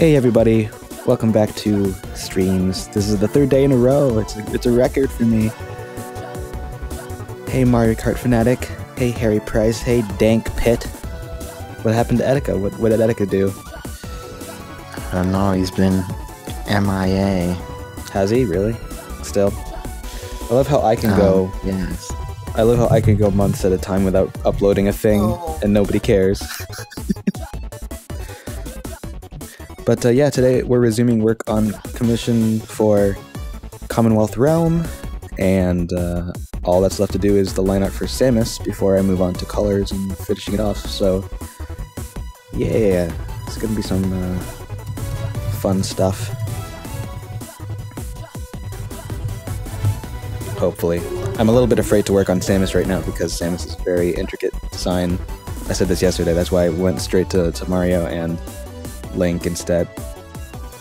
Hey everybody, welcome back to streams. This is the third day in a row. It's a, it's a record for me. Hey Mario Kart fanatic. Hey Harry Price. Hey Dank Pit. What happened to Etika? What, what did Etika do? I don't know. He's been MIA. Has he really? Still. I love how I can go. Um, yes. I love how I can go months at a time without uploading a thing, and nobody cares. But uh, yeah, today we're resuming work on commission for Commonwealth Realm, and uh, all that's left to do is the line art for Samus before I move on to colors and finishing it off. So yeah, it's gonna be some uh, fun stuff. hopefully. I'm a little bit afraid to work on Samus right now because Samus is a very intricate design. I said this yesterday, that's why I went straight to, to Mario and Link instead.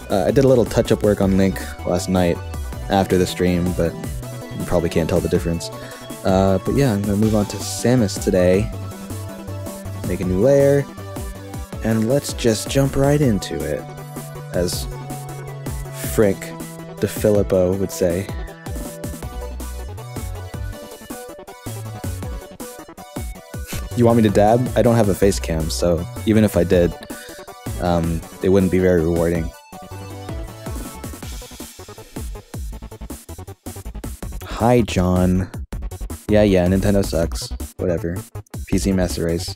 Uh, I did a little touch up work on Link last night after the stream, but you probably can't tell the difference. Uh, but yeah, I'm to move on to Samus today. Make a new layer. And let's just jump right into it. As Frank DeFilippo would say. you want me to dab? I don't have a face cam, so even if I did, um, it wouldn't be very rewarding. Hi, John. Yeah, yeah, Nintendo sucks. Whatever. PC Master Race.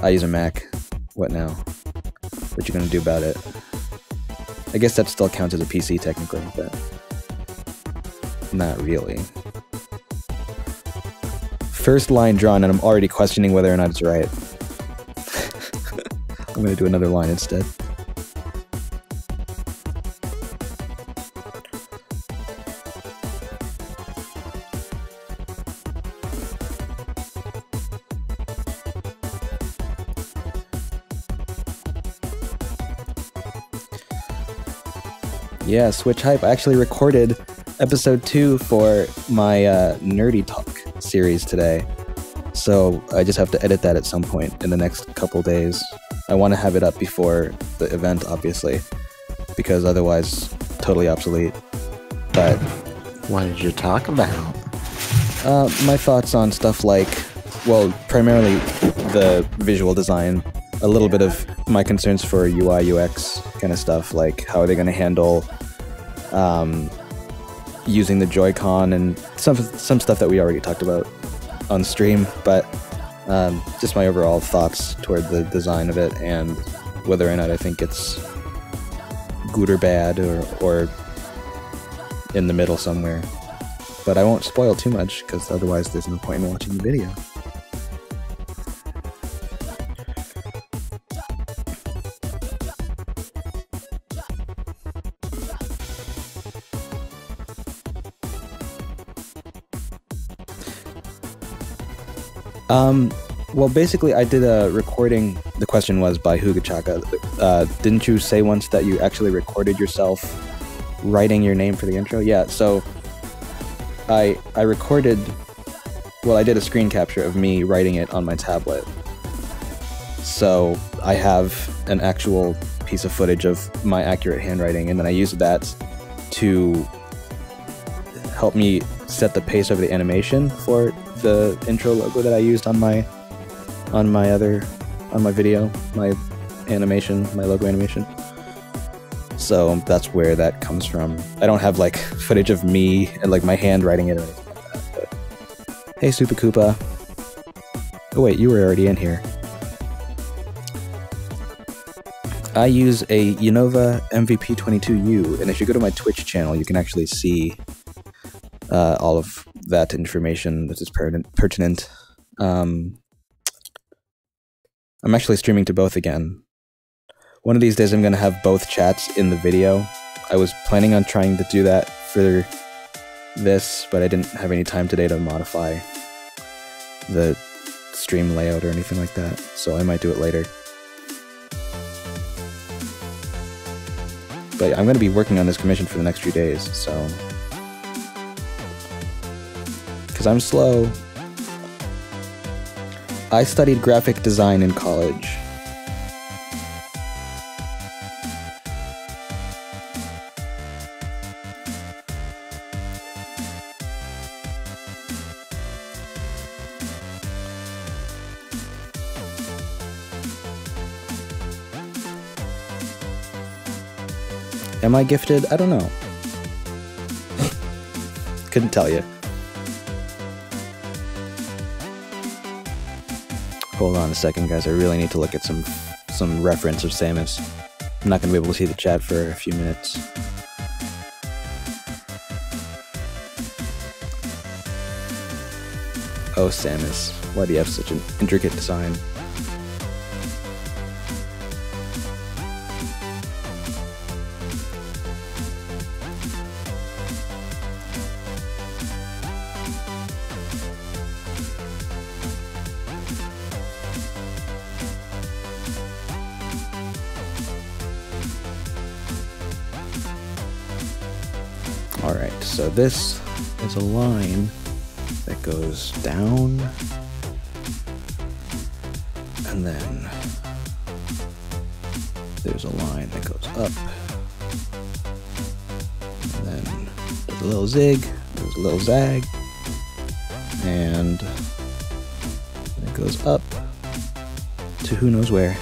I use a Mac. What now? What you gonna do about it? I guess that still counts as a PC technically, but not really first line drawn and I'm already questioning whether or not it's right. I'm gonna do another line instead. Yeah, Switch Hype. I actually recorded episode two for my uh, Nerdy Talk series today. So I just have to edit that at some point in the next couple days. I want to have it up before the event, obviously, because otherwise, totally obsolete. But What did you talk about? uh, my thoughts on stuff like, well, primarily the visual design, a little bit of my concerns for UI UX kind of stuff, like how are they going to handle um, using the Joy-Con and some some stuff that we already talked about on stream, but um, just my overall thoughts toward the design of it and whether or not I think it's good or bad or or in the middle somewhere. But I won't spoil too much because otherwise there's no point in watching the video. Um, well, basically, I did a recording. The question was by Huga Chaka. Uh, didn't you say once that you actually recorded yourself writing your name for the intro? Yeah. So I I recorded. Well, I did a screen capture of me writing it on my tablet. So I have an actual piece of footage of my accurate handwriting, and then I used that to help me set the pace of the animation for the intro logo that I used on my on my other on my video, my animation, my logo animation. So that's where that comes from. I don't have like footage of me and like my hand writing it or anything like that. But hey, Super Koopa. Oh wait, you were already in here. I use a Yiynova MVP22U, and if you go to my Twitch channel, you can actually see uh, all of that information that is pertinent. Um, I'm actually streaming to both again. One of these days, I'm going to have both chats in the video. I was planning on trying to do that for this, but I didn't have any time today to modify the stream layout or anything like that, so I might do it later. But I'm going to be working on this commission for the next few days, so. Because I'm slow. I studied graphic design in college. Am I gifted? I don't know. Couldn't tell you. Hold on a second, guys. I really need to look at some some reference of Samus. I'm not going to be able to see the chat for a few minutes. Oh, Samus. Why do you have such an intricate design? This is a line that goes down and then there's a line that goes up and then there's a little zig, there's a little zag, and it goes up to who knows where.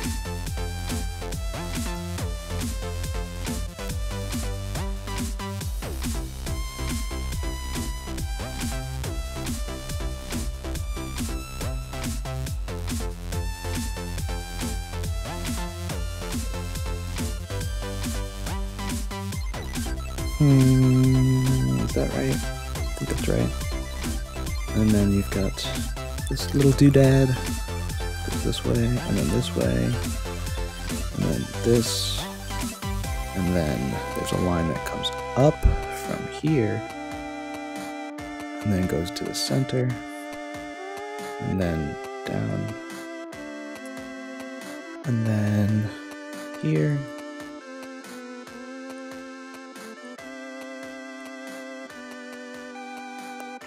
Doodad goes this way, and then this way, and then this, and then there's a line that comes up from here, and then goes to the center, and then down, and then here.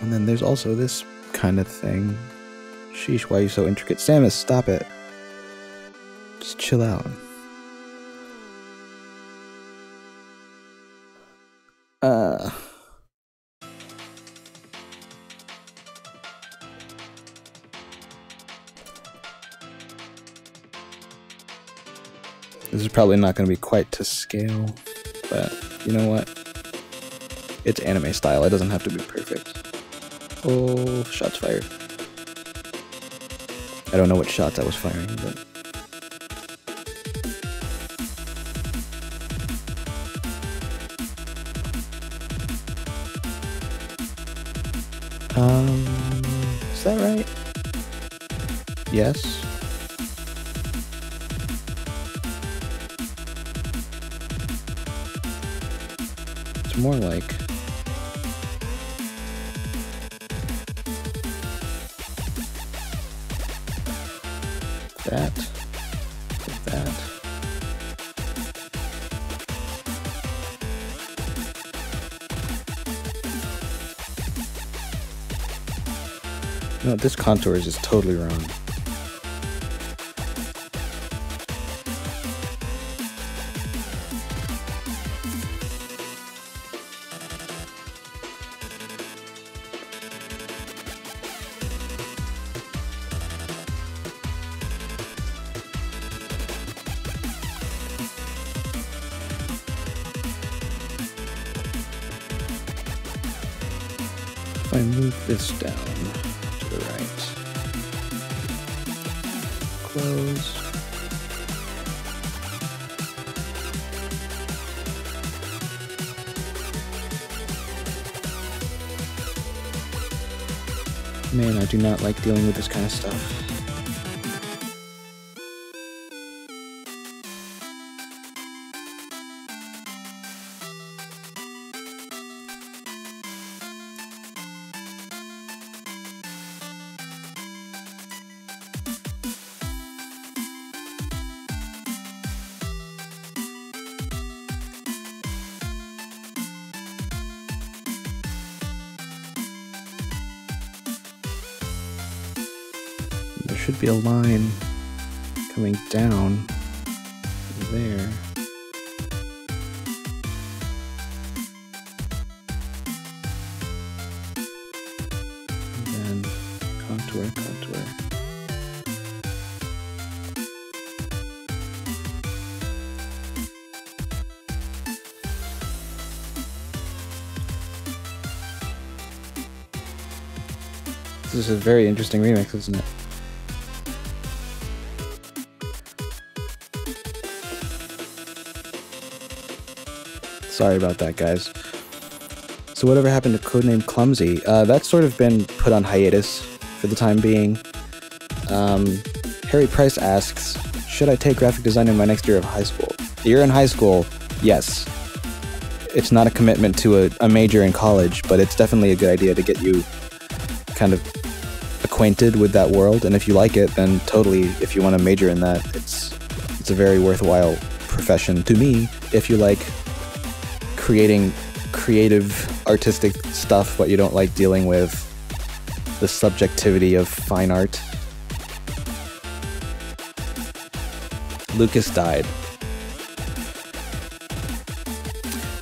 And then there's also this kind of thing. Sheesh, why are you so intricate? Samus, stop it. Just chill out. Uh. This is probably not going to be quite to scale, but you know what? It's anime style, it doesn't have to be perfect. Oh, shots fired. I don't know what shots I was firing, but. Um, is that right? Yes. It's more like. No, this contour is just totally wrong. Like dealing with this kind of stuff. Is a very interesting remix, isn't it? Sorry about that, guys. So whatever happened to Codename Clumsy? Uh, that's sort of been put on hiatus for the time being. Um, Harry Price asks, should I take graphic design in my next year of high school? You're in high school, yes. It's not a commitment to a, a major in college, but it's definitely a good idea to get you kind of acquainted with that world. And if you like it, then totally, if you want to major in that, it's it's a very worthwhile profession to me. If you like creating creative, artistic stuff, but you don't like dealing with the subjectivity of fine art. Lucas died.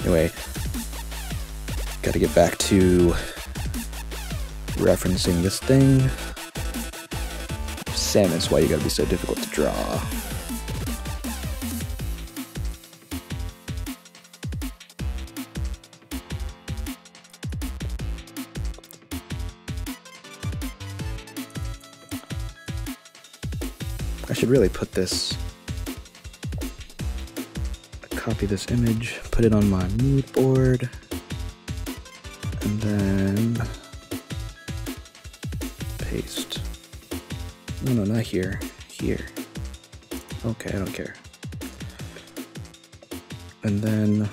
Anyway, gotta get back to referencing this thing. Sam, that's why you gotta be so difficult to draw. I should really put this, copy this image, put it on my mood board, here. Here. Okay, I don't care. And then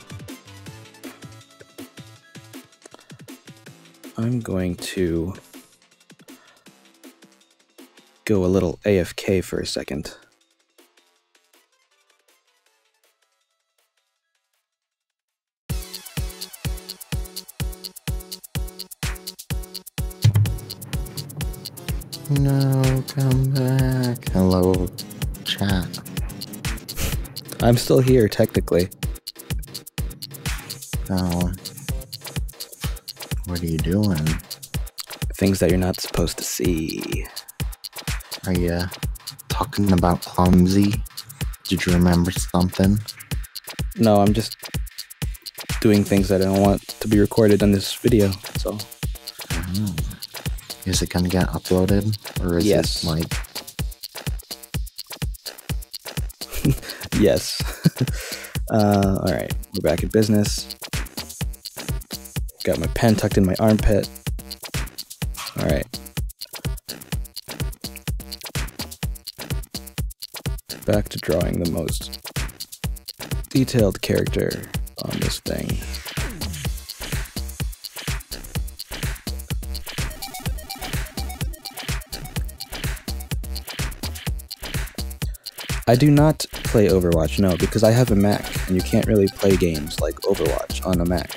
I'm going to go a little AFK for a second. I'm still here, technically. So, what are you doing? Things that you're not supposed to see. Are you talking about clumsy? Did you remember something? No, I'm just doing things that I don't want to be recorded on this video. That's all. Oh. Is it gonna get uploaded, or is Yes. it like Yes. uh, all right, we're back in business. Got my pen tucked in my armpit. All right. Back to drawing the most detailed character on this thing. I do not play Overwatch, no, because I have a Mac, and you can't really play games like Overwatch on a Mac.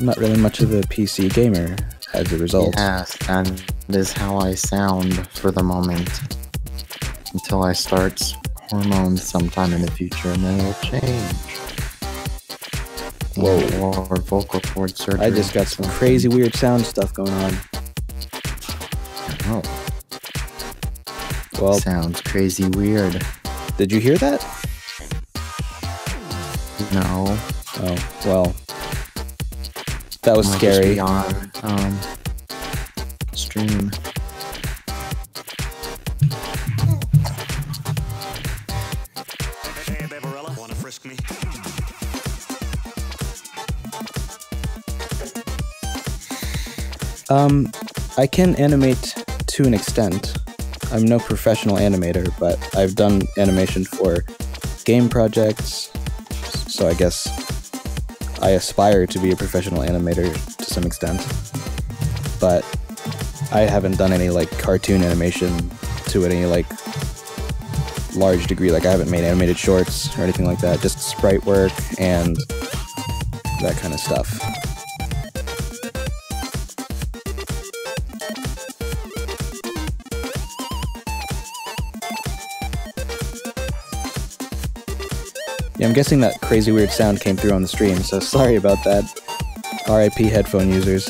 I'm not really much of a PC gamer as a result. Yes, that is how I sound for the moment. Until I start hormones sometime in the future, and then it'll change. Whoa. Or vocal cord surgery. I just got some crazy weird sound stuff going on. Oh, Well, sounds crazy weird. did you hear that? No. Oh, well, That was I might just scary. on um, stream. Hey, Barbarella, wanna frisk me? Um, I can animate to an extent. I'm no professional animator, but I've done animation for game projects, so I guess I aspire to be a professional animator to some extent. But I haven't done any like cartoon animation to any like large degree. Like I haven't made animated shorts or anything like that. Just sprite work and that kind of stuff. Yeah, I'm guessing that crazy weird sound came through on the stream, so sorry about that. RIP headphone users.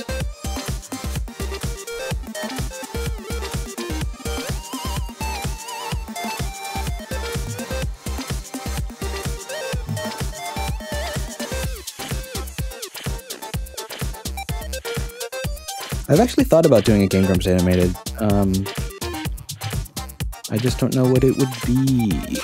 I've actually thought about doing a Game Grumps animated. Um, I just don't know what it would be.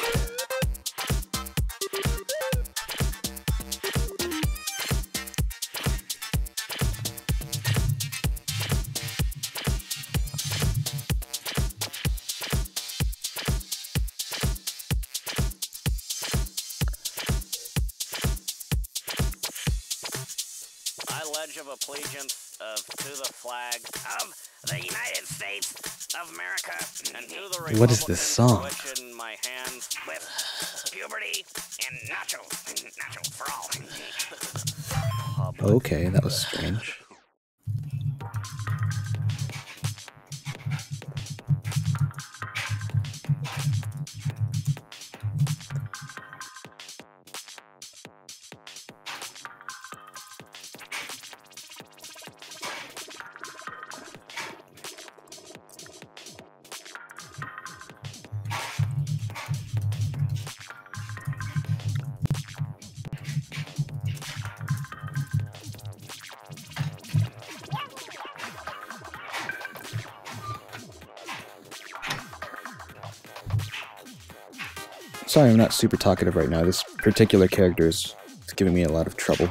Public Okay, that was strange. Sorry, I'm not super talkative right now. This particular character is giving me a lot of trouble.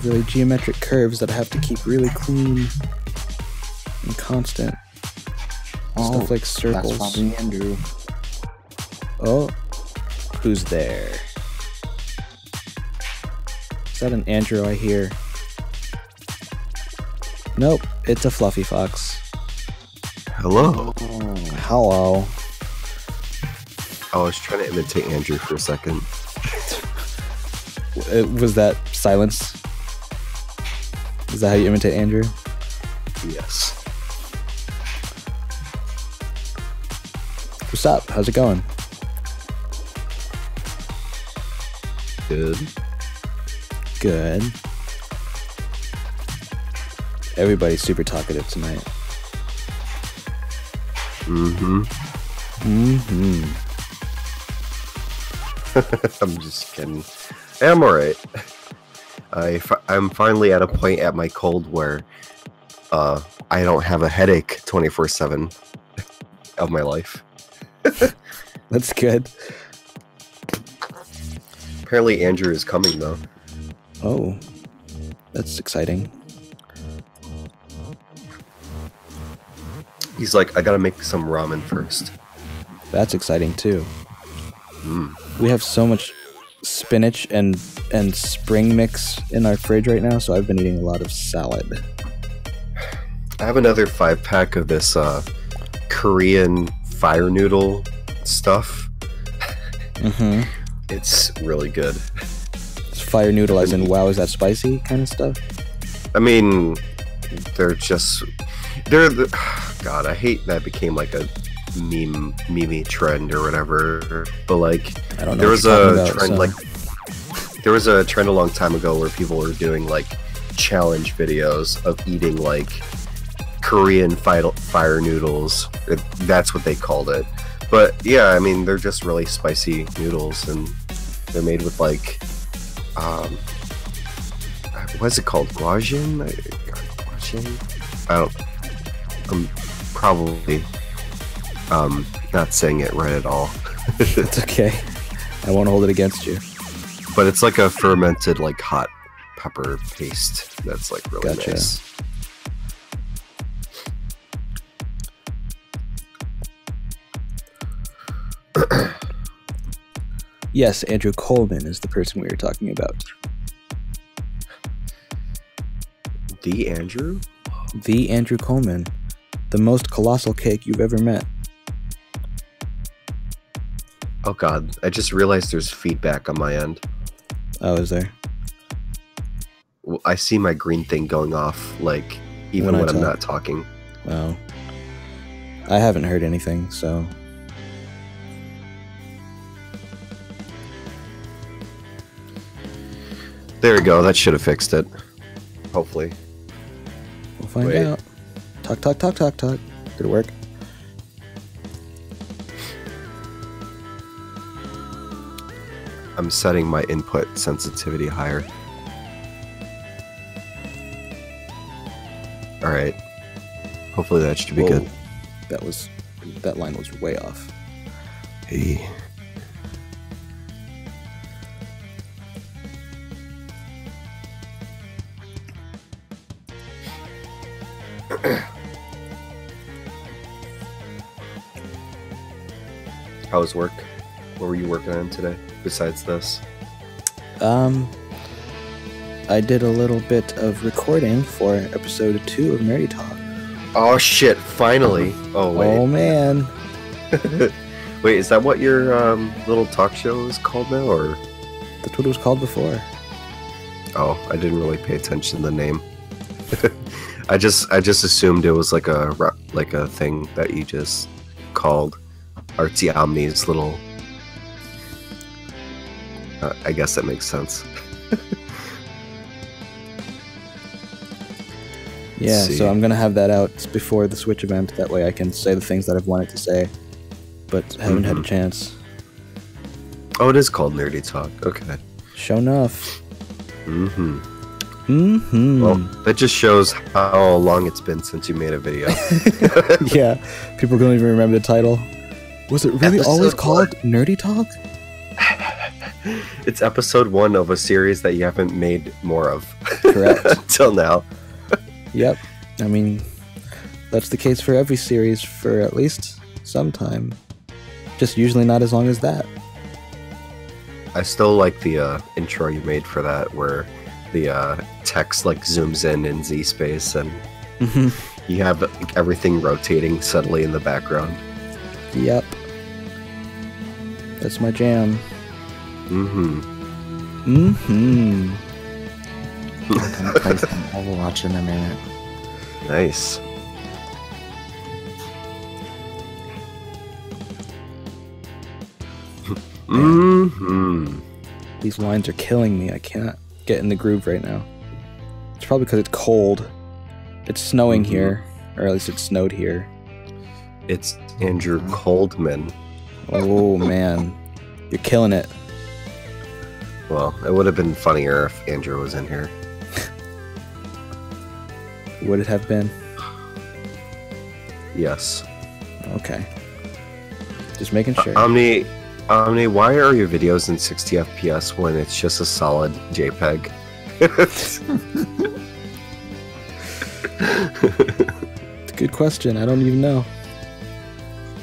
Of really geometric curves that I have to keep really clean and constant. Stuff like circles. That's circles. probably Andrew. Oh, who's there? Is that an Andrew I hear? Nope, it's a fluffy fox. Hello. Oh, Hello. I was trying to imitate Andrew for a second. Uh, Was that silence? Is that how you imitate Andrew? Yes. What's up? How's it going? Good. Good. Everybody's super talkative tonight. Mm-hmm. Mm-hmm. I'm just kidding. I'm alright. I I'm finally at a point at my cold where uh, I don't have a headache 24 7 of my life. That's good. Apparently, Andrew is coming though. Oh, that's exciting. He's like, I gotta make some ramen first. That's exciting too. Mm. We have so much spinach and and spring mix in our fridge right now, so I've been eating a lot of salad. I have another five pack of this uh, Korean fire noodle stuff. Mm-hmm. It's really good. It's fire noodle as in wow, is that spicy kind of stuff? I mean, they're just They're the God. I hate that became like a meme, meme trend or whatever. But like, I don't know. there was a about, trend so- like there was a trend a long time ago where people were doing like challenge videos of eating like Korean fire, noodles. That's what they called it. But yeah, I mean they're just really spicy noodles and they're made with like um what's it called? Guajin? Guajin? I don't I'm probably um not saying it right at all. It's okay. I won't hold it against you. But it's like a fermented like hot pepper paste that's like really Gotcha. nice. Yes, Andrew Coleman is the person we were talking about. The Andrew? The Andrew Coleman. The most colossal cake you've ever met. Oh god, I just realized there's feedback on my end. Oh, is there? I see my green thing going off like even When when, I'm not talking. Oh. I haven't heard anything, so. There we go. That should have fixed it. Hopefully. We'll find Wait. out. Talk, talk, talk, talk, talk. Did it work? I'm setting my input sensitivity higher. All right. Hopefully that should be Whoa. good. That was. That line was way off. Hey. How was work? You working on today besides this? Um. I did a little bit of recording for episode two of Nerdy Talk. Oh shit, finally. Oh wait. Oh man. wait, is that what your um, little talk show is called now or That's what it was called before. Oh, I didn't really pay attention to the name. I just I just assumed it was like a like a thing that you just called Artsy Omni's little. Uh, I guess that makes sense. Yeah, see. so I'm gonna have that out before the Switch event. That way I can say the things that I've wanted to say, but haven't had a Mhm. chance. Oh, it is called Nerdy Talk. Okay. Show enough. Mm-hmm. Mm-hmm. Well, that just shows how long it's been since you made a video. yeah, people don't even remember the title. Was it really always Episode called Nerdy Talk? it's episode one of a series that you haven't made more of. Correct. Until now. Yep. I mean, that's the case for every series for at least some time. Just usually not as long as that. I still like the uh, intro you made for that, where the uh, text like zooms in in Z space, and Mm-hmm. you have like, everything rotating subtly in the background. Yep. That's my jam. Mm-hmm. Mm-hmm. I'm gonna play some Overwatch in a minute. Nice. Mm-hmm. These lines are killing me. I can't get in the groove right now. It's probably because it's cold. It's snowing Mhm. here, or at least it snowed here. It's Andrew Coldman. Oh man, you're killing it. Well, it would have been funnier if Andrew was in here. Would it have been? Yes. Okay. Just making sure. Omni, Omni, why are your videos in 60 FPS when it's just a solid JPEG? It's a good question. I don't even know.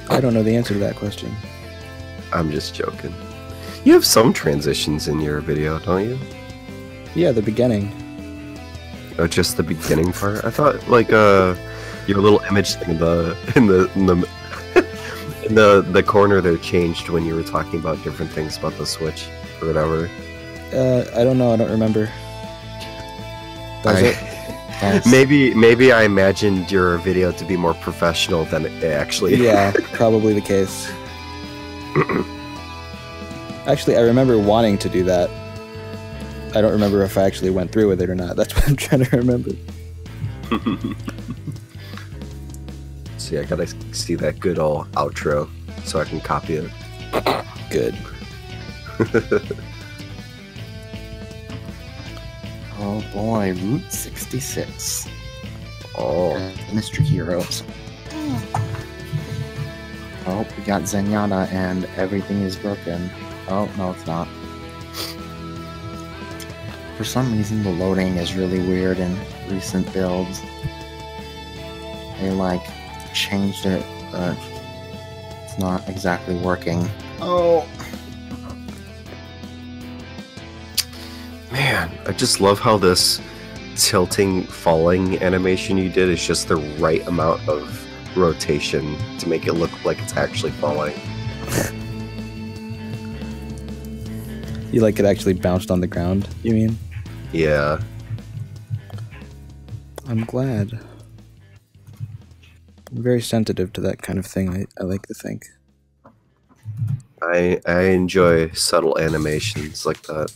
I don't know the answer to that question. I'm just joking. You have some transitions in your video, don't you? Yeah, the beginning. Or just the beginning part? I thought like uh your little image thing in the in the in the in the the corner there changed when you were talking about different things about the Switch or whatever. Uh, I don't know. I don't remember. Was I, it. Yes. Maybe maybe I imagined your video to be more professional than it actually. Yeah, probably the case. Actually, I remember wanting to do that. I don't remember if I actually went through with it or not. That's what I'm trying to remember. See, I gotta see that good old outro so I can copy it. Good. Oh boy, Route 66. Oh, Uh, Mr. Heroes. Oh, we got Zenyatta and everything is broken. Oh, no, it's not. For some reason, the loading is really weird in recent builds. They, like, changed it, but it's not exactly working. Oh! man, I just love how this tilting falling animation you did is just the right amount of rotation to make it look like it's actually falling. You like it actually bounced on the ground, you mean? Yeah. I'm glad. I'm very sensitive to that kind of thing, I, I like to think. I I enjoy subtle animations like that.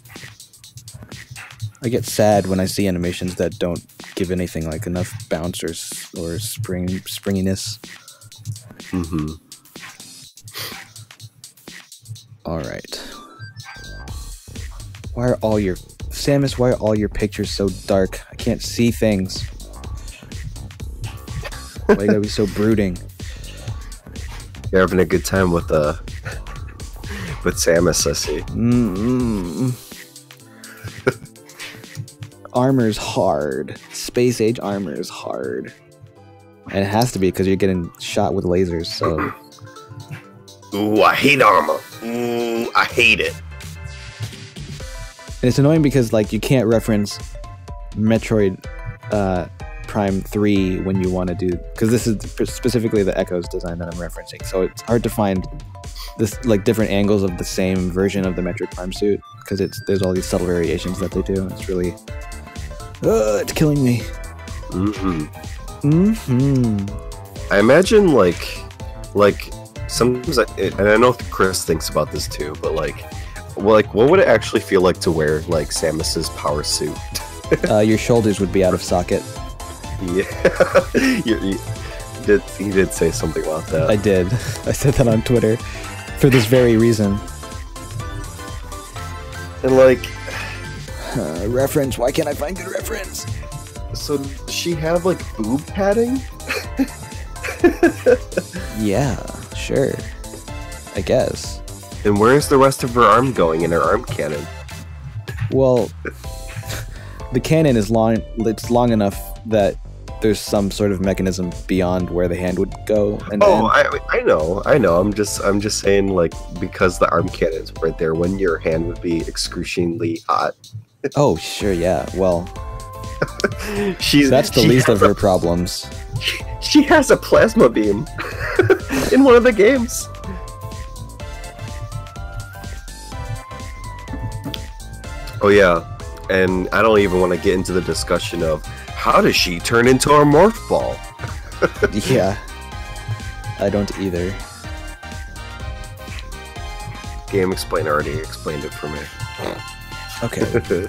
I get sad when I see animations that don't give anything like enough bounce or, or spring springiness. Mm-hmm. Alright. Why are all your. Samus, why are all your pictures so dark? I can't see things. Why you gotta be so brooding? You're having a good time with uh with Samus, I see. Mm-mm. Armor's hard. Space age armor is hard. And it has to be because you're getting shot with lasers, so. Ooh, I hate armor. Ooh, I hate it. And it's annoying because like you can't reference Metroid uh, Prime Three when you want to do because this is specifically the Echoes design that I'm referencing. So it's hard to find this like different angles of the same version of the Metroid Prime suit because it's there's all these subtle variations that they do. It's really, uh, it's killing me. Mm-hmm. Mm-hmm. I imagine like like sometimes I, and I know Chris thinks about this too, but like well, like what would it actually feel like to wear like Samus's power suit? Uh, your shoulders would be out of socket. Yeah, you, you did he did say something about that? I did. I said that on Twitter for this very reason. and like, Uh, reference. Why can't I find good reference? so does she have like boob padding? Yeah, sure. I guess. And where's the rest of her arm going in her arm cannon? Well, the cannon is long. It's long enough that there's some sort of mechanism beyond where the hand would go. And Oh. I, I know, I know. I'm just, I'm just saying, like, because the arm cannon's right there, when your hand would be excruciatingly hot. oh, sure, yeah. Well, She's that's the she least of her problems. she has a plasma beam in one of the games. Oh yeah, and I don't even want to get into the discussion of how does she turn into a morph ball. yeah, I don't either. GameXplain already explained it for me. Okay,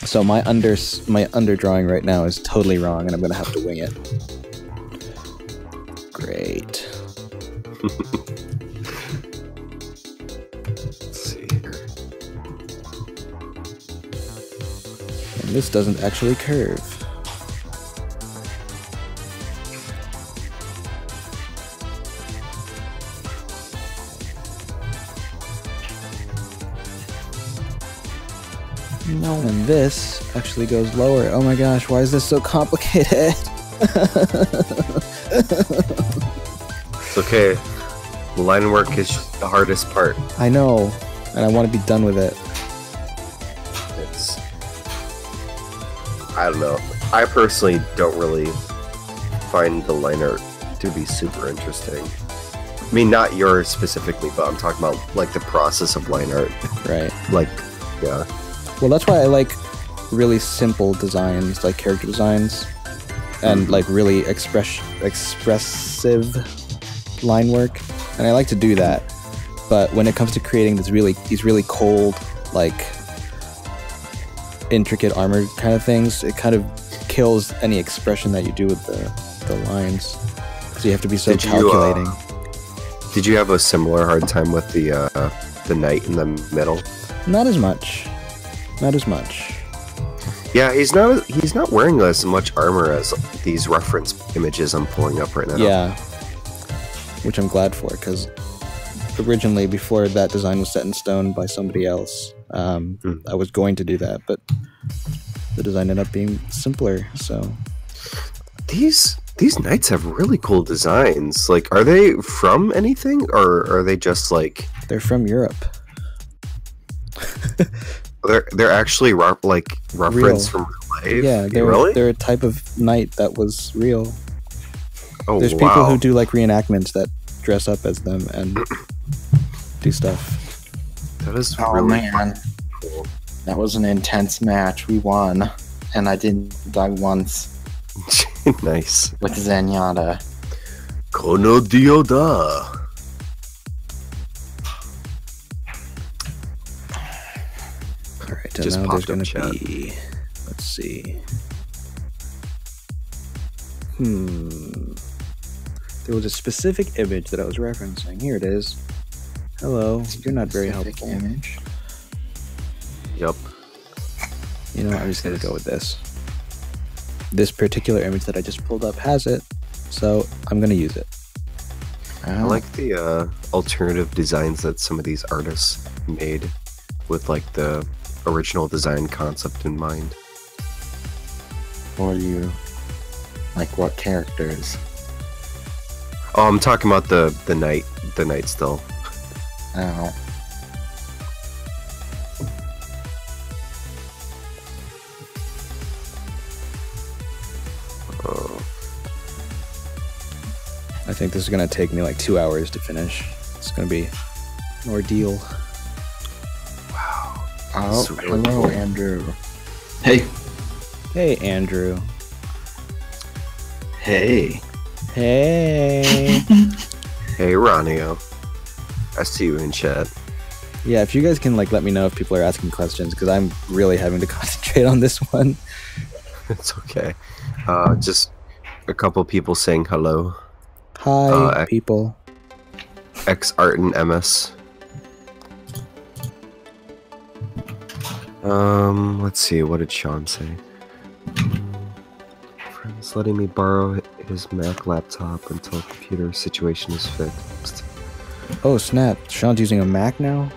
so my under my underdrawing right now is totally wrong, and I'm gonna have to wing it. Great. this doesn't actually curve. No. And this actually goes lower. Oh my gosh, why is this so complicated? It's okay. The line work is the hardest part. I know, and I want to be done with it. I don't know. I personally don't really find the line art to be super interesting. I mean, not yours specifically, but I'm talking about like the process of line art. Right. Like, yeah. Well, that's why I like really simple designs, like character designs, and hmm. like really express expressive line work, and I like to do that. But when it comes to creating this really these really cold, like intricate armor kind of things, it kind of kills any expression that you do with the the lines. Because you have to be so Did you, uh, calculating. Did you have a similar hard time with the uh, the knight in the middle? Not as much. Not as much. Yeah, he's not he's not wearing as much armor as these reference images I'm pulling up right now. Yeah. Which I'm glad for, because originally, before that design was set in stone by somebody else, um, Hmm. I was going to do that, but the design ended up being simpler. So These these knights have really cool designs. Like, are they from anything, or are they just like they're from Europe. they're they're actually like reference from real life? Yeah, they're really? they're a type of knight that was real. oh, There's wow. people who do like reenactments that dress up as them and do stuff. That is Oh really man, cool. that was an intense match. We won, and I didn't die once nice. with Zenyatta. Kono Dioda. All right, Just now there's popped up chat. to be. Let's see. Hmm. There was a specific image that I was referencing. Here it is. Hello. You're not very helpful. Image. Yep. You know, I'm just going to go with this. This particular image that I just pulled up has it, so I'm going to use it. I Oh, like the uh, alternative designs that some of these artists made with like the original design concept in mind. for you. Like what characters? Oh, I'm talking about the the knight, the knight still. Oh, I think this is going to take me like two hours to finish. It's going to be an ordeal. wow. oh, really hello, cool. Andrew. Hey, Hey, Andrew. hey. Hey. Hey, Ronio. I see you in chat. yeah, if you guys can like let me know if people are asking questions because I'm really having to concentrate on this one. It's okay. Uh, just a couple people saying hello. Hi, Uh, people. X Art and MS. Um, let's see. What did Sean say? Friends letting me borrow his Mac laptop until computer situation is fixed. Oh snap! Sean's using a Mac now,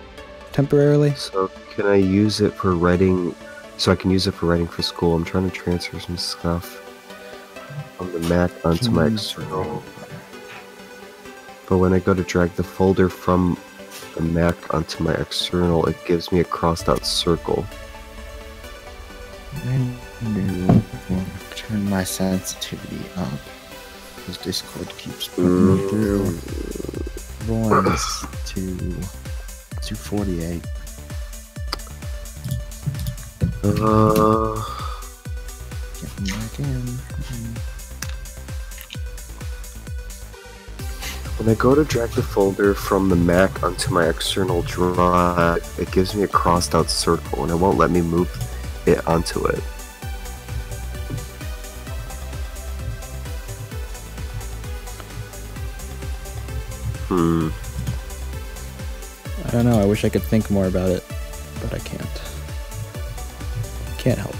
temporarily. So can I use it for writing? So I can use it for writing for school. I'm trying to transfer some stuff on the Mac onto my Hmm. external. But when I go to drag the folder from the Mac onto my external, it gives me a crossed out circle. Andrew, turn my sensitivity up. Because Discord keeps putting me through voice to 248. Uh, Getting back in. when I go to drag the folder from the Mac onto my external drive, it gives me a crossed out circle and it won't let me move it onto it. Hmm. I don't know. I wish I could think more about it, but I can't. Can't help.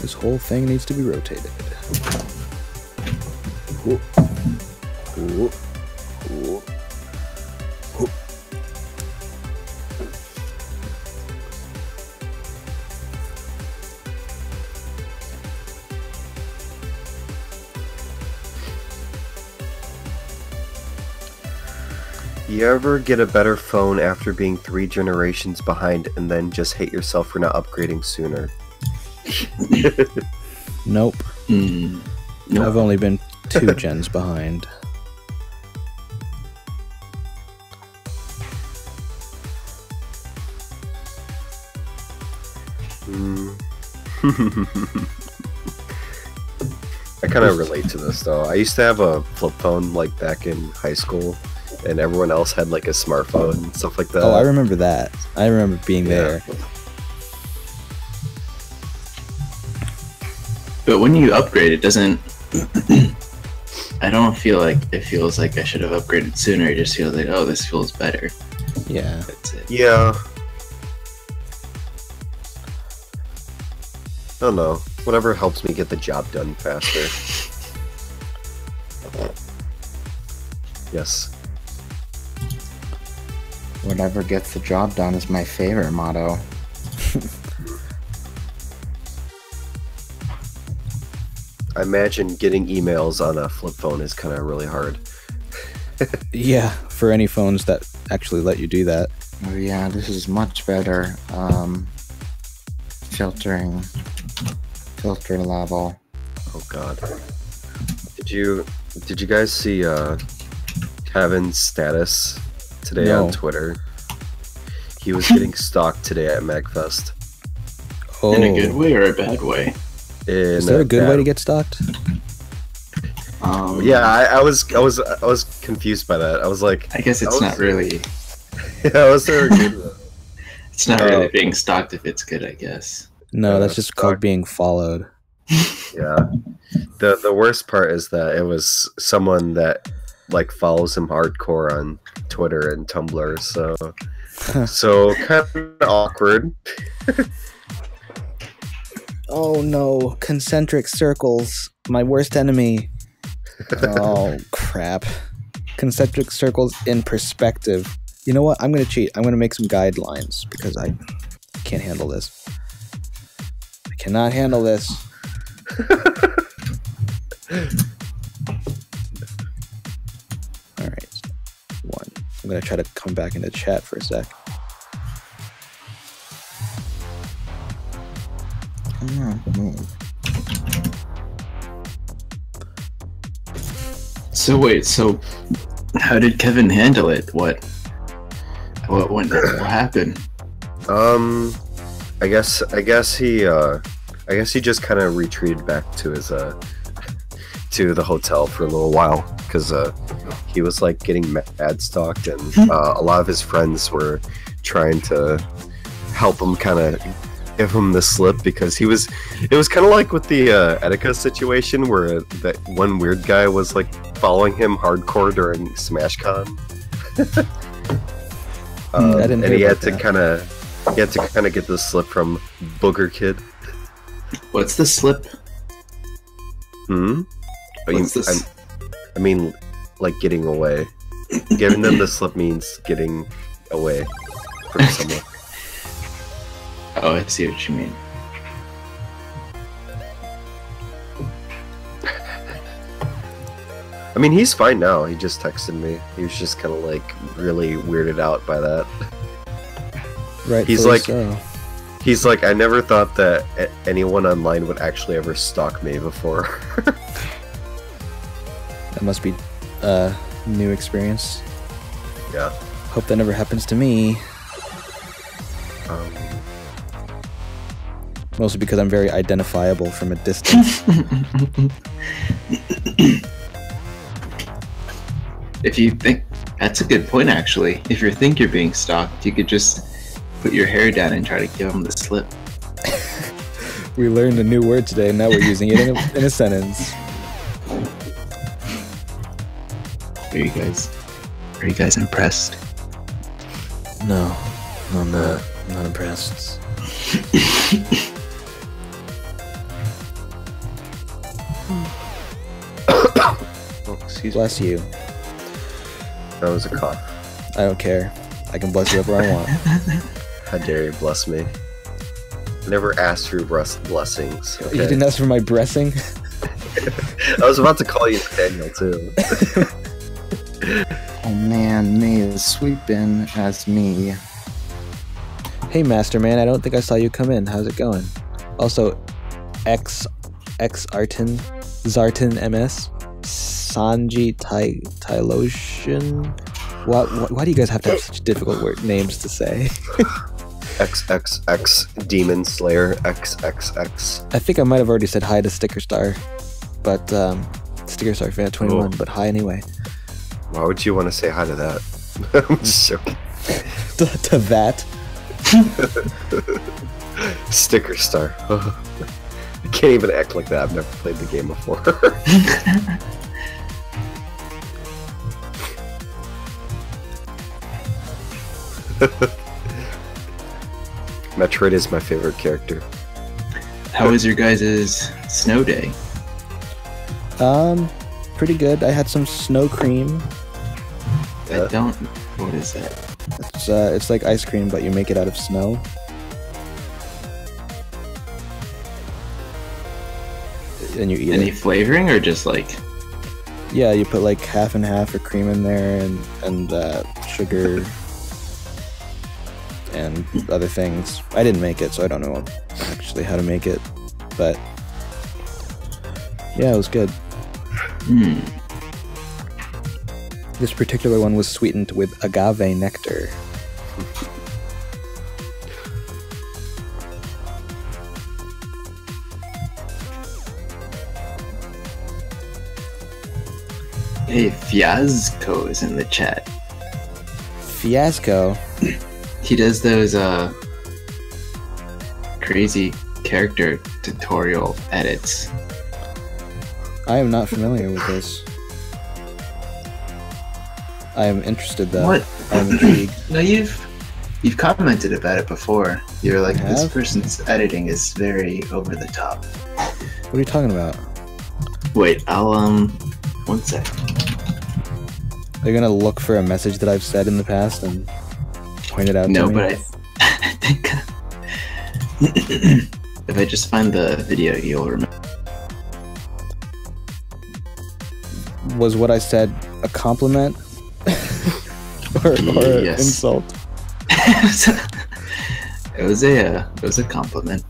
This whole thing needs to be rotated. You ever get a better phone after being three generations behind and then just hate yourself for not upgrading sooner? Nope. Hmm. No. I've only been two gens behind. Mm. I kind of relate to this though. I used to have a flip phone like back in high school, and everyone else had like a smartphone and stuff like that. oh, I remember that. I remember being Yeah. there. But when you upgrade, it doesn't. I don't feel like it feels like I should have upgraded sooner. It just feels like, oh, this feels better. Yeah. That's it. Yeah. I don't know. Whatever helps me get the job done faster. yes. Whatever gets the job done is my favorite motto. I imagine getting emails on a flip phone is kind of really hard. Yeah, for any phones that actually let you do that. Oh yeah, this is much better. Um, filtering, filter level. Oh god. Did you did you guys see uh Kevin's status today No. on Twitter? He was getting stalked today at Magfest. Oh, In a good way or a bad way? In is there a good way to get stalked? Um, Yeah, I, I was I was I was confused by that. I was like, I guess it's I not really. yeah, was there a good It's not Oh. really being stalked if it's good, I guess. No, Yeah, that's just called being followed. Yeah. The the worst part is that it was someone that like follows him hardcore on Twitter and Tumblr, so so kind of awkward. Oh no, concentric circles, my worst enemy. oh crap. Concentric circles in perspective. You know what? I'm gonna cheat. I'm gonna make some guidelines because I can't handle this. I cannot handle this. One. I'm gonna try to come back into chat for a sec. Come on, move. So wait, so how did Kevin handle it? What? What went? What happened? Um, I guess I guess he uh, I guess he just kind of retreated back to his uh, to the hotel for a little while because uh, he was like getting mad stalked and uh, a lot of his friends were trying to help him kind of give him the slip because he was it was kind of like with the uh, Etika situation where that one weird guy was like following him hardcore during SmashCon. um, I didn't and hear he had to kind of he had to kind of get the slip from Booger Kid. What's the slip? Hmm. But you- this? I'm- I mean, like getting away. Giving them the slip means getting away from someone. Oh, I see what you mean. I mean, he's fine now. He just texted me. He was just kind of like really weirded out by that. Right. He's so. like- He's like, I never thought that anyone online would actually ever stalk me before. that must be a new experience. yeah. Hope that never happens to me. Um, Mostly because I'm very identifiable from a distance. if you think that's a good point, actually. If you think you're being stalked, you could just put your hair down and try to give them the slip. we learned a new word today, and now we're using it in a, in a sentence. Are you guys? Are you guys impressed? No, no, I'm not. I'm not impressed. oh, excuse me. Bless you. That was a cough. I don't care. I can bless you whoever I want. How dare you bless me? I never asked for bless- blessings. You didn't ask for my blessing? I was about to call you Daniel too. Oh man, me is sweeping as me. Hey, Master Man, I don't think I saw you come in. How's it going? Also, X X Artin, Zartin MS, Sanji Tai Tylosian. Why, why, why do you guys have to have such difficult word names to say? XXX Demon Slayer XXX. I think I might have already said hi to Sticker Star, but um, Sticker Star fan 21, Oh. but hi anyway. Why would you want to say hi to that? I'm just joking. to, to that. Sticker star. I can't even act like that. I've never played the game before. Metroid is my favorite character. How was your guys' snow day? Um, pretty good. I had some snow cream. I don't. What is that? It's uh, it's like ice cream, but you make it out of snow. And you eat Any it. flavoring or just like? Yeah, you put like half and half of cream in there, and and uh, sugar, and other things. I didn't make it, so I don't know actually how to make it, but yeah, it was good. Hmm. This particular one was sweetened with agave nectar. Hey, Fiasco is in the chat. Fiasco. He does those uh crazy character tutorial edits. I am not familiar with this. I am interested though. What? I am intrigued. No, you've you've commented about it before. You're like, I this have? person's editing is very over the top. What are you talking about? Wait, I'll um, one sec. They're gonna look for a message that I've said in the past and point it out No, to me. but I, I think if I just find the video, you'll remember. Was what I said a compliment or, or an Yes. insult? it was a uh, it was a compliment.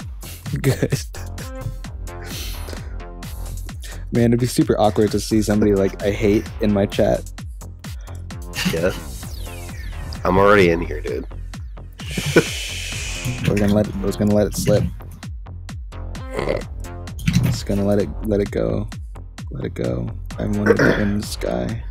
Good. Man, it'd be super awkward to see somebody like I hate in my chat. Yeah. I'm already in here, dude. We're gonna let I was gonna let it slip. Just gonna let it let it go. Let it go. I'm one of the in the sky.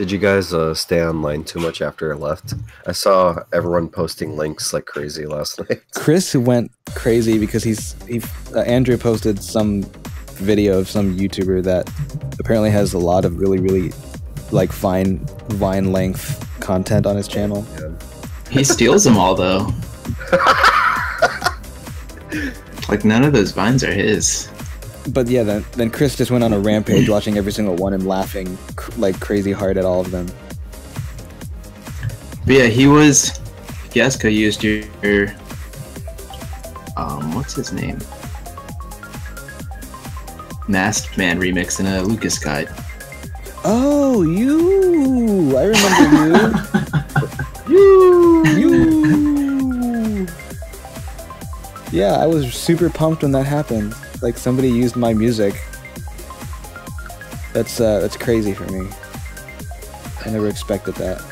Did you guys uh, stay online too much after I left? I saw everyone posting links like crazy last night. Chris went crazy because he's he uh, Andrew posted some video of some YouTuber that apparently has a lot of really really like fine vine length content on his channel. He steals them all though. like none of those vines are his. But yeah, then then Chris just went on a rampage watching every single one and laughing cr- like crazy hard at all of them. But yeah, he was. Fiasco used your, your um, what's his name? Masked Man remix in a Lucas guide. Oh, you! I remember you. you. you. Yeah, I was super pumped when that happened. Like somebody used my music. That's uh, that's crazy for me. I never expected that.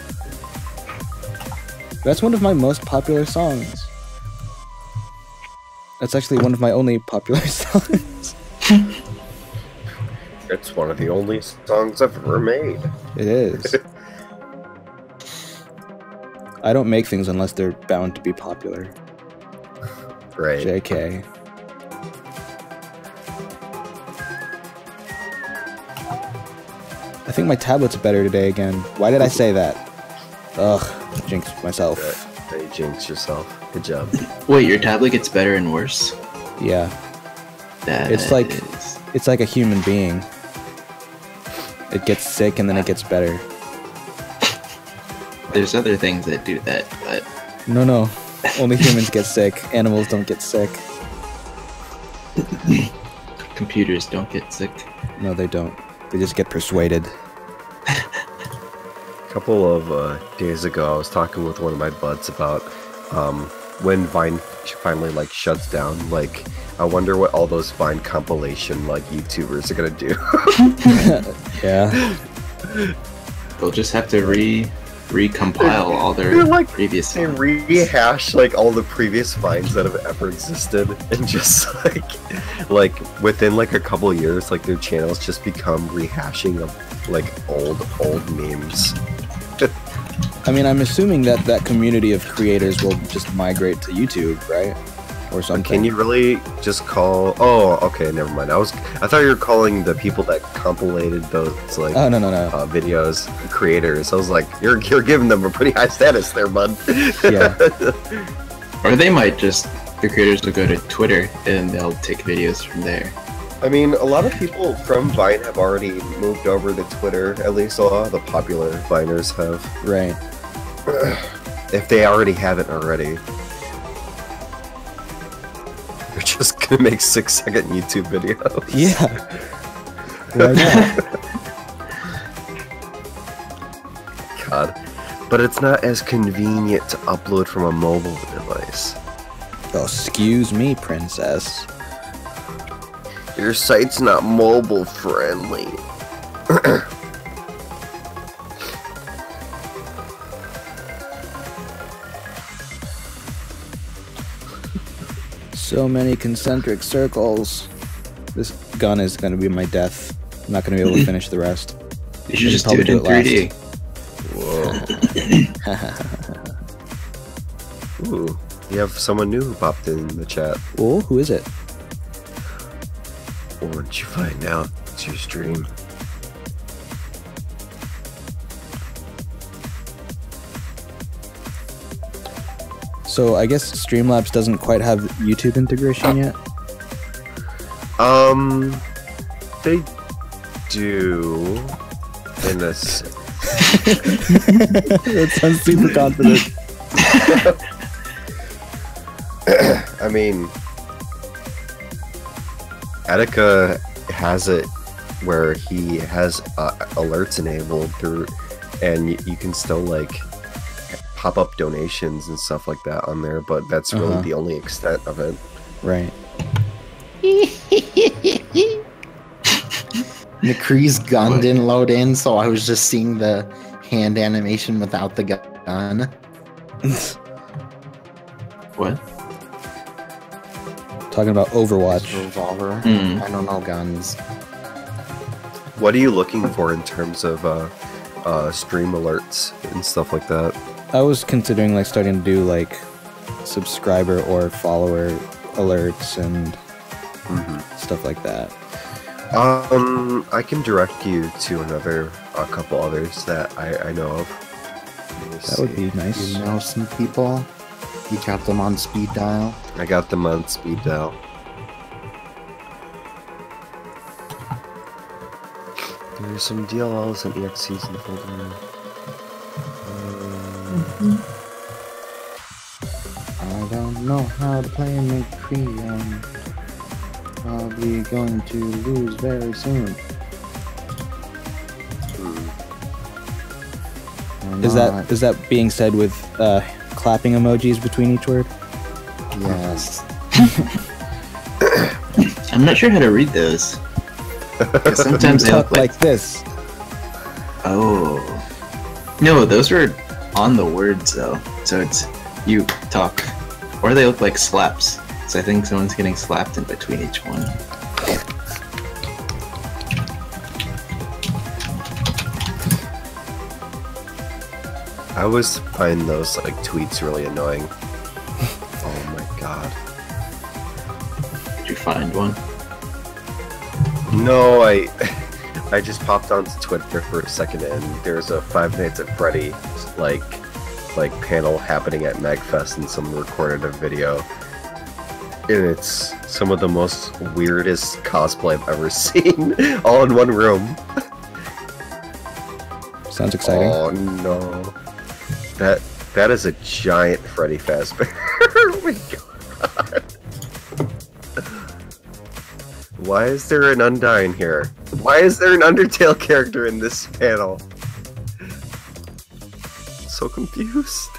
That's one of my most popular songs. That's actually one of my only popular songs. It's one of the only songs I've ever made. It is. I don't make things unless they're bound to be popular. Right. JK. I think my tablet's better today again. Why did I say that? Ugh, jinxed myself. Hey, jinx yourself. Good job. Wait, your tablet gets better and worse. Yeah, That It's like- is- it's like a human being. It gets sick and then it gets better. there's other things that do that, but No, no. Only humans get sick. Animals don't get sick. computers don't get sick. No, they don't. They just get persuaded. A couple of uh, days ago, I was talking with one of my buds about um, when Vine finally like shuts down. Like, I wonder what all those Vine compilation like YouTubers are gonna do. yeah. They'll just have to re recompile all their They're like previous they songs. rehash like all the previous finds that have ever existed, and just like like within like a couple years, like their channels just become rehashing of like old old memes. I mean, I'm assuming that that community of creators will just migrate to YouTube, right? Or something. can you really just call? Oh, okay, never mind. I was I thought you were calling the people that compilated those like Oh no no no. uh, videos creators. I was like, you're you're giving them a pretty high status there, bud. Yeah. Or they might just the creators will go to Twitter and they'll take videos from there. I mean, a lot of people from Vine have already moved over to Twitter. At least a lot of the popular Viners have. Right. If they already haven't already. They're just gonna make six second YouTube videos. Yeah. Why not? God. But it's not as convenient to upload from a mobile device. oh, excuse me, princess. Your site's not mobile friendly. So many concentric circles. This gun is gonna be my death. I'm not gonna be able to finish the rest. You should just do probably it in do it 3D. Whoa. Ooh. You have someone new who popped in the chat. Oh, who is it? Once you find out, it's your stream. So I guess Streamlabs doesn't quite have YouTube integration yet. Um, they do in this. that sounds super confident. I mean, Etika has it where he has uh, alerts enabled through, and y- you can still like pop up donations and stuff like that on there. But that's really Uh-huh. the only extent of it. Right. McCree's gun didn't load in, so I was just seeing the hand animation without the gun. What? Talking about Overwatch. Revolver. Hmm. I don't know guns. What are you looking for in terms of uh, uh, stream alerts and stuff like that? I was considering like starting to do like subscriber or follower alerts and hmm stuff like that. Um, I can direct you to another, a couple others that I, I know of. Let me That would see. be nice. You know some people? You got them on speed dial? I got them on speed dial. There's some DLLs and EXCs in the folder. Um, I don't know how to play McCree. I'm probably going to lose very soon. hmm. I'm Is not- that is that being said with uh, clapping emojis between each word? Yes. I'm not sure how to read those. sometimes they Talk look like, like this. oh no, those were on the words though. So it's you talk, or they look like slaps. So I think someone's getting slapped in between each one. I always find those like tweets really annoying. oh my god. Did you find one? No, I I just popped onto Twitter for a second and there's a Five Nights at Freddy like like panel happening at Magfest and someone recorded a video. And it's some of the most weirdest cosplay I've ever seen, all in one room. Sounds exciting. Oh no, that that is a giant Freddy Fazbear. oh my god! Why is there an Undyne here? Why is there an Undertale character in this panel? So confused.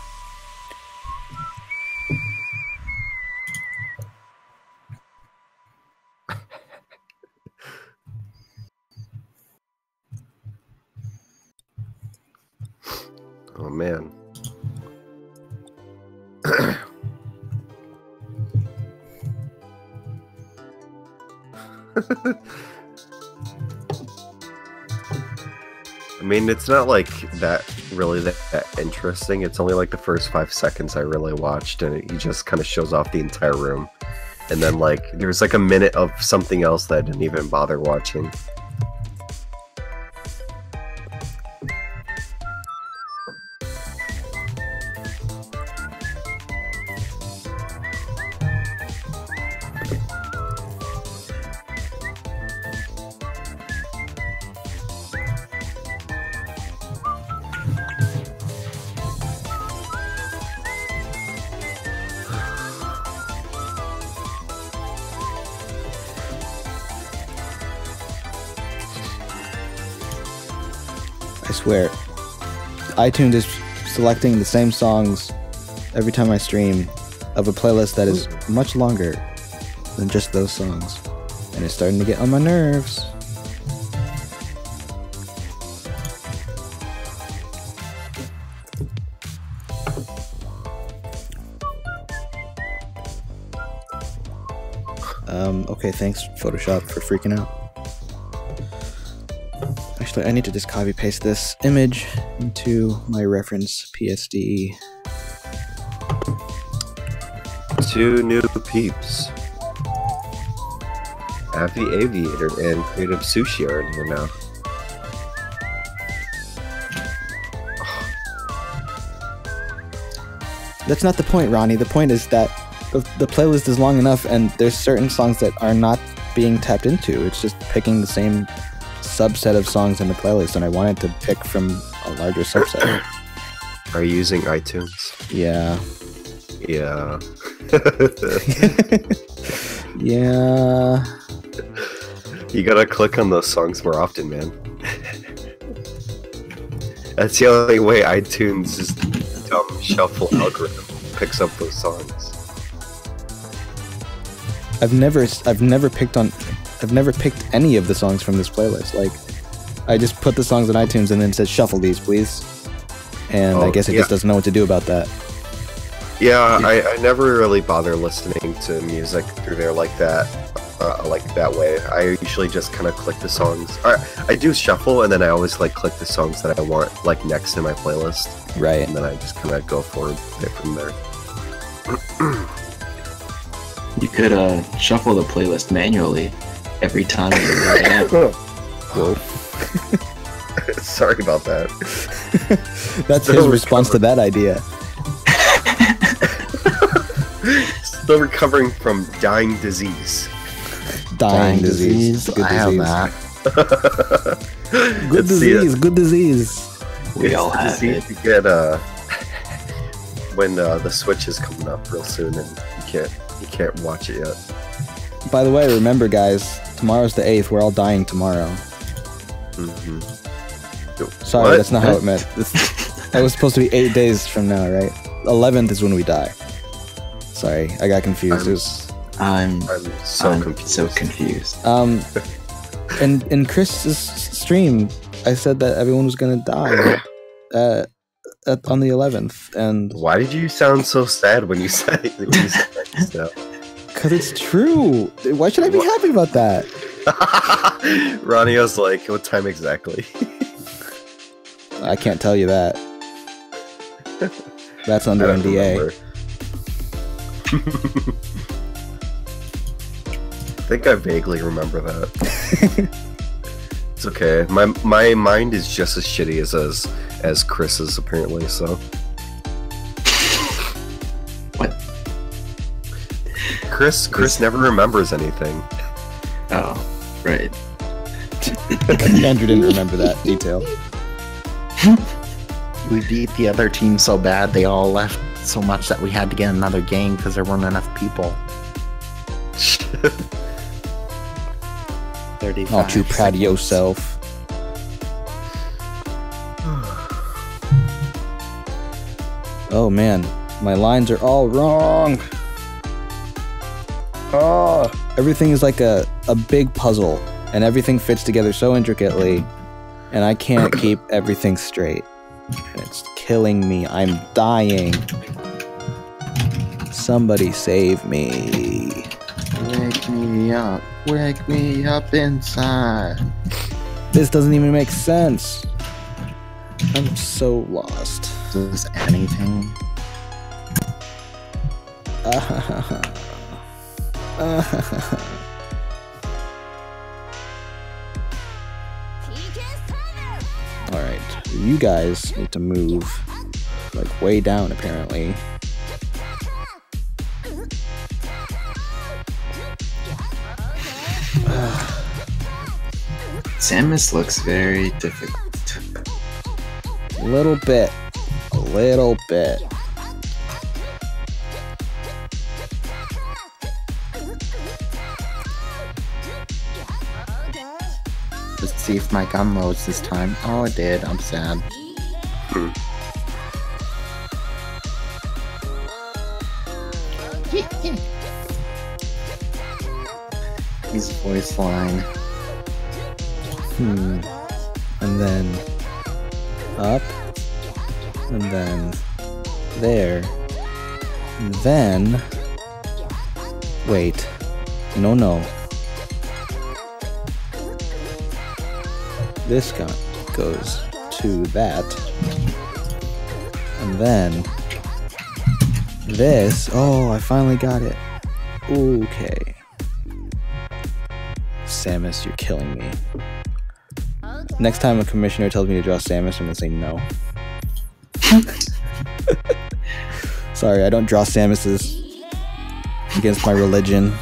oh man. I mean, it's not like that really that, that interesting. It's only like the first five seconds I really watched, and it, he just kind of shows off the entire room. And then, like, there's like a minute of something else that I didn't even bother watching. iTunes is selecting the same songs every time I stream of a playlist that is much longer than just those songs. And it's starting to get on my nerves. Um, okay, thanks, Photoshop, for freaking out. Actually, I need to just copy paste this image into my reference PSD. Two new peeps. Avi Aviator and Creative Sushi are in here now. That's not the point, Ronnie. The point is that the, the playlist is long enough and there's certain songs that are not being tapped into. It's just picking the same subset of songs in the playlist, and I wanted to pick from a larger subset. Are you using iTunes? yeah. Yeah. Yeah. you gotta click on those songs more often, man. That's the only way iTunes' dumb shuffle algorithm picks up those songs. I've never I've never picked on I've never picked any of the songs from this playlist. Like I just put the songs on iTunes and then said shuffle these, please. And I Oh, guess it yeah. just doesn't know what to do about that. Yeah, I, I never really bother listening to music through there like that, uh, like that way. I usually just kind of click the songs. I, I do shuffle, and then I always like click the songs that I want like next in my playlist, Right. and then I just kind of go forward it from there. You could uh, shuffle the playlist manually every time you write it out. Whoa. Sorry about that. That's Still his response to that idea. Still recovering from dying disease. Dying, disease. Good I have disease. that. Good It's the- disease. Good disease. We it's all the have it. disease You get uh, when uh, the Switch is coming up real soon, and you can't you can't watch it yet. By the way, remember, guys, tomorrow's the 8th. We're all dying tomorrow. hmm Sorry, What? that's not how it meant. It's- That was supposed to be eight days from now, right? 11th is when we die. Sorry, I got confused. I'm, was, I'm I'm so I'm confused. so confused. um, in in Chris's stream, I said that everyone was gonna die uh, at, on the 11th, and Why did you sound so sad when you said it? When you said that just now? Because it's true. Why should I be happy about that? Ronnie was like, "What time exactly?" I can't tell you that. That's under NDA. I think I vaguely remember that. it's okay. My my mind is just as shitty as as, as Chris's apparently. So Chris Chris never remembers anything. Oh, right. Andrew didn't remember that detail. We beat the other team so bad they all left so much that we had to get another game because there weren't enough people. 35. Aren't you proud of yourself? Oh man, my lines are all wrong. Oh, everything is like a, a big puzzle, and everything fits together so intricately, and I can't keep everything straight. it's killing me. I'm dying. Somebody save me. Wake me up. Wake me up inside. This doesn't even make sense. I'm so lost. Does anything? Uh. Alright, you guys need to move like way down apparently. Samus looks very difficult. A little bit. A little bit. Let's see if my gun loads this time. Oh, it did. I'm sad. His voice line. Hmm. And then up. And then there. And then. Wait. No, no. This gun goes to that. And then. This. Oh, I finally got it. Okay. Samus, you're killing me. Next time a commissioner tells me to draw Samus, I'm gonna say no. Sorry, I don't draw Samus's. Against my religion.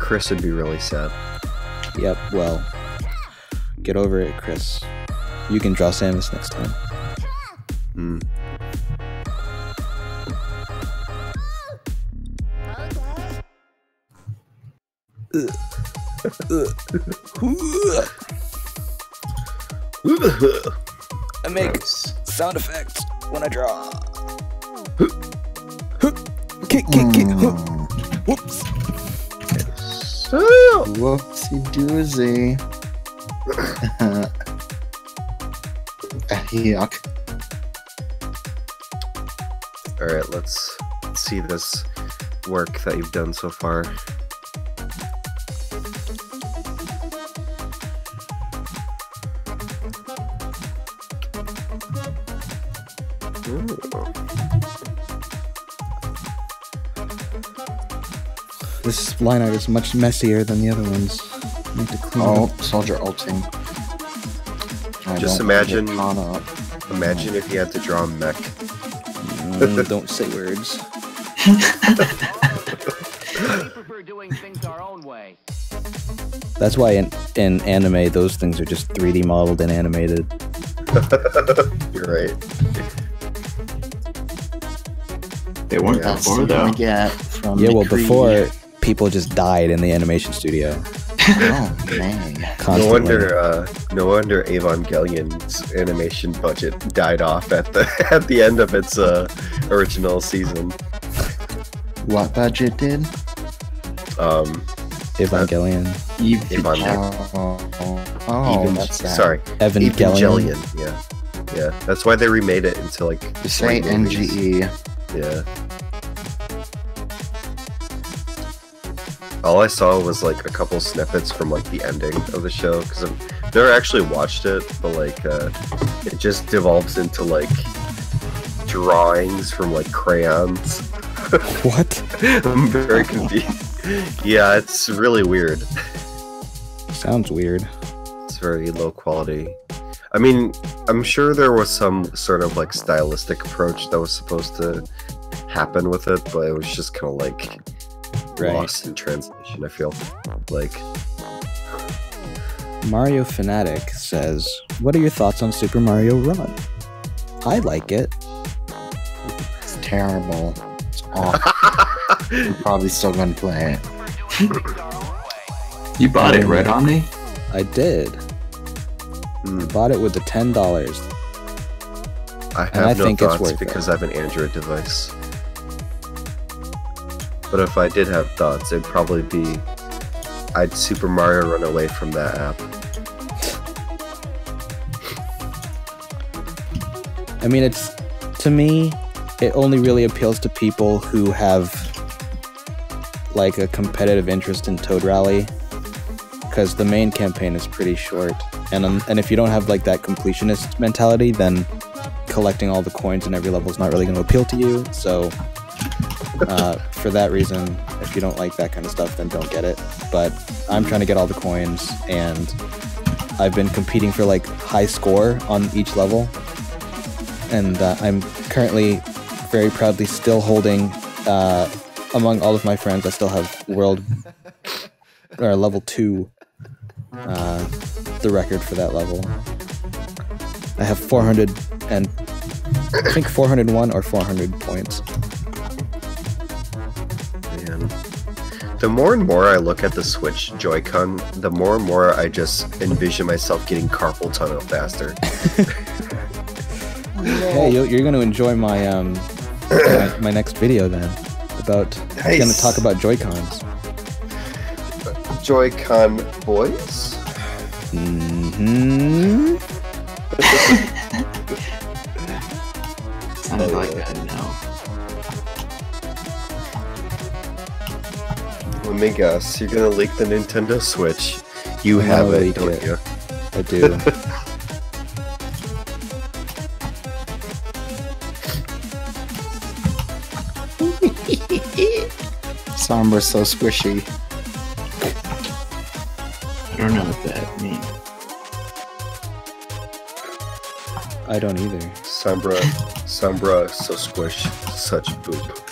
Chris would be really sad. Yep, well. Get over it, Chris. You can draw Samus next time. Hmm. I make Gross. sound effects when I draw. Kick, kick, kick. Mm, Whoops. Whoopsie doozy. Yuck. All right, let's see this work that you've done so far. Ooh. This line art is much messier than the other ones. I need to clean Oh, up. soldier ulting. I Just don't wanna get imagine- Imagine if you had to draw a mech. Mm, don't say words. We prefer doing things our own way. That's why in, in anime, those things are just 3D modeled and animated. You're right. They weren't Yeah, That's before though. Get from Yeah, well, before people just died in the animation studio Oh man. constantly. No wonder, uh, no wonder Evangelion's animation budget died off at the at the end of its uh, original season. What budget did? Um, Evangelion. Eve- Evan, Oh, oh, oh Even- that's sad. sorry, Evangelion. Evangelion. Yeah, yeah. That's why they remade it into like Just say NGE. Yeah. All I saw was like a couple snippets from like the ending of the show because I've never actually watched it, but like uh, it just devolves into like drawings from like crayons. What? I'm very confused. yeah, it's really weird. Sounds weird. It's very low quality. I mean, I'm sure there was some sort of like stylistic approach that was supposed to happen with it, but it was just kind of like Right. lost in translation. I feel like Mario Fanatic says, What are your thoughts on Super Mario Run? I like it. It's terrible. It's awful. I'm probably still gonna play it. You bought it, right, Omni? I did. Hmm, I bought it with the $10. I And I have no think it's thoughts worth it. because I have an Android device. But if I did have thoughts, it'd probably be I'd Super Mario run away from that app. I mean, it's to me, it only really appeals to people who have like a competitive interest in Toad Rally, because the main campaign is pretty short, and um, and if you don't have like that completionist mentality, then collecting all the coins in every level is not really going to appeal to you. So, uh, for that reason, if you don't like that kind of stuff, then don't get it. But I'm trying to get all the coins, and I've been competing for like high score on each level, and uh, I'm currently very proudly still holding uh, among all of my friends. I still have world or level two, uh, the record for that level. I have 400 and I think 401 or 400 points. The more and more I look at the Switch Joy-Con, the more and more I just envision myself getting carpal tunnel faster. Hey, you- you're going to enjoy my um my, my next video then about I'm going to talk about Joy Cons. Joy-Con boys? hmm Let me guess. You're gonna leak the Nintendo Switch. You I'm have gonna it, don't it. you? I do. Sombra's so squishy. I don't know what that means. I don't either. Sombra, Sombra, so squish, such boop.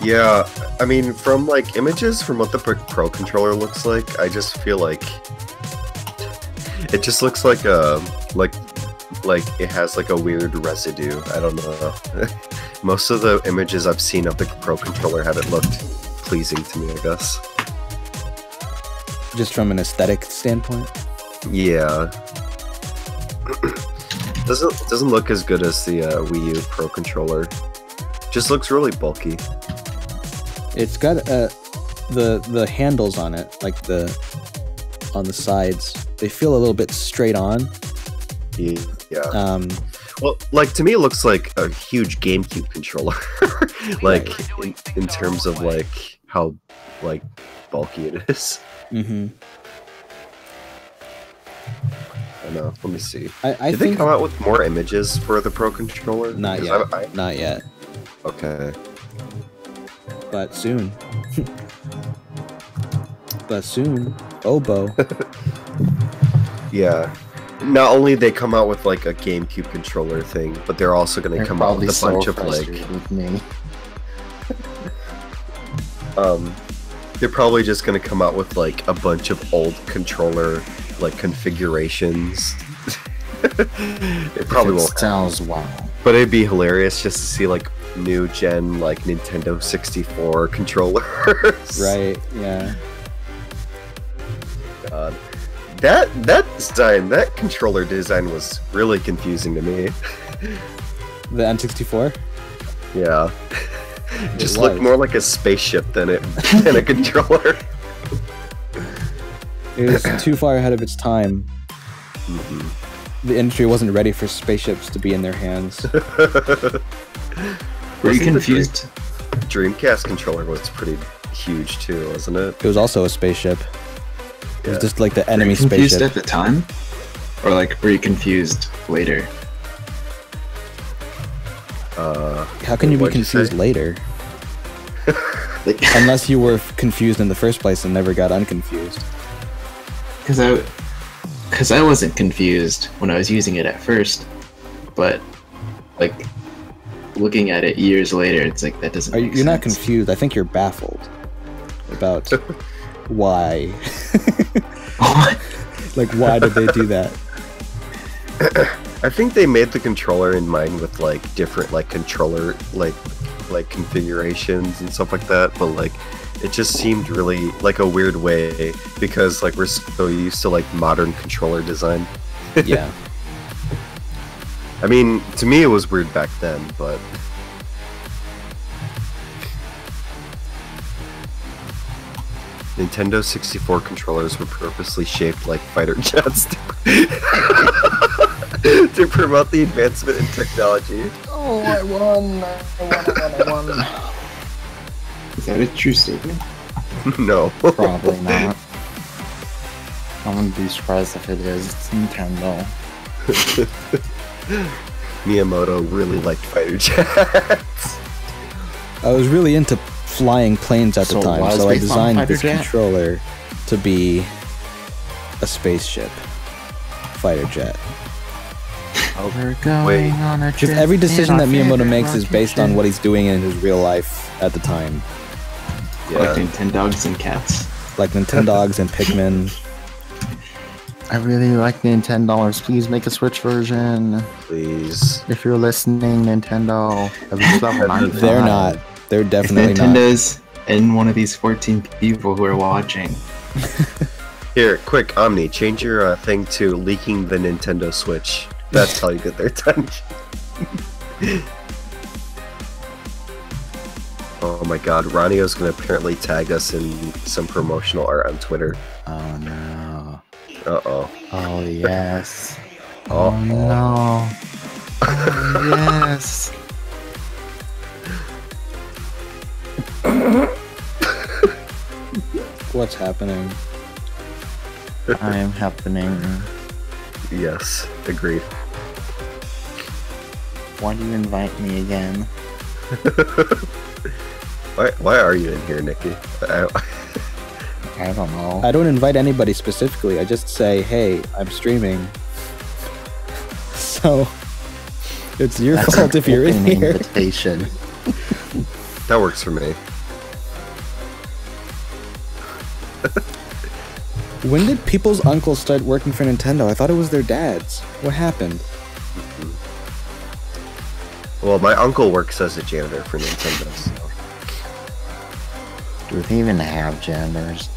Yeah, I mean, from like images from what the Pro Pro controller looks like, I just feel like it just looks like a like like it has like a weird residue. I don't know. Most of the images I've seen of the Pro controller haven't looked pleasing to me. I guess. Just from an aesthetic standpoint. Yeah. doesn't doesn't look as good as the uh, Wii U Pro controller. Just looks really bulky. It's got uh, the the handles on it, like the on the sides. They feel a little bit straight on. Yeah. yeah. Um, Well, like to me, it looks like a huge GameCube controller. like in, in terms of like how like bulky it is. Mm-hmm. I don't know. Let me see. I, I Did they come out with more images for the Pro controller? Not yet, I, I, not yet, okay. But soon. but soon, Obo. Yeah. Not only they come out with like a GameCube controller thing, but they're also going to come out with a so bunch of like with me. um they're probably just going to come out with like a bunch of old controller like configurations. it probably it won't. Sounds wow. But it'd be hilarious just to see like new gen like Nintendo 64 controllers. right? Yeah. God. That that design, that controller design was really confusing to me. The N64. Yeah. just It looked more like a spaceship than it than a controller. It was too far ahead of its time. Mhm. The industry wasn't ready for spaceships to be in their hands. Were you Wasn't the confused? Dreamcast controller was pretty huge too, wasn't it? It was also a spaceship. It was just like the Were you enemy confused spaceship. at the time? Or like were you confused later? Uh, How can you be What'd you confused later? Like Unless you were confused in the first place and never got unconfused. Because I, because I wasn't confused when I was using it at first, but like looking at it years later, it's like that doesn't. Are you, make you're not confused. I think you're baffled about why. like, why did they do that? I think they made the controller in mind with like different like controller like like configurations and stuff like that, but like it just seemed really like a weird way because like we're so used to like modern controller design. Yeah. I mean, to me it was weird back then, but Nintendo 64 controllers were purposely shaped like fighter jets to, to promote the advancement in technology. Oh, I won! I won! I won! I won! Is that a true statement? no. Probably not. I wouldn't be surprised if it is. It's Nintendo. Miyamoto really liked fighter jets. I was really into flying planes at So the time, so I designed this jet? controller to be a spaceship fighter jet. We're going Wait. on a Because trip every decision that Miyamoto makes is rocket based on what he's doing in his real life at the time, Yeah. Like Nintendogs and cats. like Nintendogs and Pikmin. I really like Nintendogs. Please make a Switch version. Please. If you're listening, Nintendo. At least level 95. They're not. They're If definitely not. Nintendo's and one of these 14 people who are watching. Here, quick, Omni, change your uh, thing to leaking the Nintendo Switch. That's how you get their attention. oh my god, Ronio's gonna apparently tag us in some promotional art on Twitter. Oh no. Uh oh. Oh yes. Oh, Oh no. Oh yes. What's happening? I am happening. Yes, agreed. Why do you invite me again? Why, why are you in here, Nikki? I, I don't know. I don't invite anybody specifically. I just say, "Hey, I'm streaming." So it's your That's fault if you're in open here. Invitation. that works for me. When did people's uncles start working for Nintendo? I thought it was their dads. What happened? Mm-hmm. Well, my uncle works as a janitor for Nintendo. So. Do they even have janitors?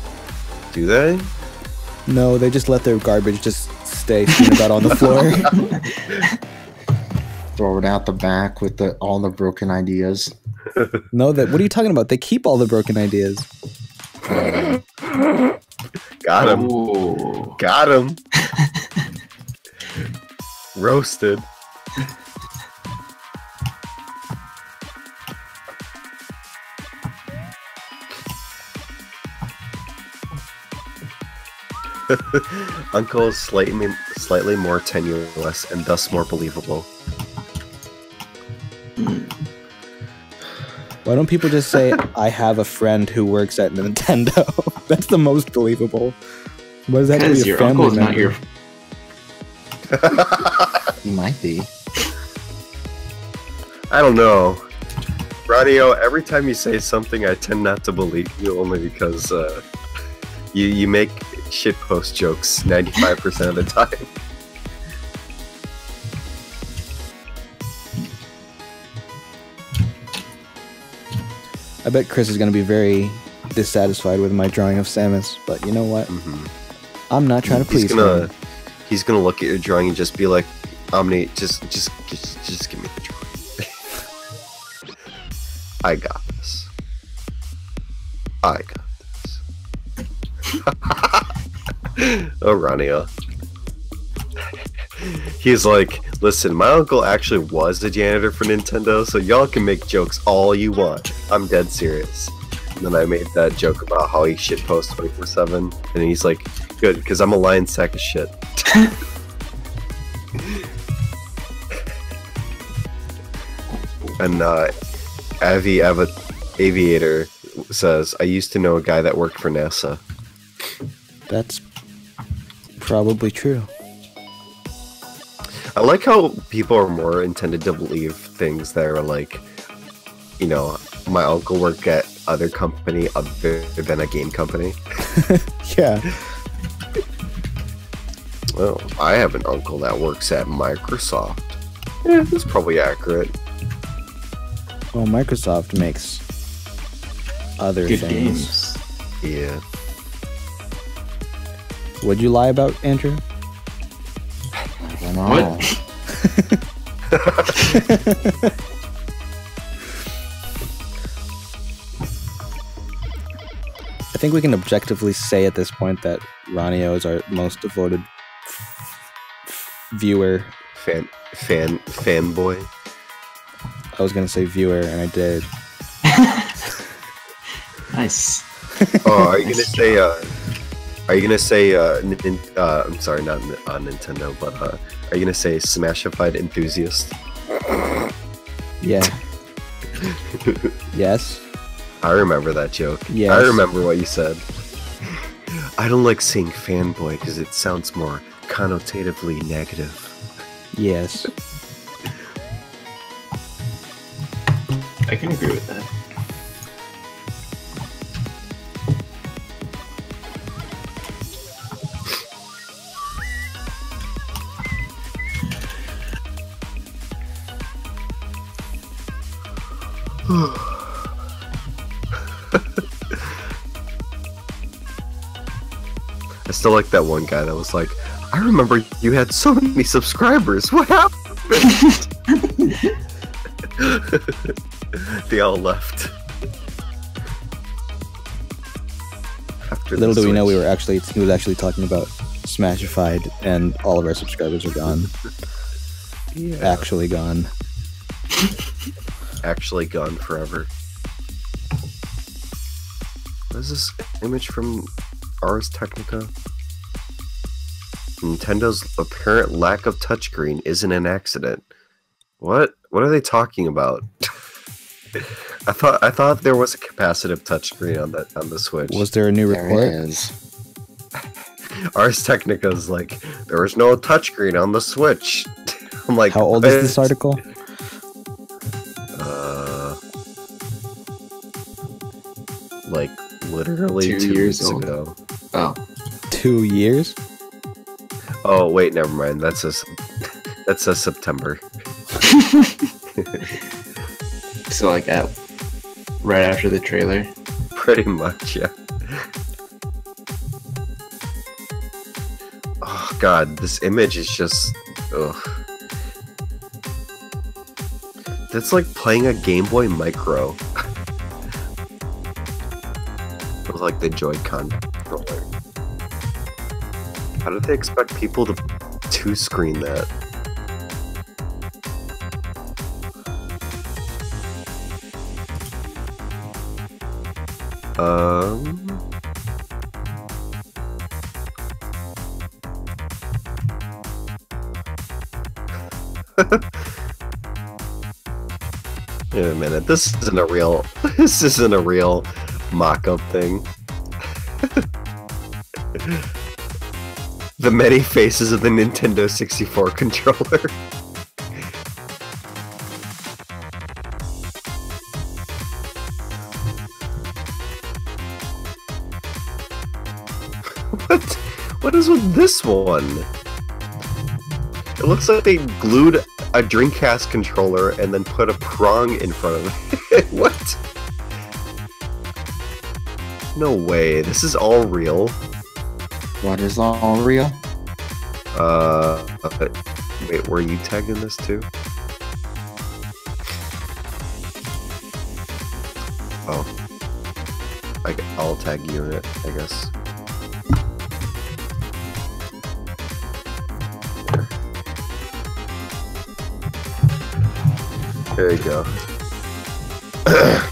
Do they? No, they just let their garbage just stay strewn about on the floor. Throw it out the back with the all the broken ideas. no, that. What are you talking about? They keep all the broken ideas. Got him. Oh. Got him. Roasted. Uncle is slightly, slightly more tenuous and thus more believable. Why don't people just say, "I have a friend who works at Nintendo"? That's the most believable. What does that have to a your family uncle's not member? your. He might be. I don't know. Radio, every time you say something, I tend not to believe you only because uh, you, you make shitpost jokes 95% of the time. I bet Chris is going to be very dissatisfied with my drawing of Samus, but you know what? Mhm. I'm not trying to He's please gonna him. he's gonna look at your drawing and just be like, Omni, just just just just give me the drawing. I got this. I got this. oh, Ronio. He's like, listen, my uncle actually was a janitor for Nintendo, so y'all can make jokes all you want. I'm dead serious. And then I made that joke about how he shit posts 24 7. And he's like, good, because I'm a lion sack of shit. and uh, Avi Ava- Aviator says, I used to know a guy that worked for NASA. That's probably true. I like how people are more intended to believe things that are like, you know, my uncle worked at other company other than a game company. Yeah. Well, I have an uncle that works at Microsoft. Yeah, that's probably accurate. Well, Microsoft makes other Good things. games. Yeah. Would you lie about Andrew? I don't know. What? I think we can objectively say at this point that Ronio is our most devoted viewer. Fan, fan, fanboy. I was gonna say viewer, and I did. Nice. Oh, are you gonna say? Uh, are you gonna say? Uh, nin- uh, I'm sorry, not Ni- uh, Nintendo, but uh, are you gonna say Smashified enthusiast? Yeah. yes. I remember that joke. Yes. I remember what you said. I don't like saying fanboy because it sounds more connotatively negative. Yes. I can agree with that. I still like that one guy that was like, I remember you had so many subscribers. What happened? they all left. After Little do we know we were actually he was actually talking about Smashified, and all of our subscribers are gone. Yeah. Actually gone. actually gone forever. What is this image from Ars Technica? Nintendo's apparent lack of touchscreen isn't an accident. What? What are they talking about? I thought I thought there was a capacitive touchscreen on that on the Switch. Was there a new There report? it is. Ars Technica's like there was no touchscreen on the Switch. I'm like, How old is this article? Uh, like literally Two two, years years old. ago. Oh, Two years? Oh wait, never mind. That's a that's a September. so like at right after the trailer. Pretty much, yeah. Oh god, this image is just ugh. That's like playing a Game Boy Micro. With like the Joy-Con controller. How did they expect people to two screen that? Um Wait a minute, this isn't a real this isn't a real mock-up thing. the many faces of the Nintendo 64 controller. what what is with this one? It looks like they glued a Dreamcast controller and then put a prong in front of it. what? No way. This is all real. What is all real? Uh, wait, were you tagged in this too? Oh. I, I'll tag you in it, I guess. There you go.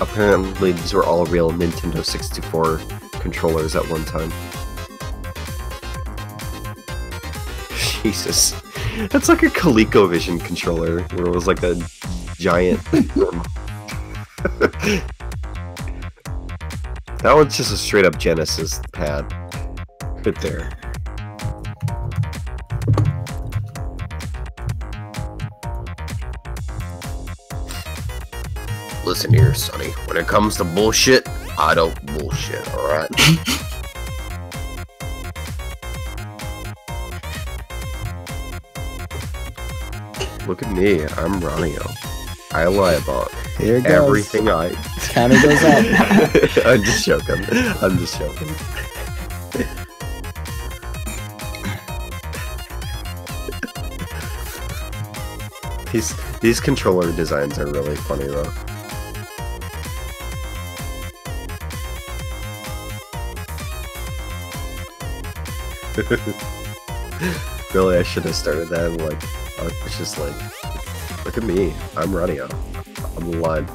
Apparently, these were all real Nintendo 64 controllers at one time. Jesus. That's like a ColecoVision controller, where it was like a giant. that one's just a straight up Genesis pad. Right there. Listen here, Sonny. When it comes to bullshit, I don't bullshit, alright? Look at me, I'm Ronio. I lie about Here goes. everything I. Counter goes up. I'm just joking. I'm just joking. these these controller designs are really funny though. really, I should have started that. and, Like, I was just like, look at me. I'm radio. I'm live.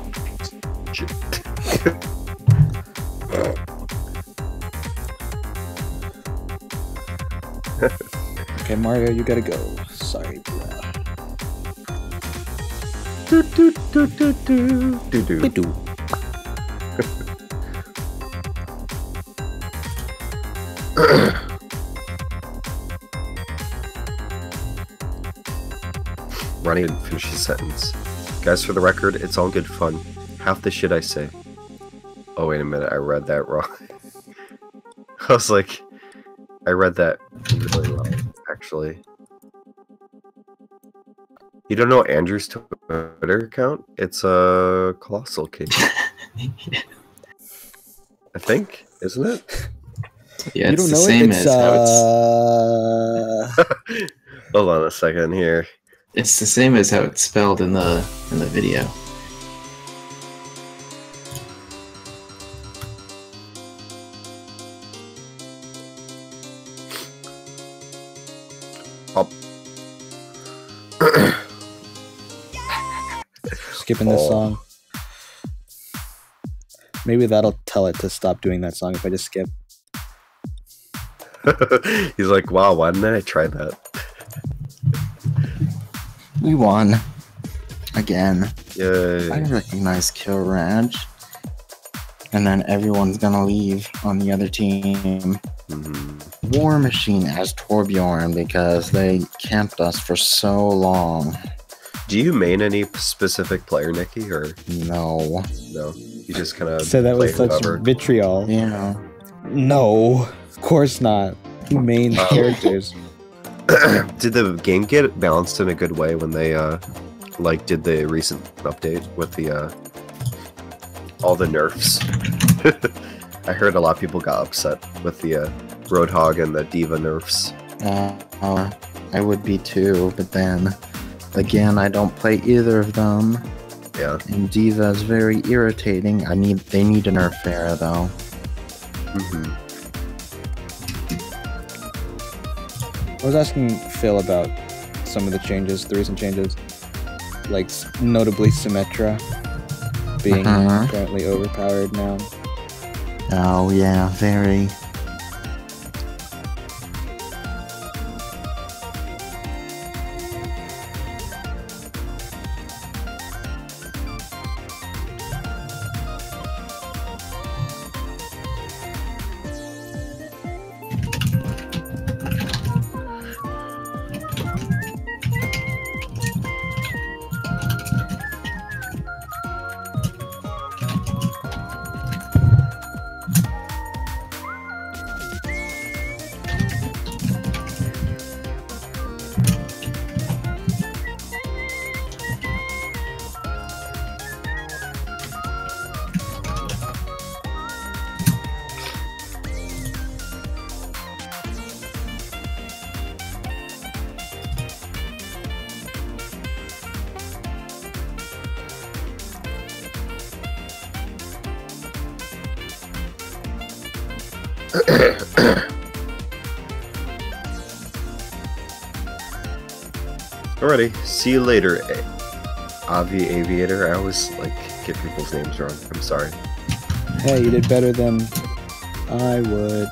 Shit. Okay, Mario, you gotta go. Sorry, bro. Do, do, do, do, do, do, do. Bidoo. Ronnie didn't finish his sentence. Guys, for the record, it's all good fun. Half the shit I say. Oh, wait a minute, I read that wrong. I was like, I read that really wrong, actually. You don't know Andrew's Twitter account? It's a colossal cake, I think, isn't it? Yeah, you it's don't the know same it? It's, as how it's. uh... Hold on a second here. It's the same as how it's spelled in the in the video. skipping this Oh. song. Maybe that'll tell it to stop doing that song if I just skip. He's like, wow, why didn't I try that? We won. Again. Yay. I recognize Kill Raj. And then everyone's gonna leave on the other team. Mhm. War Machine as Torbjorn because they camped us for so long. Do you main any specific player, Nikki, or No. no? You just kind of Say that play with such whoever. vitriol. Yeah. No, of course not. Main Oh. characters. did the game get balanced in a good way when they uh like did the recent update with the uh all the nerfs? I heard a lot of people got upset with the uh, Roadhog and the D.Va nerfs. Uh, uh, I would be too, but then again, I don't play either of them. Yeah. And D.Va is very irritating. I need they need a nerf fair though. hmm I was asking Phil about some of the changes, the recent changes, like notably Symmetra being Uh-huh. currently overpowered now. Oh yeah, very. See you later, Avi Aviator. I always like get people's names wrong. I'm sorry. Hey, you did better than I would.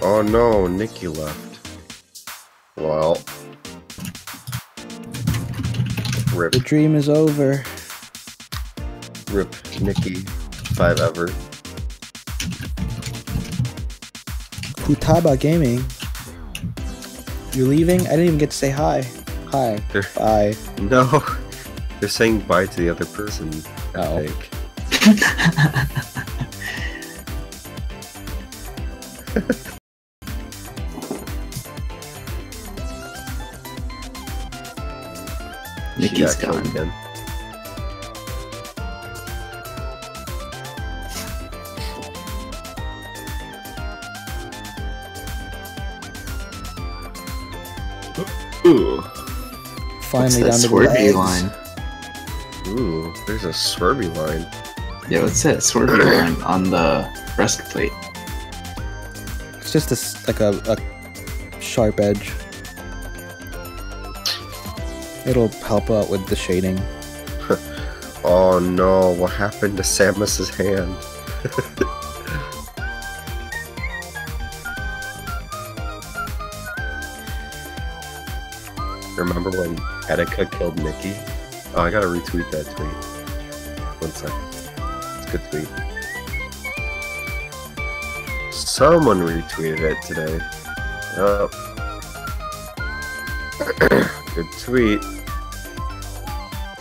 Oh no, Nikki left. Well, rip, The dream is over. rip, Nikki, five ever. Futaba Gaming. You're leaving? I didn't even get to say hi. Hi. They're- Bye. No, they're saying bye to the other person. I oh. think. Nikki's gone. again. Ooh, Finally What's that down to the swervy legs. line? ooh, there's a swervy line. Yeah, what's that swervy line on the breastplate? It's just a s like a, a sharp edge. It'll help out with the shading. Oh no, what happened to Samus's hand? Remember when Etika killed Nikki? Oh, I gotta retweet that tweet. One sec. It's a good tweet. Someone retweeted it today. Oh. good tweet.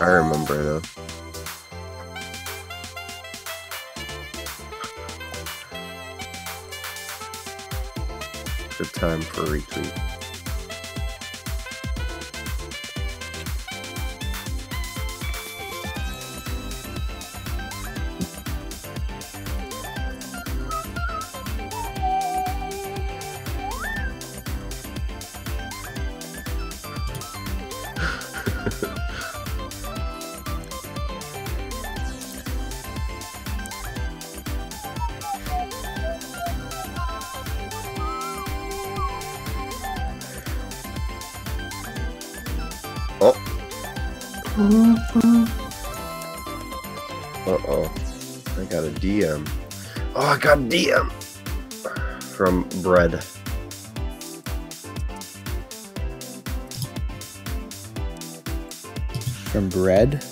I remember though. Good time for a retweet. Oh, I DM from Bread. From bread.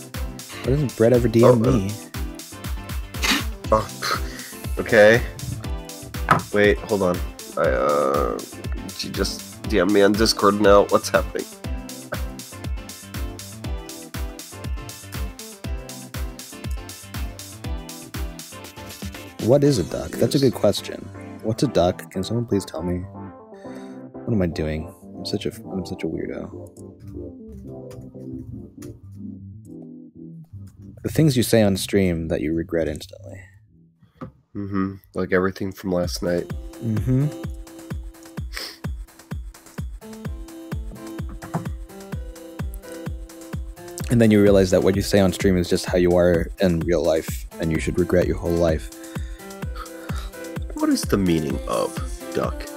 Why doesn't bread ever DM Oh, uh, me? Oh, okay. Wait, hold on. I uh, she just DM me on Discord now. What's happening? What is a duck? That's a good question. What's a duck? Can someone please tell me? What am I doing? I'm such a I'm such a weirdo. The things you say on stream that you regret instantly. Mm-hmm. Like everything from last night. Mm-hmm. And then you realize that what you say on stream is just how you are in real life, and you should regret your whole life. What is the meaning of duck?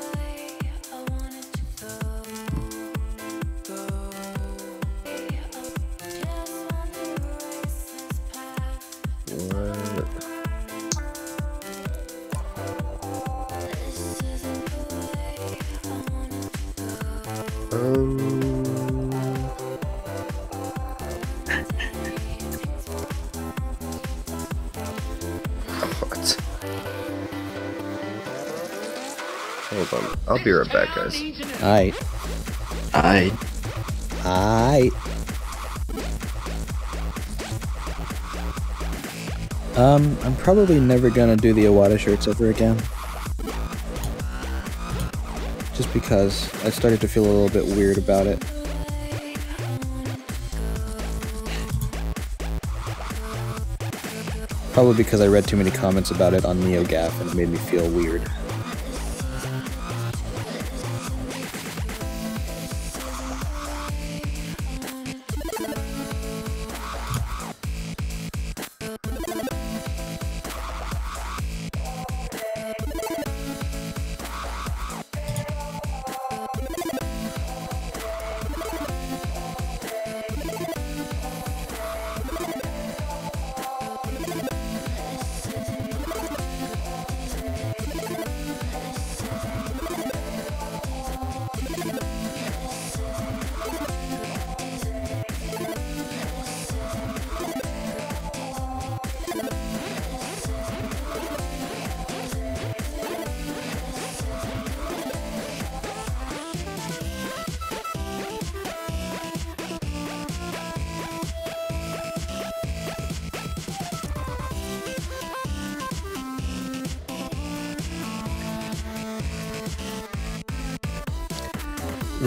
Right back, guys. Alright. I Alright. Um, I'm probably never gonna do the Iwata shirts ever again. Just because I started to feel a little bit weird about it. Probably because I read too many comments about it on NeoGAF and it made me feel weird.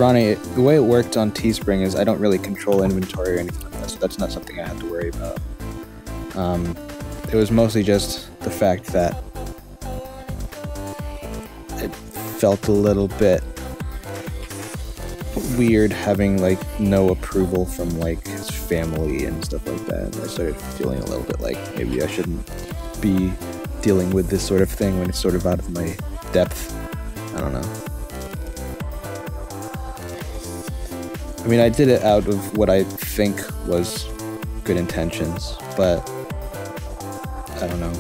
Ronnie, the way it worked on Teespring is I don't really control inventory or anything like that, so that's not something I have to worry about. Um, it was mostly just the fact that it felt a little bit weird having like no approval from like his family and stuff like that. I started feeling a little bit like maybe I shouldn't be dealing with this sort of thing when it's sort of out of my depth. Mean, I did it out of what I think was good intentions, but I don't know.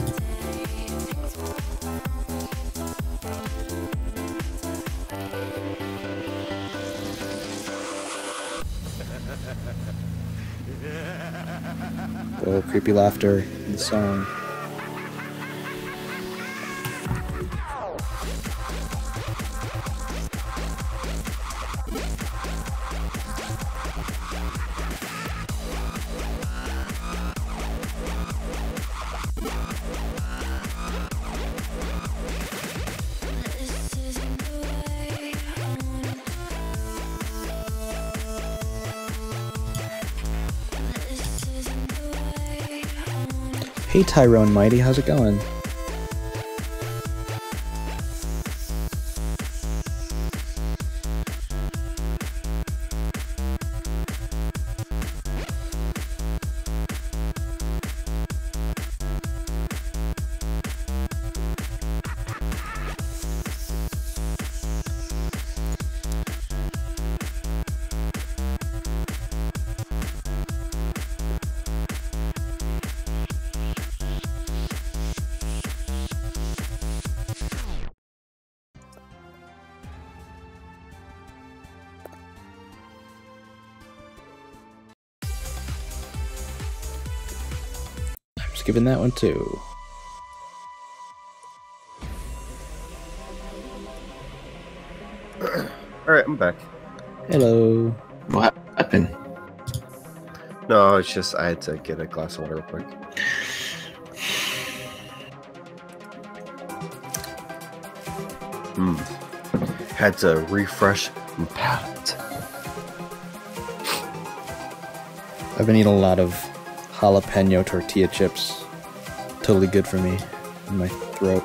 Creepy laughter in the song. Hey Tyrone Mighty, how's it going? Skipping that one too. All right, I'm back. Hello. What happened? No, it's just I had to get a glass of water real quick. Hmm. Had to refresh my palate. I've been eating a lot of jalapeno tortilla chips. Totally good for me in my throat.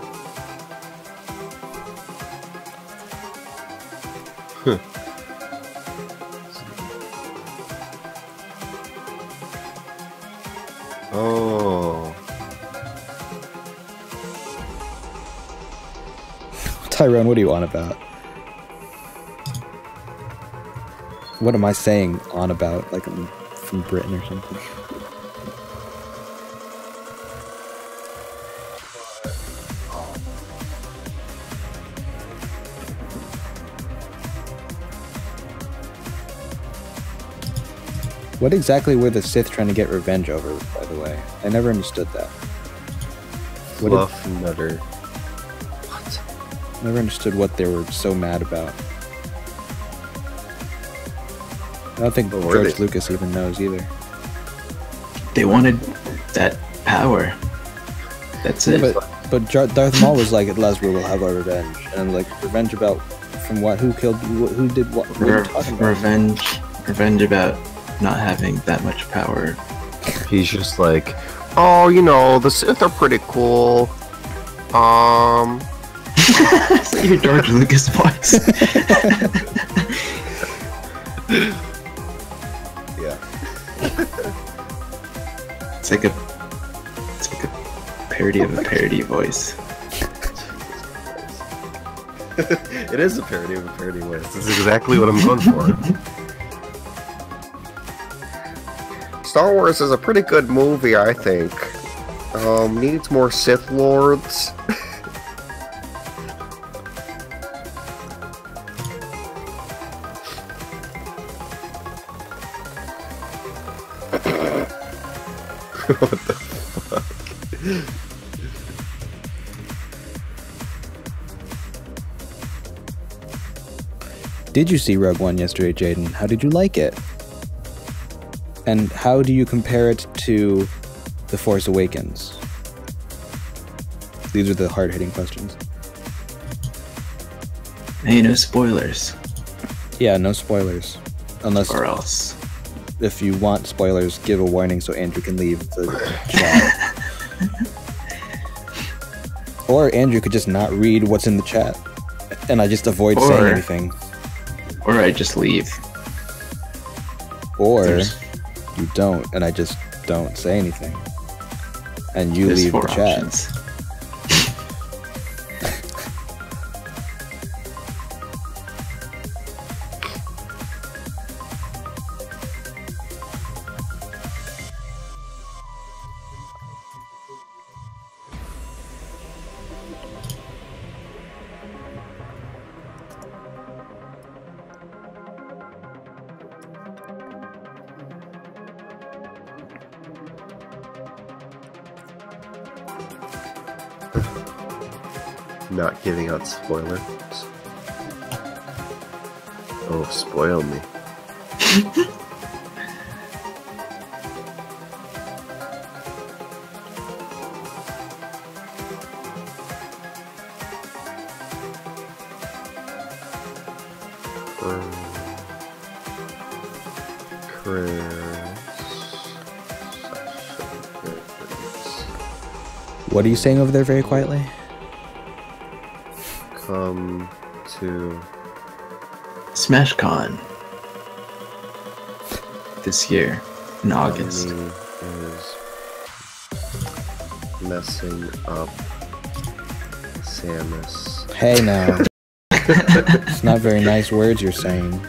Oh, Tyrone, what are you on about? What am I saying on about? Like I'm from Britain or something? What exactly were the Sith trying to get revenge over, by the way? I never understood that. What did- fluff nutter. What? Never understood what they were so mad about. I don't think What George they? Lucas even knows either. They wanted that power. That's Yeah, it. but but Jar- Darth Maul was like, "At last we will have our revenge," and I'm like, "Revenge about from what? Who killed? Who, who did what? What are you Re- talking about?" revenge, revenge about not having that much power. He's just like, oh, you know, the Sith are pretty cool. Um, Is that your George Lucas voice? yeah. It's like a, it's like a parody of a parody voice. it is a parody of a parody voice. This is exactly what I'm going for. Star Wars is a pretty good movie, I think. Um, needs more Sith Lords. what the fuck? Did you see Rogue One yesterday, Jaden? How did you like it? And how do you compare it to The Force Awakens? These are the hard hitting questions. Hey, no spoilers, Yeah, no spoilers. Unless or else. if you want spoilers, give a warning so Andrew can leave the chat. or Andrew could just not read what's in the chat. And I just avoid saying anything. Or I just leave. Or There's, don't, and I just don't say anything. And you there's leave the chat. options. Not giving out spoilers. Oh, spoil me. What are you saying over there very quietly? Come to SmashCon this year in August. Is messing up Samus. Hey now. it's not very nice words you're saying.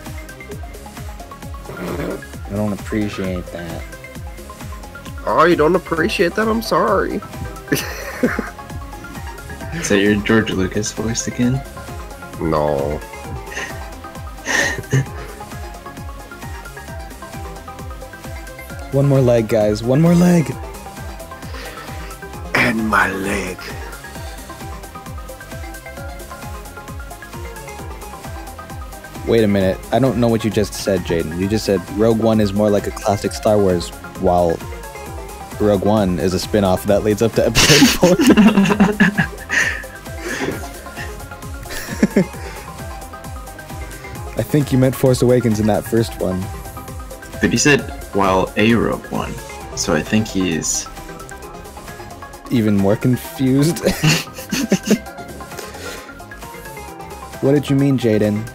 I don't appreciate that. Oh, you don't appreciate that? I'm sorry. Is that your George Lucas voice again? No. One more leg, guys. One more leg. And my leg. Wait a minute. I don't know what you just said, Jaden. You just said Rogue One is more like a classic Star Wars, while Rogue One is a spin off that leads up to episode 4. think you meant Force Awakens in that first one. But he said while a Rogue One, so I think he's Even more confused. what did you mean, Jaden?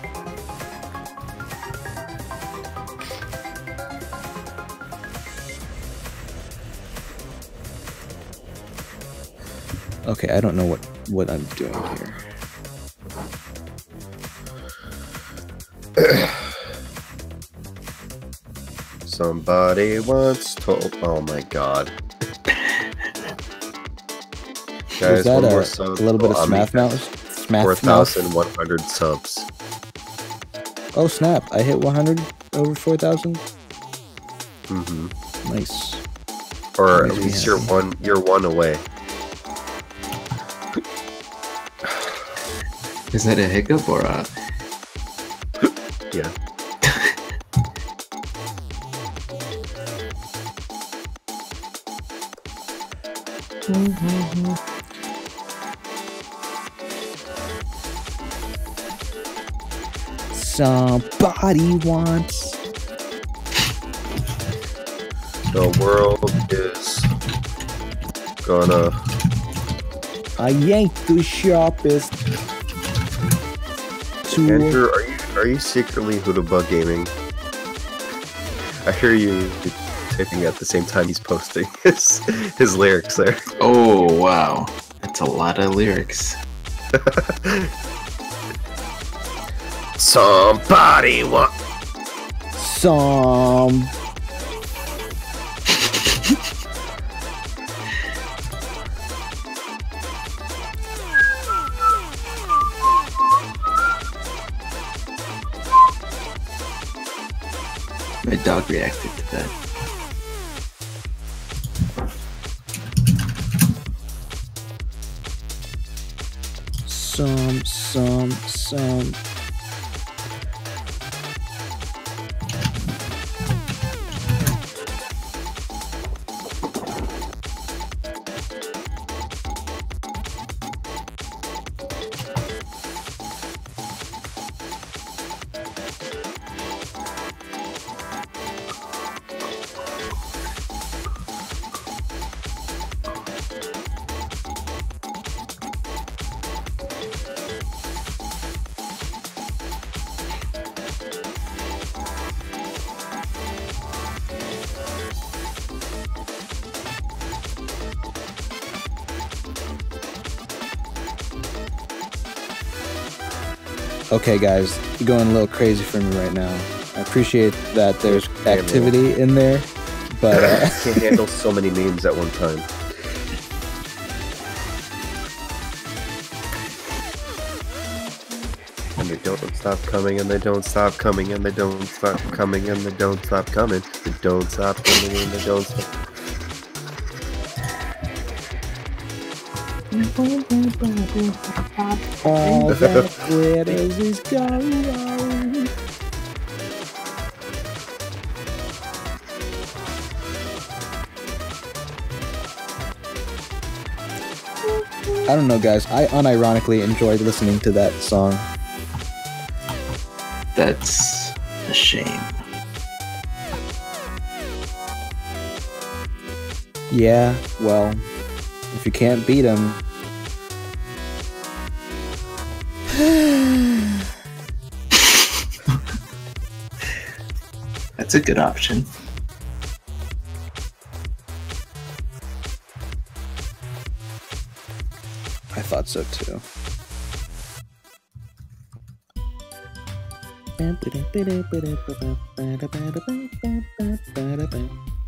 Okay, I don't know what what I'm doing here. Somebody once told. Oh my god. Guys, Was that one a, more a little bit of Oh, I mean, Smash Mouth? Smash 4,100 subs. Oh snap! I hit 100 over 4,000. hmm Nice. Or at me least you're one. You're one away. is that a hiccup or a Somebody wants. The world is gonna. I yank the sharpest. Tool. Andrew, are you are you secretly Hoodabug Gaming? I hear you typing at the same time he's posting his his lyrics there. Oh wow. That's a lot of lyrics. Somebody want. Some. My dog reacted to that. Some. Some. Some. Okay, guys, you're going a little crazy for me right now. I appreciate that there's activity in there, but uh, Can't handle so many memes at one time. And they don't stop coming, and they don't stop coming, and they don't stop coming, and they don't stop coming. They don't stop coming, and they don't stop. All that glitters is gold. I don't know, guys. I unironically enjoyed listening to that song. That's a shame. Yeah, well, if you can't beat him, That's a good option. I thought so too.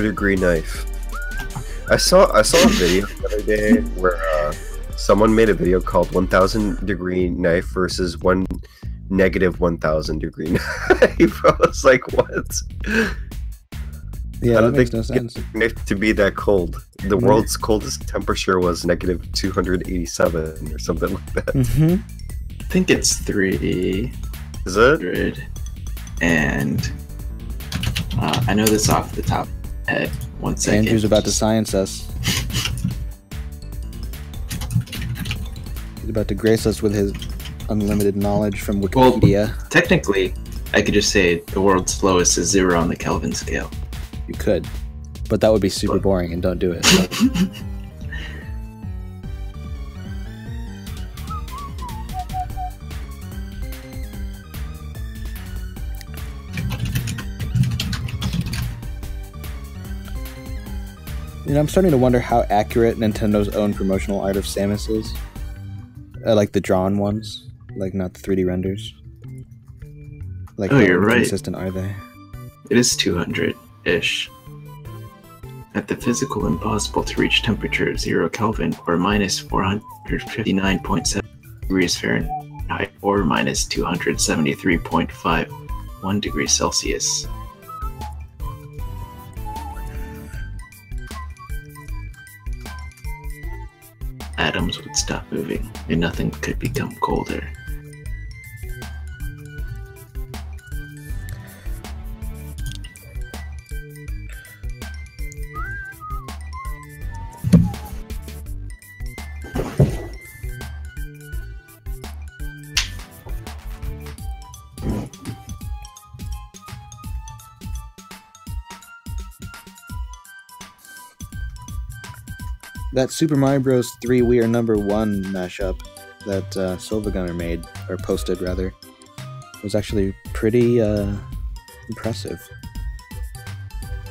Zero degree knife. I saw I saw a video the other day where uh, someone made a video called 1000 degree knife versus one negative 1000 degree knife. I was like, what? Yeah, I that makes no sense. knife to be that cold. The Mm. world's coldest temperature was negative 287 or something like that. hmm I think it's 300. Is it? And uh, I know this off the top of my head. One second. Andrew's about to science us. He's about to grace us with his unlimited knowledge from Well- Wikipedia. Technically, I could just say the world's lowest is zero on the Kelvin scale. You could, but that would be super boring, and don't do it. You know, I'm starting to wonder how accurate Nintendo's own promotional art of Samus is. I like the drawn ones, like not the 3D renders. Like, Oh, you're right. consistent are they? It is 200 ish. At the physical impossible to reach temperature of 0 Kelvin or minus 459.7 degrees Fahrenheit or minus 273.51 degrees Celsius. Atoms would stop moving and nothing could become colder. That Super Mario Bros. 3 We Are Number One mashup that uh, SiIvaGunner made, or posted rather, was actually pretty uh, impressive.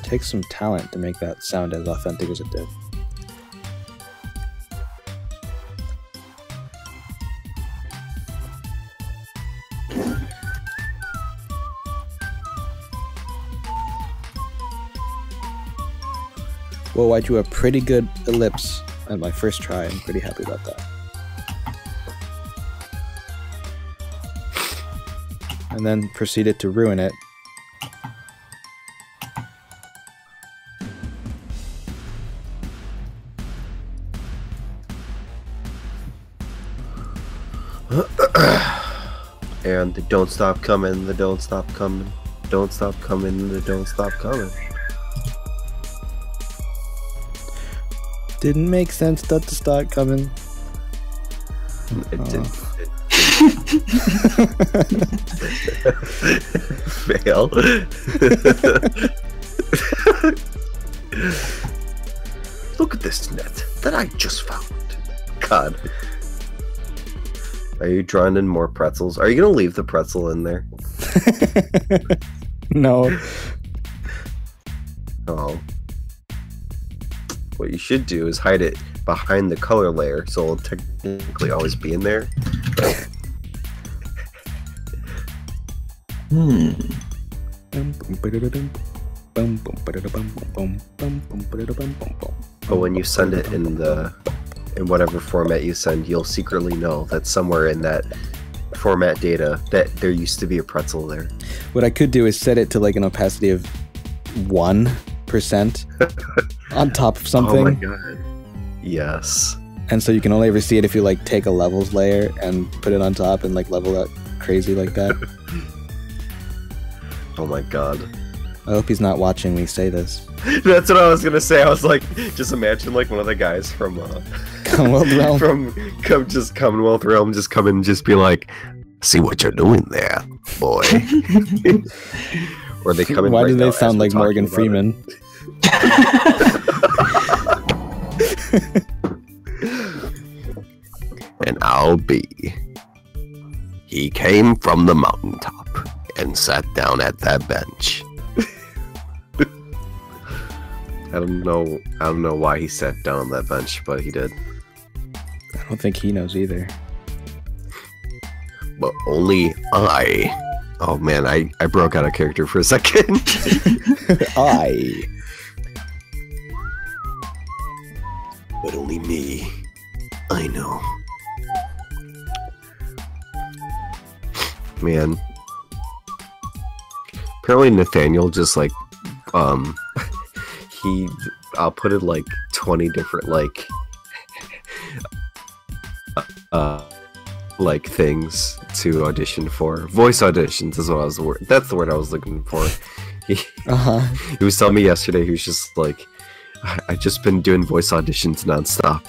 takes some talent to make that sound as authentic as it did. Whoa, I drew a pretty good ellipse at my first try. I'm pretty happy about that. And then proceeded to ruin it. And the don't stop coming, the don't stop coming, don't stop coming, the don't stop coming. Didn't make sense that to start coming. It did. Oh. Fail. Look at this net that I just found. God. Are you drawing in more pretzels? Are you gonna leave the pretzel in there? no. Oh. What you should do is hide it behind the color layer so it'll technically always be in there. Hmm. But when you send it in the in whatever format you send, you'll secretly know that somewhere in that format data that there used to be a pretzel there. What I could do is set it to like an opacity of one percent on top of something, Oh my god. Yes. and so you can only ever see it if you like take a levels layer and put it on top and like level up crazy like that. Oh my god. I hope he's not watching me say this. That's what I was gonna say. I was like, just imagine like one of the guys from uh, Commonwealth Realm. from come just Commonwealth Realm just come in and just be like, see what you're doing there, boy. or they come in. Why right do they sound like Morgan Freeman? it. Freeman? and I'll be. He came from the mountaintop and sat down at that bench. I don't know. I don't know why he sat down on that bench, but he did. I don't think he knows either. But only I. Oh man, I I broke out of character for a second. I. but only me. I know. Man. Apparently Nathaniel just like um he I'll put it like 20 different like uh like things to audition for. Voice auditions is what I was the word. That's the word I was looking for. He Uh huh. he was telling me yesterday he was just like I I just been doing voice auditions nonstop.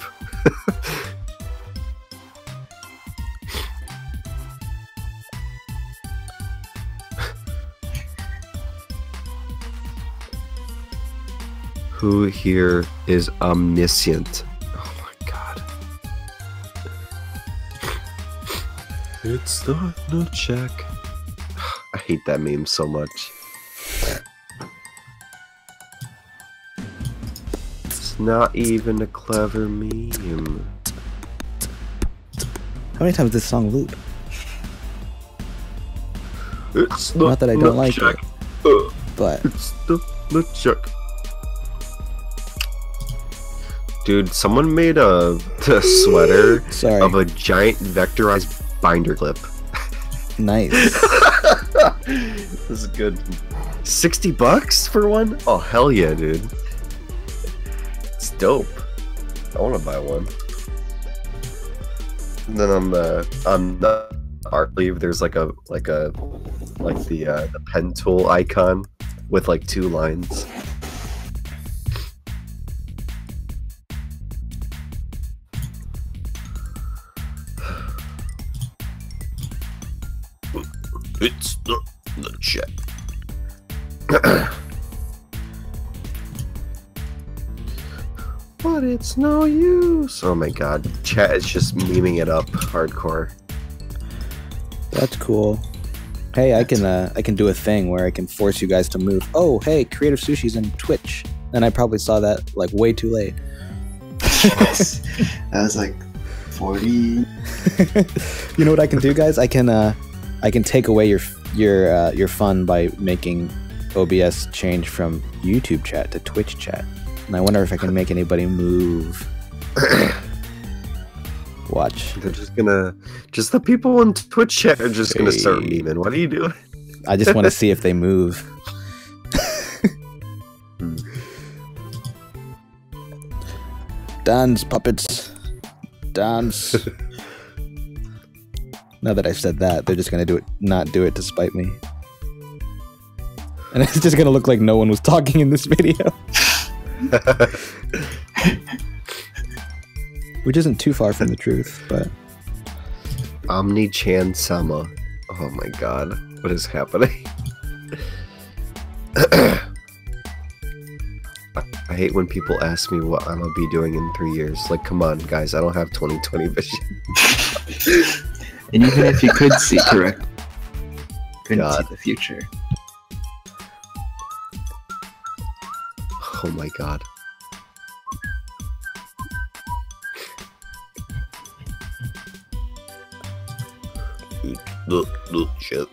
Who here is omniscient? Oh my god. It's not no check. I hate that meme so much. It's not even a clever meme. How many times this song loop? It's Not that I don't like check. it, Uh, but it's the check. Dude, someone made a, a sweater of a giant vectorized binder clip. nice. this is good. 60 bucks for one? Oh, hell yeah, dude. It's dope. I want to buy one. And then on the on the art sleeve, there's like a like a like the uh, the pen tool icon with like two lines. It's the the check. but it's no use. Oh my god, chat is just memeing it up hardcore. That's cool. Hey, I can uh, I can do a thing where I can force you guys to move. Oh, hey, Creative Sushi's in Twitch, and I probably saw that like way too late. yes. I was like 40. you know what I can do, guys? I can uh, I can take away your your uh, your fun by making OBS change from YouTube chat to Twitch chat, and I wonder if I can make anybody move. Watch. They're just gonna, just the people on Twitch chat are just gonna start memeing. What are you doing? I just want to see if they move. Hmm. Dance, puppets. Dance. now that I've said that, they're just gonna do it not do it to spite me. And it's just gonna look like no one was talking in this video. which isn't too far from the truth, but Omni Chan Sama. Oh my god, what is happening? I I hate when people ask me what I'm gonna be doing in three years. Like, come on, guys, I don't have 2020 vision. And even if you could see correct, couldn't God. see the future. Oh my god. Look, look, shit.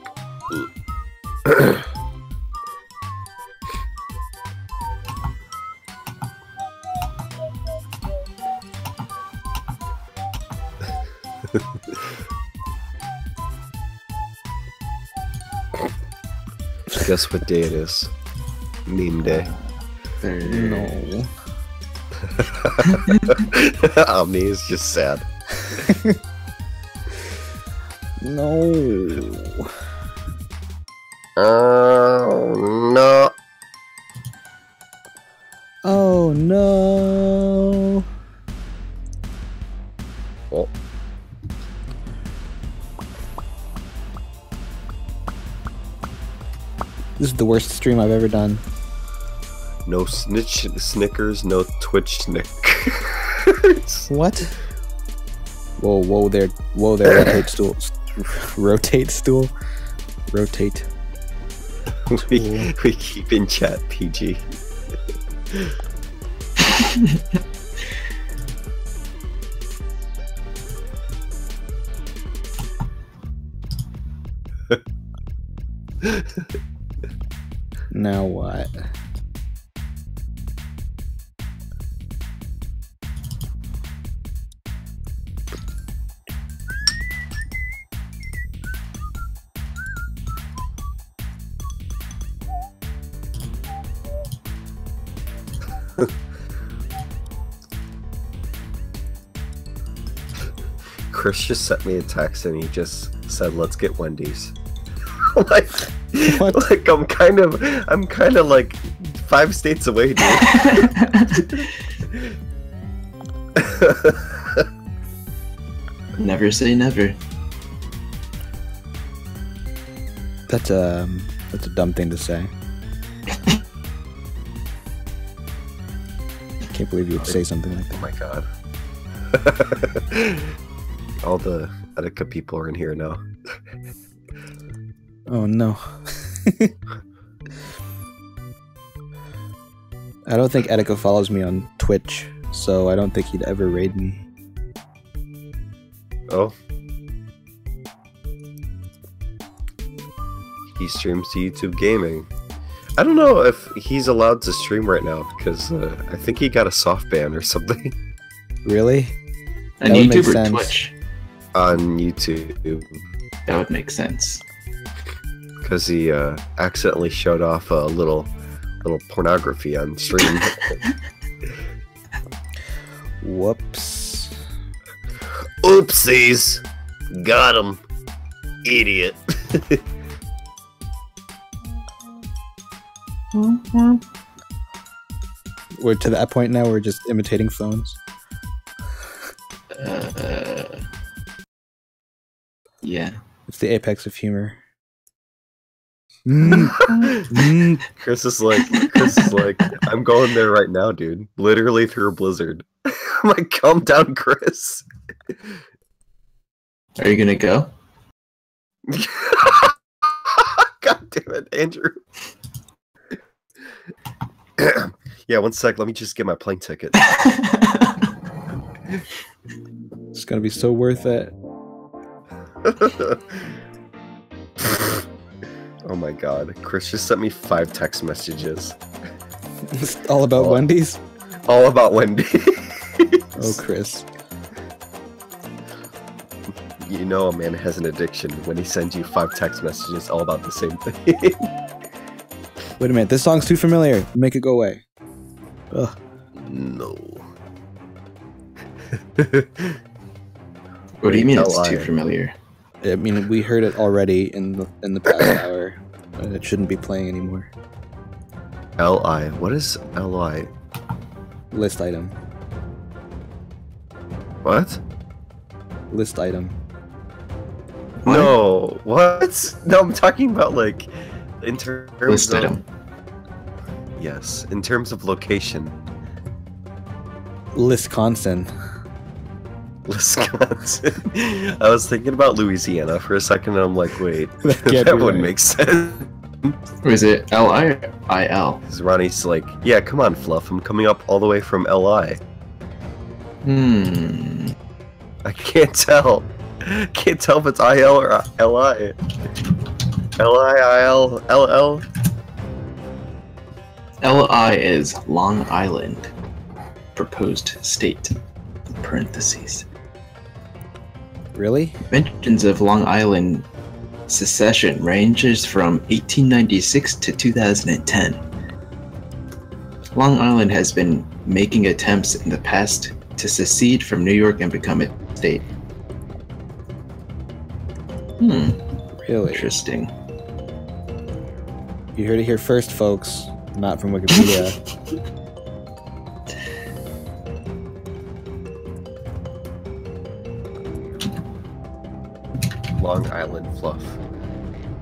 Guess what day it is? Meme day. No. Omni is just sad. No. Oh no. Oh no. Oh, This is the worst stream I've ever done. No snitch Snickers, no Twitch Snickers. What? Whoa, whoa there, whoa there, rotate stool, rotate stool, rotate. we, we keep in chat PG. Just sent me a text and he just said, "Let's get Wendy's." like, What? like I'm kind of, I'm kind of like five states away, dude. Never say never. That's um, that's a dumb thing to say. I can't believe you would say something like that. oh my god. All the Etika people are in here now. Oh no. I don't think Etika follows me on Twitch, so I don't think he'd ever raid me. Oh. He streams to YouTube Gaming. I don't know if he's allowed to stream right now because uh, I think he got a soft ban or something Really? And That would YouTube or sense. Twitch? On YouTube That would make sense. because he uh, accidentally showed off a little little pornography on stream. Whoops. Oopsies! Got him, idiot. We're to that point now. We're just imitating phones. Yeah. It's the apex of humor. Mm, mm. Chris is like, Chris is like, I'm going there right now, dude. Literally through a blizzard. I'm like, calm down, Chris. Are you gonna go? God damn it, Andrew. yeah, one sec. Let me just get my plane ticket. It's gonna be so worth it. oh my god. Chris just sent me five text messages. It's all about Oh. Wendy's. All about Wendy. Oh, Chris. you know a man has an addiction when he sends you five text messages all about the same thing. Wait a minute. This song's too familiar. Make it go away. Ugh. no. What do you mean it's too familiar? I mean, we heard it already in the in the past hour, and it shouldn't be playing anymore. Li. What is Li? List item. What? List item. What? No. What? No, I'm talking about like in terms List of item. yes, in terms of location. Wisconsin. Wisconsin. I was thinking about Louisiana for a second, and I'm like, wait, That can't that wouldn't right. make sense. Or is it L I I L? Because Ronnie's like, yeah, come on, Fluff. I'm coming up all the way from LI. Hmm. I can't tell. Can't tell if it's IL or LI. LI, IL, LL. L I is Long Island. Proposed state. Parentheses. Really? Mentions of Long Island secession ranges from 1896 to 2010. Long Island has been making attempts in the past to secede from New York and become a state. Hmm, Really? interesting. You heard it here first, folks. Not from Wikipedia. Long Island Fluff.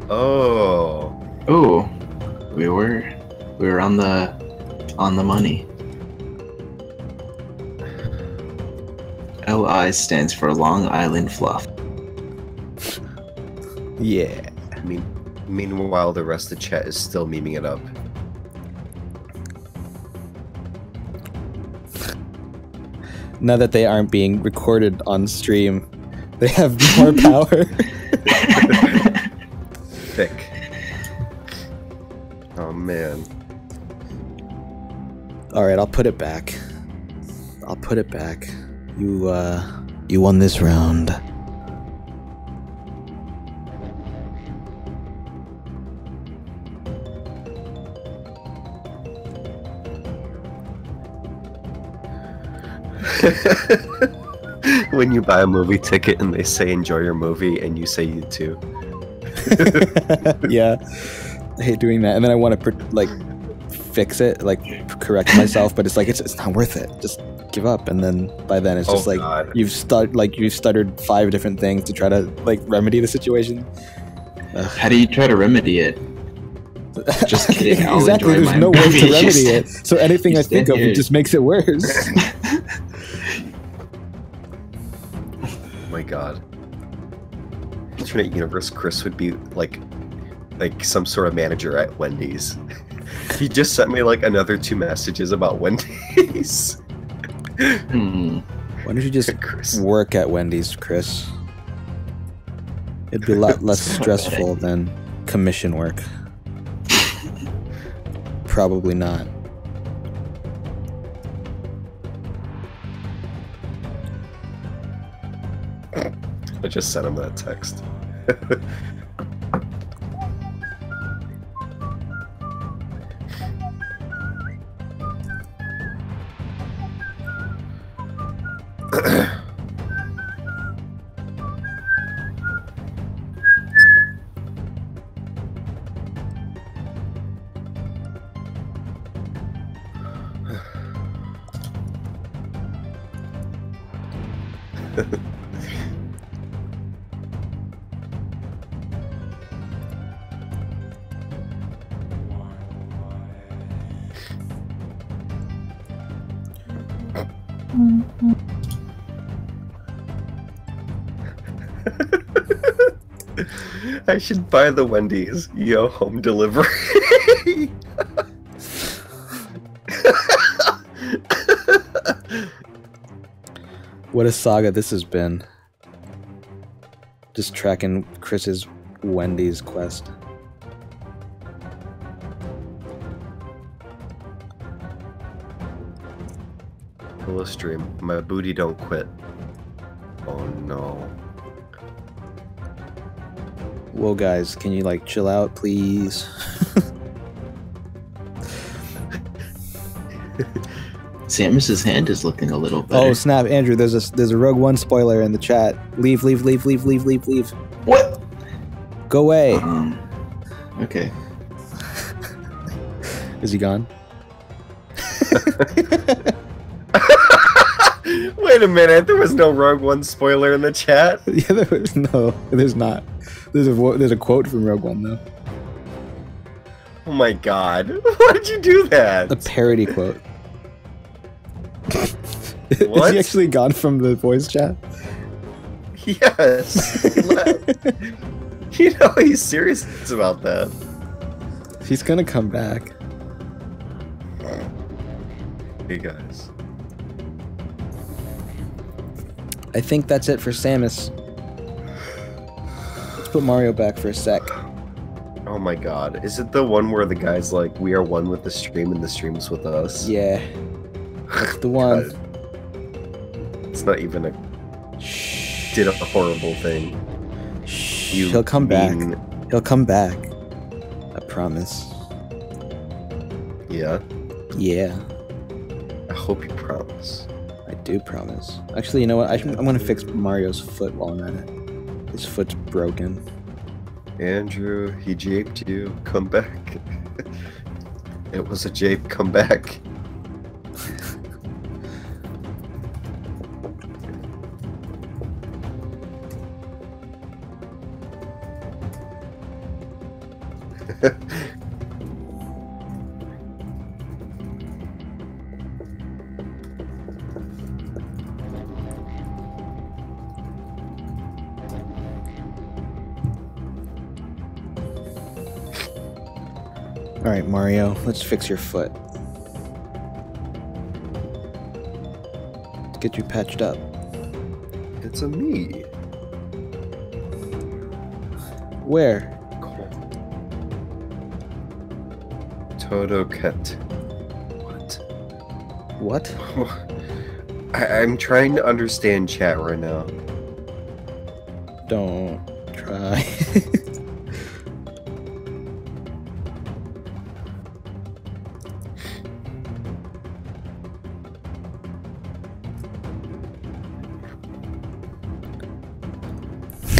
Oh. Oh, we were we were on the on the money. LI stands for Long Island Fluff. yeah. I mean, meanwhile, the rest of the chat is still memeing it up. Now that they aren't being recorded on stream, they have more power. Thick. Oh man. All right, I'll put it back. I'll put it back. You uh you won this round. when you buy a movie ticket and they say enjoy your movie and you say you too. yeah. I hate doing that. And then I want to like fix it, like correct myself, but it's like it's, it's not worth it. Just give up and then by then it's oh, just oh like god. you've start like you've stuttered five different things to try to like remedy the situation. How do you try to remedy it? Just kidding, I'll exactly. There's my no way to remedy Just- it. So anything I think of here. it just makes it worse. God. Alternate universe Chris would be like like some sort of manager at Wendy's. he just sent me like another two messages about Wendy's. Hmm. Why don't you just Chris. work at Wendy's, Chris? It'd be a lot less stressful than commission work. Probably not. I just sent him that text. should buy the Wendy's Yo home delivery. What a saga this has been. Just tracking Chris's Wendy's quest. Hello stream. My booty don't quit. Whoa, guys, can you like chill out, please? Samus's hand is looking a little better. Oh snap, Andrew! There's a there's a Rogue One spoiler in the chat. Leave, leave, leave, leave, leave, leave, leave. what? Go away. Um. Okay. Is he gone? Wait, a minute, there was no Rogue One spoiler in the chat. yeah, there was no, there's not. There's a there's a quote from Rogue One though, Oh my god. Why did you do that? a parody quote. Is What? he actually gone from the voice chat? Yes. you know he's serious about that. He's gonna come back. Hey guys. I think that's it for Samus. Let's put Mario back for a sec. Oh my god. Is it the one where the guy's like, we are one with the stream and the stream's with us? Yeah, that's the one. God. It's not even a Shh. did a horrible thing. Shh. You He'll come back. He'll come back. I promise. Yeah. Yeah, I hope you promise. Do promise. Actually, you know what? I I'm gonna fix Mario's foot while I'm at it. His foot's broken. Andrew, he japed you. Come back. it was a jape. Come back. Let's fix your foot. Let's get you patched up. It's a me. Where? Toto Ket. What? What? I, I'm trying to understand chat right now. Don't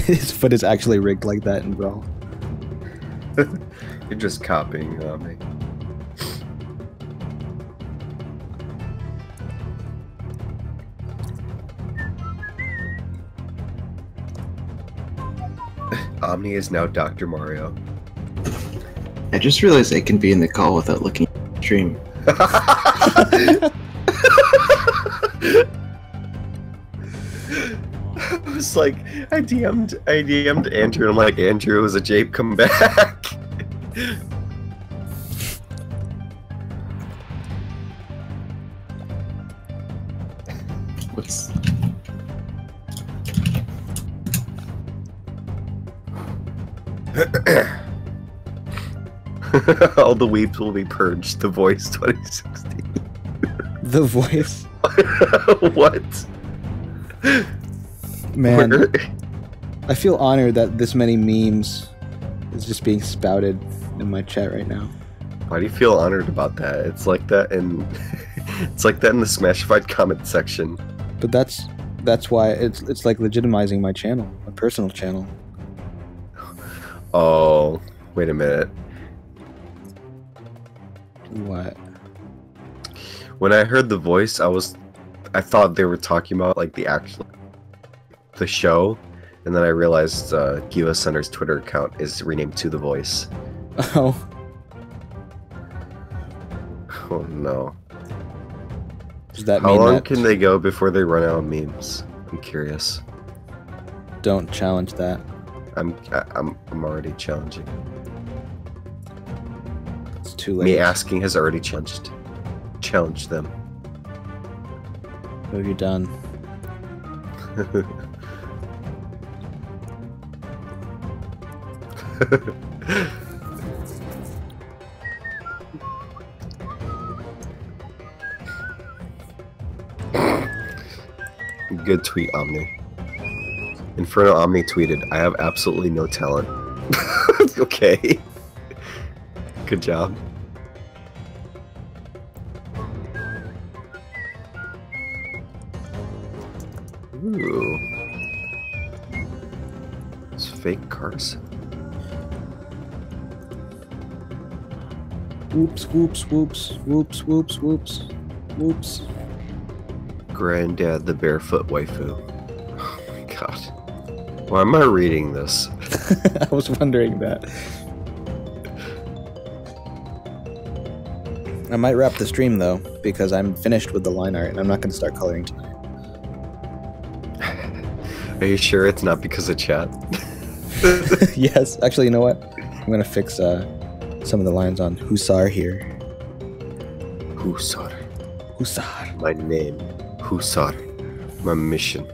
His foot is actually rigged like that in Brawl. You're just copying uh, me. Omni is now Dr. Mario. I just realized I can be in the call without looking at the stream. I was like, I DM'd, I DM'd Andrew, and I'm like, Andrew, was a jape come back? What's All the weeps will be purged. The Voice 2016. The voice. what? Man, Where- I feel honored that this many memes is just being spouted in my chat right now. Why do you feel honored about that? It's like that in, it's like that in the Smashified comment section. But that's that's why it's it's like legitimizing my channel, my personal channel. Oh, wait a minute. What? When I heard the voice, I was, I thought they were talking about like the actual, the show, and then I realized uh, Giva Center's Twitter account is renamed to the Voice. Oh, Oh no! does that How mean long that can they go before they run out of memes? I'm curious. don't challenge that? I'm I, I'm I'm already challenging. It's too late. Me asking has already challenged. Challenged them. What have you done? Good tweet, Omni. Inferno Omni tweeted, I have absolutely no talent. okay. Good job. Ooh. It's fake Carson. Whoops, whoops, whoops, whoops, whoops, whoops, whoops. Granddad the barefoot waifu. Oh my god. Why am I reading this? I was wondering that. I might wrap the stream though, because I'm finished with the line art and I'm not going to start coloring tonight. Are you sure it's not because of chat? yes, actually, you know what? I'm going to fix uh, some of the lines on Hussar here. Husar. Hussar. My name. Husar. My mission.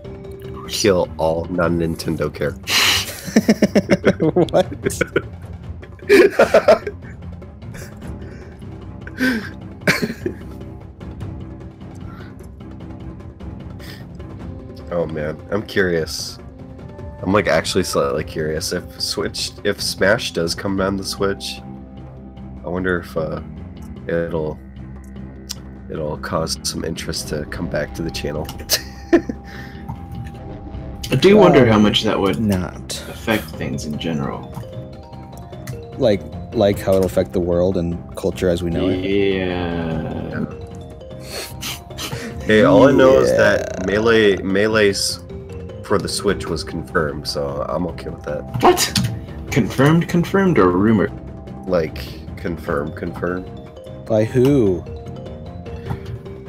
Kill all non Nintendo characters. what? Oh man, I'm curious. I'm like actually slightly curious if Switch, if Smash does come on the Switch. I wonder if uh, it'll it'll cause some interest to come back to the channel. I do wonder how Um, much that would Not. affect things in general. Like, like how it'll affect the world and culture as we know it. Yeah. hey, all I know is that melee melee's for the Switch was confirmed, so I'm okay with that. What? Confirmed, confirmed, or rumor? Like confirmed, confirm. By who?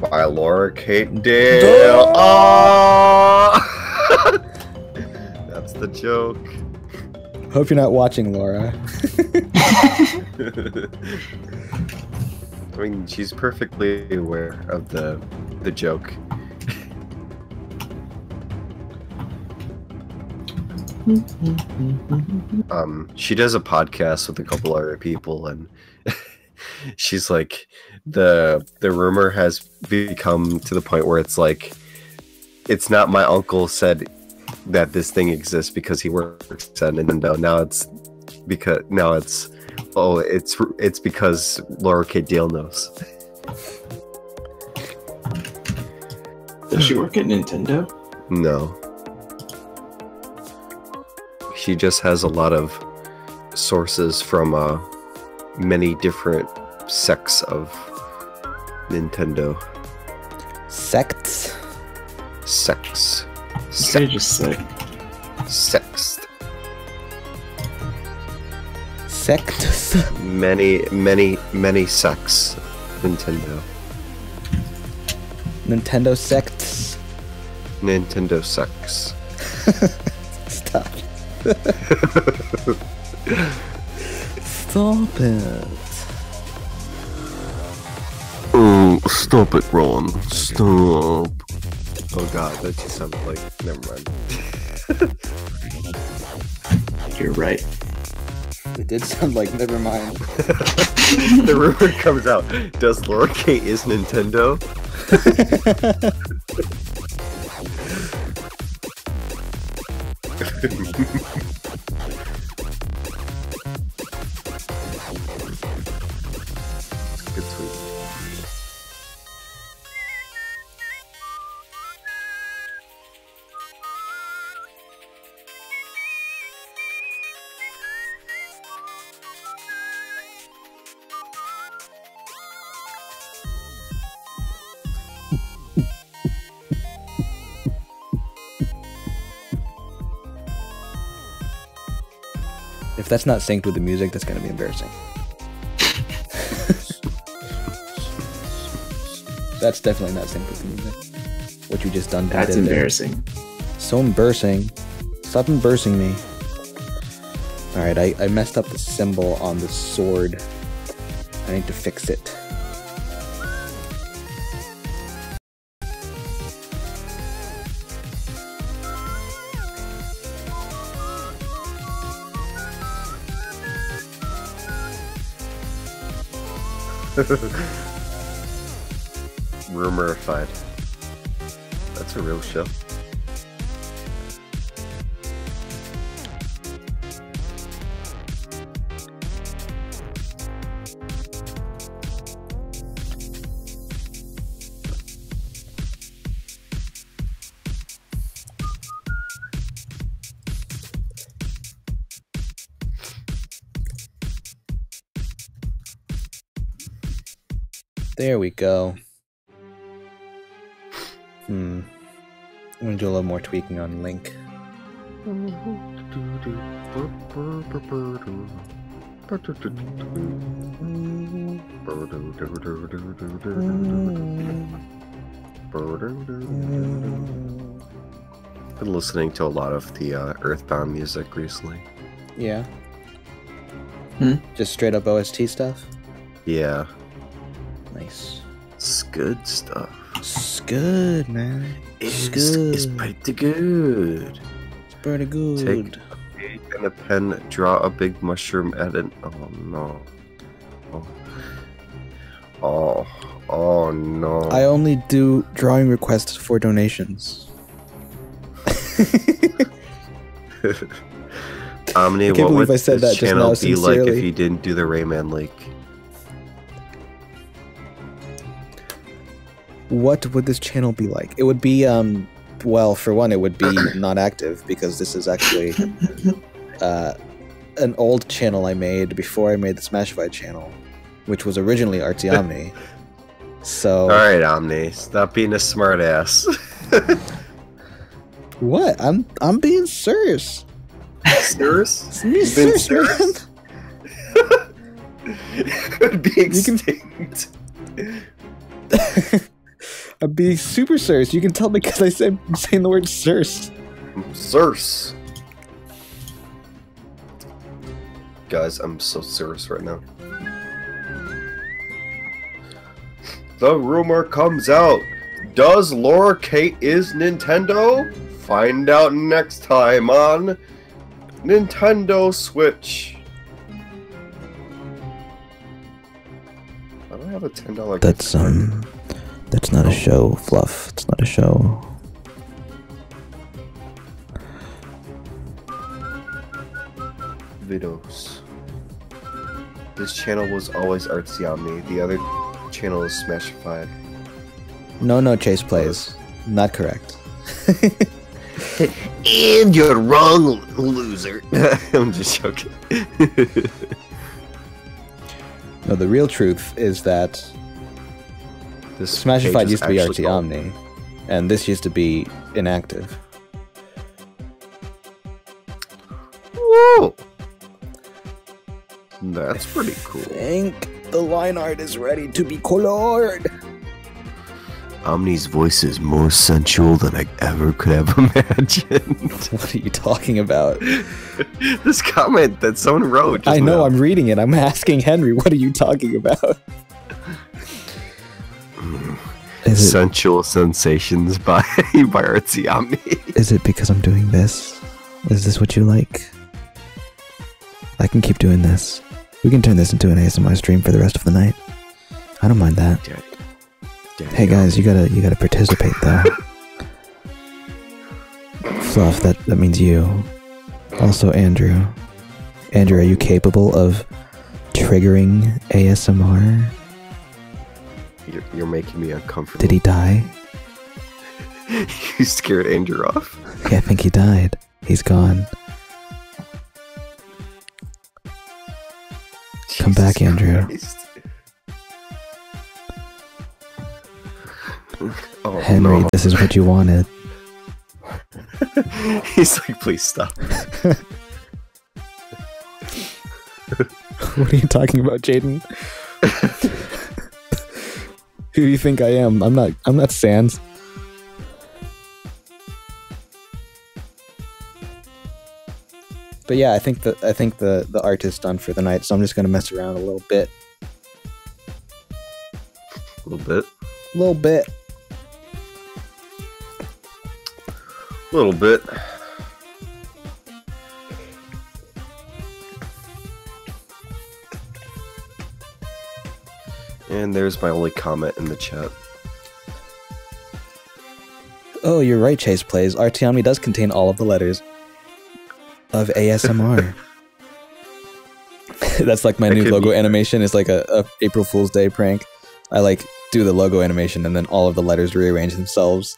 by Laura Kate Dale. Oh! That's the joke. Hope you're not watching, Laura. I mean, she's perfectly aware of the the joke. um, she does a podcast with a couple other people, and she's like, the the rumor has become to the point where it's like, it's not my uncle said that this thing exists because he works at Nintendo. Now it's because now it's oh it's it's because Laura K. Dale knows. Does she work at Nintendo? No. She just has a lot of sources from uh, many different sects of Nintendo. Sects? Sects. What Sex. just say? Sext. Sects? Many, many, many sects. Nintendo. Nintendo sects? Nintendo sects. Stop. Stop it. Oh, stop it, Ron. Stop. Oh god, that just sounded like. Never mind. You're right. It did sound like never mind. the rumor comes out. Does Laura K is Nintendo? If that's not synced with the music, that's gonna be embarrassing. that's definitely not synced with the music. What you just done. That's did there. embarrassing. So embarrassing. Stop embarrassing me. Alright, I, I messed up the symbol on the sword. I need to fix it. Rumorified. That's a real show. There we go. Hmm. I'm gonna do a little more tweaking on Link. Been listening to a lot of the uh, Earthbound music recently. Yeah. Hmm? Just straight up OST stuff. Yeah, Nice. it's good stuff. It's good, man. It's, good. it's pretty good. It's pretty good. Take- And a pen, draw a big mushroom at an. Oh no. Oh. Oh, oh no. I only do drawing requests for donations. Omni, I can't what believe would I said that just channel now, be like if you didn't do the Rayman Lake? What would this channel be like? It would be um well, for one, it would be not active because this is actually uh an old channel I made before I made the Smashified channel, which was originally Artsy Omni. So All right, Omni, stop being a smartass. what? I'm I'm being serious. Serious? Being been serious, serious? Can- extinct. I'm being super serious. You can tell because I said I'm saying the word serious. Sirs. Guys, I'm so serious right now. The rumor comes out. Does Laura Kate is Nintendo? Find out next time on Nintendo Switch. I don't have a ten dollar. That's um that's not a show, Fluff. It's not a show. videos. This channel was always Artsy Omni. The other channel is Smashified. No no Chase plays. Not correct. And you're wrong, loser. I'm just joking. No, the real truth is that this Smashified is used to be RT called- Omni, and this used to be inactive. Whoa! That's pretty cool. think the line art is ready to be colored. Omni's voice is more sensual than I ever could have imagined. What are you talking about? this comment that someone wrote. just I know, now. I'm reading it. I'm asking Henry, what are you talking about? Is it, Sensual Sensations by by Artsy is it because I'm doing this? Is this what you like? I can keep doing this. We can turn this into an ASMR stream for the rest of the night. I don't mind that. Daddy. Daddy Hey guys, you gotta you gotta participate though. Fluff, that that means you. Also Andrew. Andrew, are you capable of triggering ASMR? You're, you're making me uncomfortable. Did he die? you scared Andrew off? Yeah, I think he died. He's gone. Come back, Andrew. Christ. Oh, Henry, no. this is what you wanted. He's like, please stop. What are you talking about, Jaden? Who do you think I am? I'm not I'm not Sans. But yeah, I think the I think the the art is done for the night, so I'm just gonna mess around a little bit. A little bit. A little bit. A little bit. And there's my only comment in the chat. Oh, you're right, Chase plays. Artsy Omni does contain all of the letters of ASMR. That's like my That new logo be- animation. It's like a, a April Fool's Day prank. I like do the logo animation and then all of the letters rearrange themselves.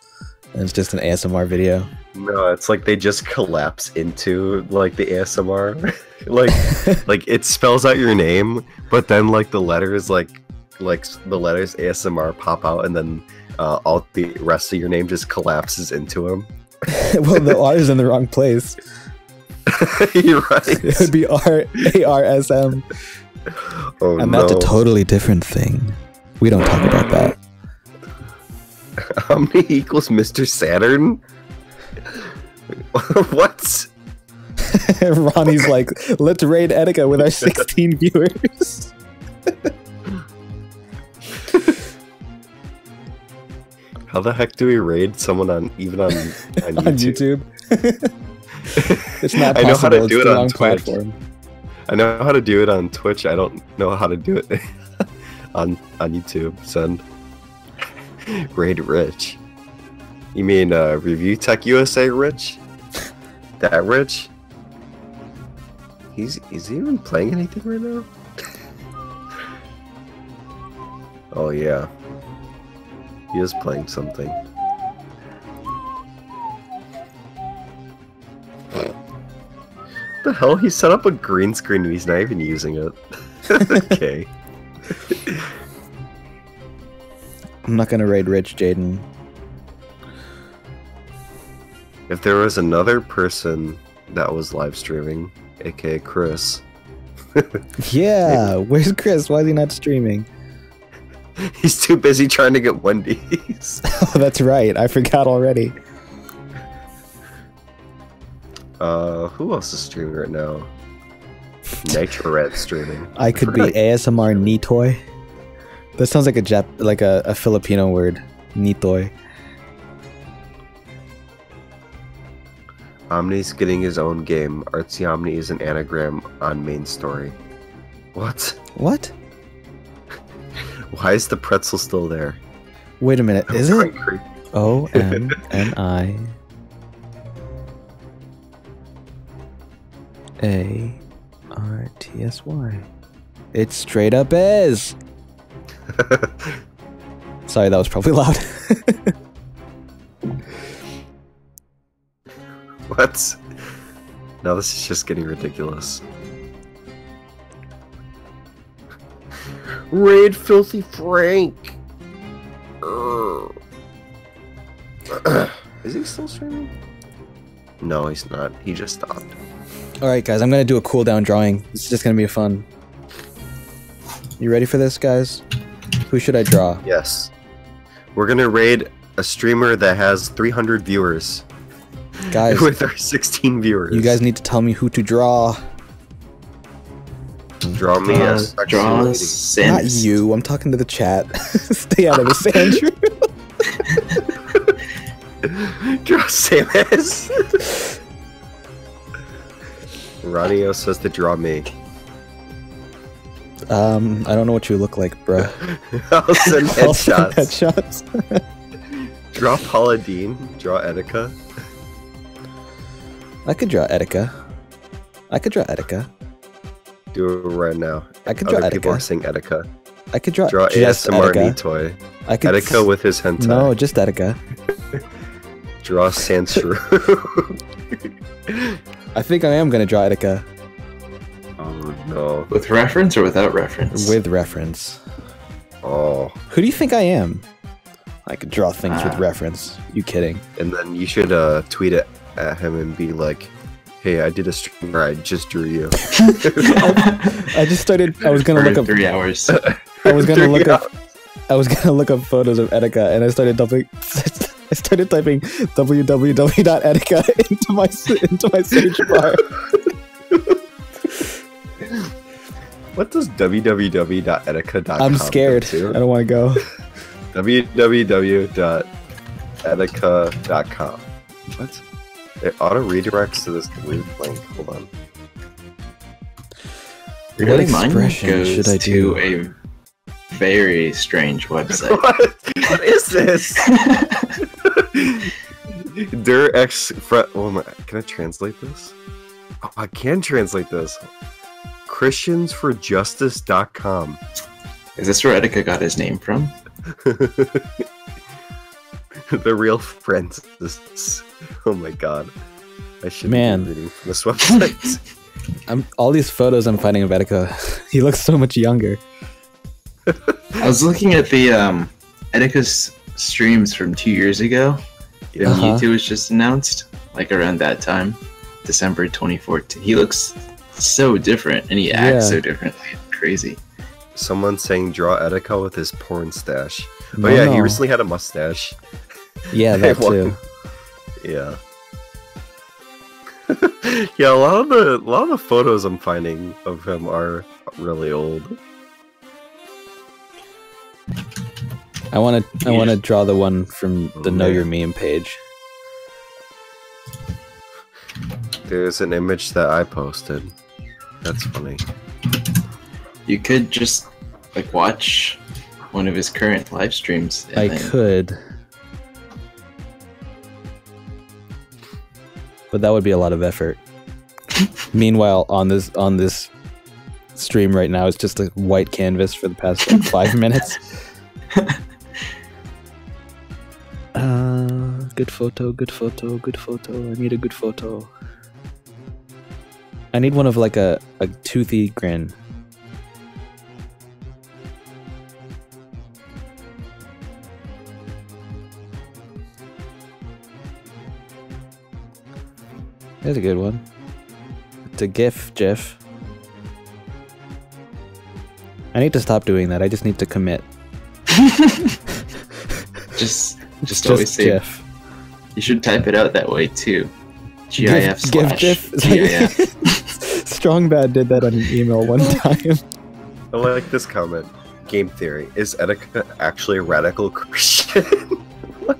And it's just an ASMR video. No, it's like they just collapse into like the ASMR. like like it spells out your name, but then like the letters like like the letters ASMR pop out, and then uh, all the rest of your name just collapses into them. well, the R is in the wrong place. You're right. It would be R A R S M, Oh and no! that's a totally different thing. We don't talk about that. Many equals Mr. Saturn? what? Ronnie's like, let's raid Etika with our 16 viewers. How the heck do we raid someone on even on on YouTube? on YouTube. it's not Possible. I know how to it's do it on Twitch. platform. I know how to do it on Twitch. I don't know how to do it on on YouTube. Send raid Rich. You mean uh, ReviewTechUSA Rich? That Rich? He's is he even playing anything right now? oh yeah, he is playing something. the hell? He set up a green screen and he's not even using it. okay. I'm not gonna raid Rich Jaden. If there was another person that was live streaming, aka Chris, Yeah, where's Chris? Why is he not streaming? he's too busy trying to get Wendy's. Oh, that's right. I forgot already. Uh, who else is streaming right now? Nitro Red streaming. I could be ASMR Nitoy. That sounds like a Jap, like a, a Filipino word. Nitoy. Omni's getting his own game. Artsy Omni is an anagram on main story. What? What? Why is the pretzel still there? Wait a minute. Is it. O M N I A R T S Y? It's straight up is. Sorry, that was probably loud. what? Now this is just getting ridiculous. Raid Filthy Frank. Is he still streaming? No, he's not. He just stopped. All right, guys, I'm gonna do a cooldown drawing. It's just gonna be fun. You ready for this, guys? Who should I draw? Yes. We're gonna raid a streamer that has 300 viewers Guys, with our 16 viewers. you guys need to tell me who to draw. Draw me Uh, a sexy draw lady. Not you. I'm talking to the chat. Stay out of this, Andrew. Draw Samus. Ronio says to draw me. Um, I don't know what you look like, bruh. I'll send I'll send headshots. headshots. Draw Paula Deen. Draw Etika. I could draw Etika. I could draw Etika. Do it right now. I could draw Other people are saying Etika. I could draw, Draw just ASMR Etika. Nitoy. I could Etika with his hentai. no, just Etika. Draw Sansru. I think I am gonna draw Etika oh no. With reference or without reference? with reference. Oh. Who do you think I am? I could draw things with Ah. reference. You kidding? And then you should uh, tweet it at him and be like, "Hey, I did a stream where I just drew you." I just started. I was gonna For look up. three hours. I was gonna Three look up. I was gonna look up photos of Etika, and I started dumping. I started typing www.etika into my into my search bar. What does www.etika.com? I'm scared. I To? don't want to go. www.etika.com. What? It auto redirects to this weird link. Hold on. Really, mine expression goes should I to do? a very strange website. what? what is this? Der X Fre- oh my, Can I translate this? Oh, I can translate this. Christiansforjustice.com. Is this where Etika got his name from? the real Francis. Oh my god. I should Man. be reading from this website. I'm all these photos I'm finding of Etika. He looks so much younger. I was looking at the um, Etika streams from two years ago. When Uh-huh. Mewtwo was just announced, like around that time, December 2014. He looks so different, and he acts Yeah. so differently. Crazy. Someone saying draw Etika with his porn stash. No, oh yeah, he recently had a mustache. Yeah, that too. Yeah. yeah, a lot of the a lot of the photos I'm finding of him are really old. I want to. I want to draw the one from the Know Your man. Meme page. There's an image that I posted. That's funny. You could just like watch one of his current live streams. I then- could, but that would be a lot of effort. Meanwhile, on this on this stream right now, it's just a white canvas for the past like, five minutes. Uh, good photo, good photo, good photo. I need a good photo. I need one of like a, a toothy grin. There's a good one. It's a GIF, GIF. I need to stop doing that. I just need to commit. just It's just always say GIF. you should type it out that way too. GIF GIF slash GIF. GIF. Strong Bad did that on an email one time. I like this comment. Game theory: Is Etika actually a radical Christian? what?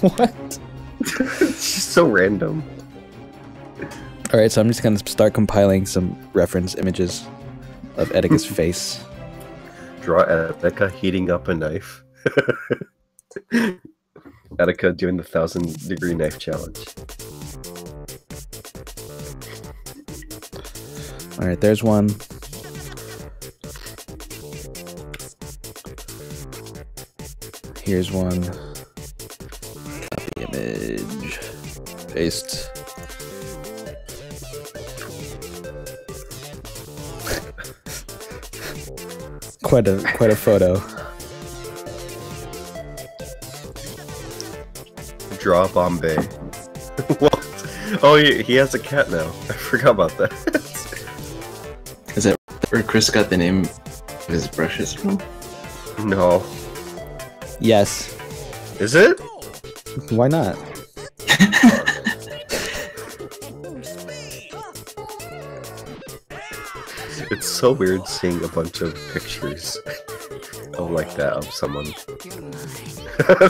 what? it's just so random. All right, so I'm just gonna start compiling some reference images of Etika's face. Draw Etika heating up a knife. Etika doing the thousand degree knife challenge. All right, there's one. Here's one. Copy image. Paste. Quite a quite a photo. Draw Bombay. what? Oh, he, he has a cat now. I forgot about that. Is that where Chris got the name of his brushes from? no. Yes. Is it? Why not? It's so weird seeing a bunch of pictures of like that of someone.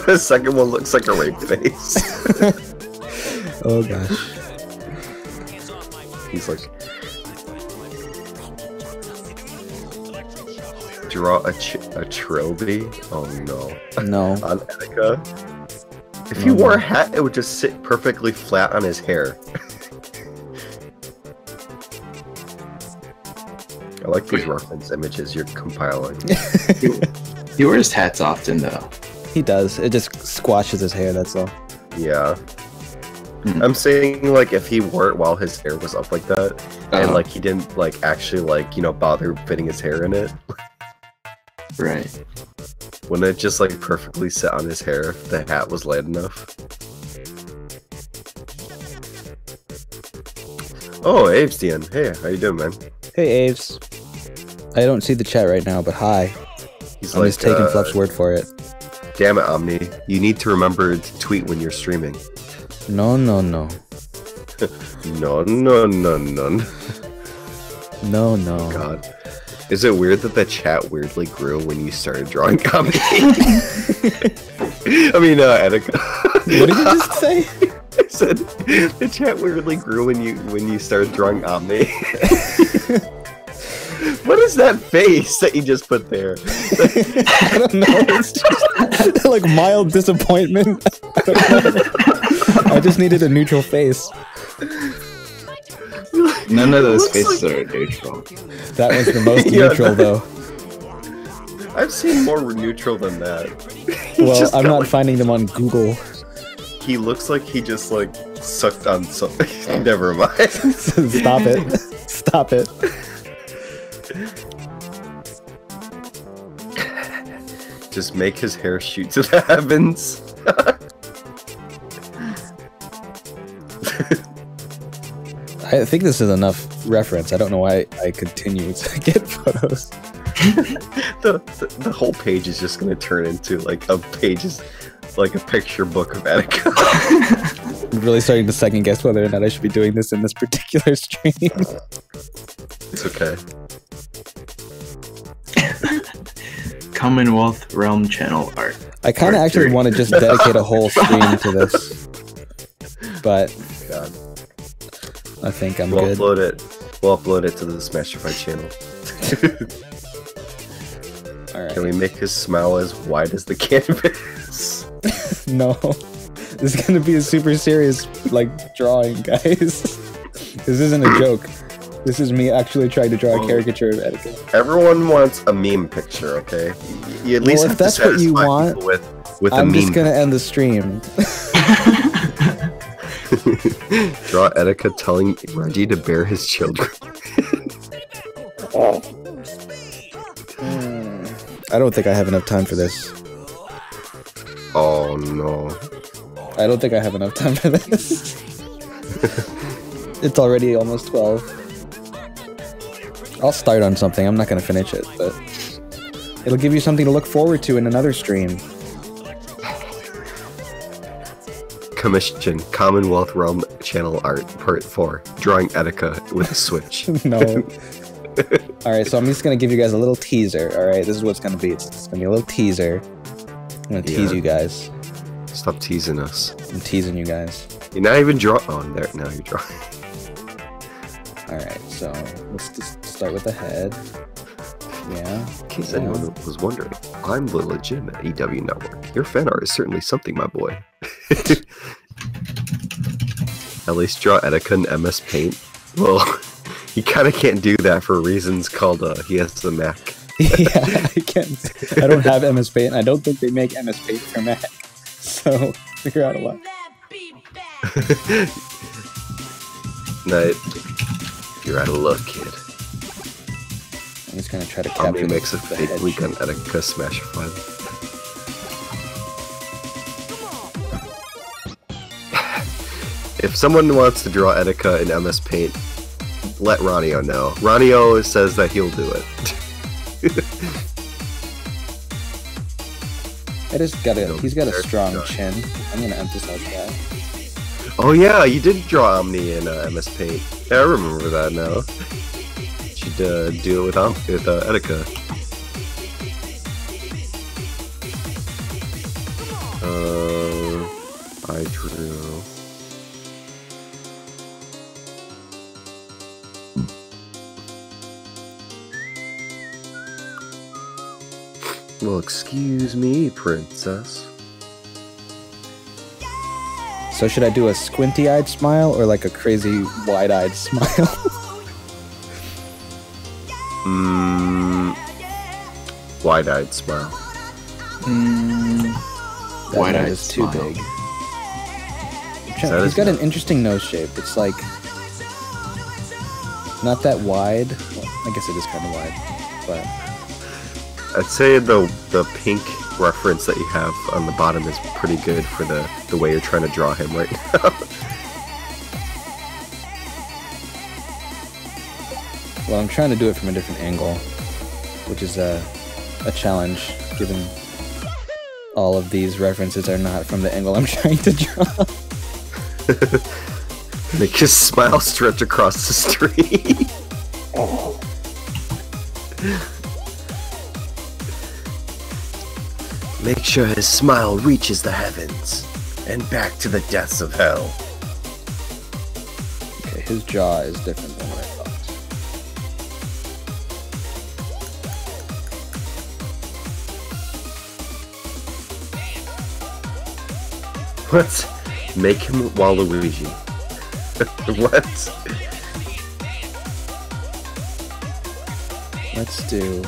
the second one looks like a rape face. Oh gosh. He's like, draw a ch- a trophy. Oh no, No. on Etika. If he wore no. a hat, it would just sit perfectly flat on his hair. I like these reference images you're compiling. He wears hats often though. He does. It just squashes his hair, that's all. Yeah. Hmm. I'm saying like if he wore it while his hair was up like that, and Oh, like he didn't like actually like you know bother fitting his hair in it, right. wouldn't it just like perfectly sit on his hair if the hat was light enough? Oh, Abe's DN. Hey, how you doing, man? Hey Aves. I don't see the chat right now, but hi. He's I'm like, just taking uh, Fluff's word for it. damn it, Omni. You need to remember to tweet when you're streaming. No, no, no. No, no, no, no. No, no. God. Is it weird that the chat weirdly grew when you started drawing Omni? I mean, uh, Etika. What did you just say? I said the chat weirdly grew when you when you started drawing Omni. What is that face that you just put there? I don't know. It's just like mild disappointment. I. I just needed a neutral face. None of those faces like- are neutral. That was the most Yeah, neutral, though. I've seen more neutral than that. Well, I'm not like- finding them on Google. He looks like he just like sucked on something. Never mind. Stop it. Stop it. Just make his hair shoot to the heavens. I think this is enough reference. I don't know why I continue to get photos. the, the the whole page is just gonna turn into like a page is like a picture book of Etika. I'm really starting to second guess whether or not I should be doing this in this particular stream. it's okay. Commonwealth Realm channel art. I kind of actually want to just dedicate a whole stream to this, but God. I think I'm We'll good. upload it. We'll upload it to the Smashified channel. All Can we make his smile as wide as the canvas? No, this is gonna be a super serious like drawing, guys. this isn't a joke. This is me actually trying to draw a Oh. caricature of Etika. Everyone wants a meme picture, okay? You- at least Well, if that's what you want, with with a I'm meme. just gonna end the stream. Draw Etika telling Reggie to bear his children. I don't think I have enough time for this. Oh no. I don't think I have enough time for this. it's already almost 12. I'll start on something. I'm not going to finish it, but it'll give you something to look forward to in another stream. Commission Commonwealth Realm Channel Art Part 4 Drawing Etika with a switch. no. all right, so I'm just going to give you guys a little teaser. All right, this is what it's going to be. It's, it's going to be a little teaser. I'm going to tease Yeah. you guys. Stop teasing us. I'm teasing you guys. You're not even drawing. Oh, there. Now you're drawing. All right, so let's just start with the head. Yeah. In case Yeah. anyone was wondering, I'm the legitimate EW Network. Your fan art is certainly something, my boy. At least draw Etika in MS Paint. Well, he kind of can't do that for reasons called uh, he has the Mac. yeah, I can't. I don't have MS Paint. I don't think they make MS Paint for Mac. So figure out a way. Night. You're out of luck, kid. I'm just gonna try to Omni capture makes a fake on shape. Etika Smash 5. If someone wants to draw Etika in MS Paint, let Ronio know. Ronio says that he'll do it. I just got a—he's got a strong strong. chin. I'm gonna emphasize that. Oh yeah, you did draw Omni in uh, MS Paint. I remember that now. Should uh, do it with Om- with uh, Etika. Uh, I drew. Well, excuse me, princess. So should I do a squinty-eyed smile or like a crazy wide-eyed smile? Mmm. Wide-eyed smile. Mm, that Wide-eyed nose is too big. I'm trying- That He's is got an interesting nose shape. It's like not that wide. Well, I guess it is kind of wide, but I'd say the the pink reference that you have on the bottom is pretty good for the the way you're trying to draw him right now. Well, I'm trying to do it from a different angle, which is a a challenge given all of these references are not from the angle I'm trying to draw. Make his smile stretch across the street. Make sure his smile reaches the heavens and back to the depths of hell. Okay, his jaw is different What? Make him Waluigi. what? Let's do.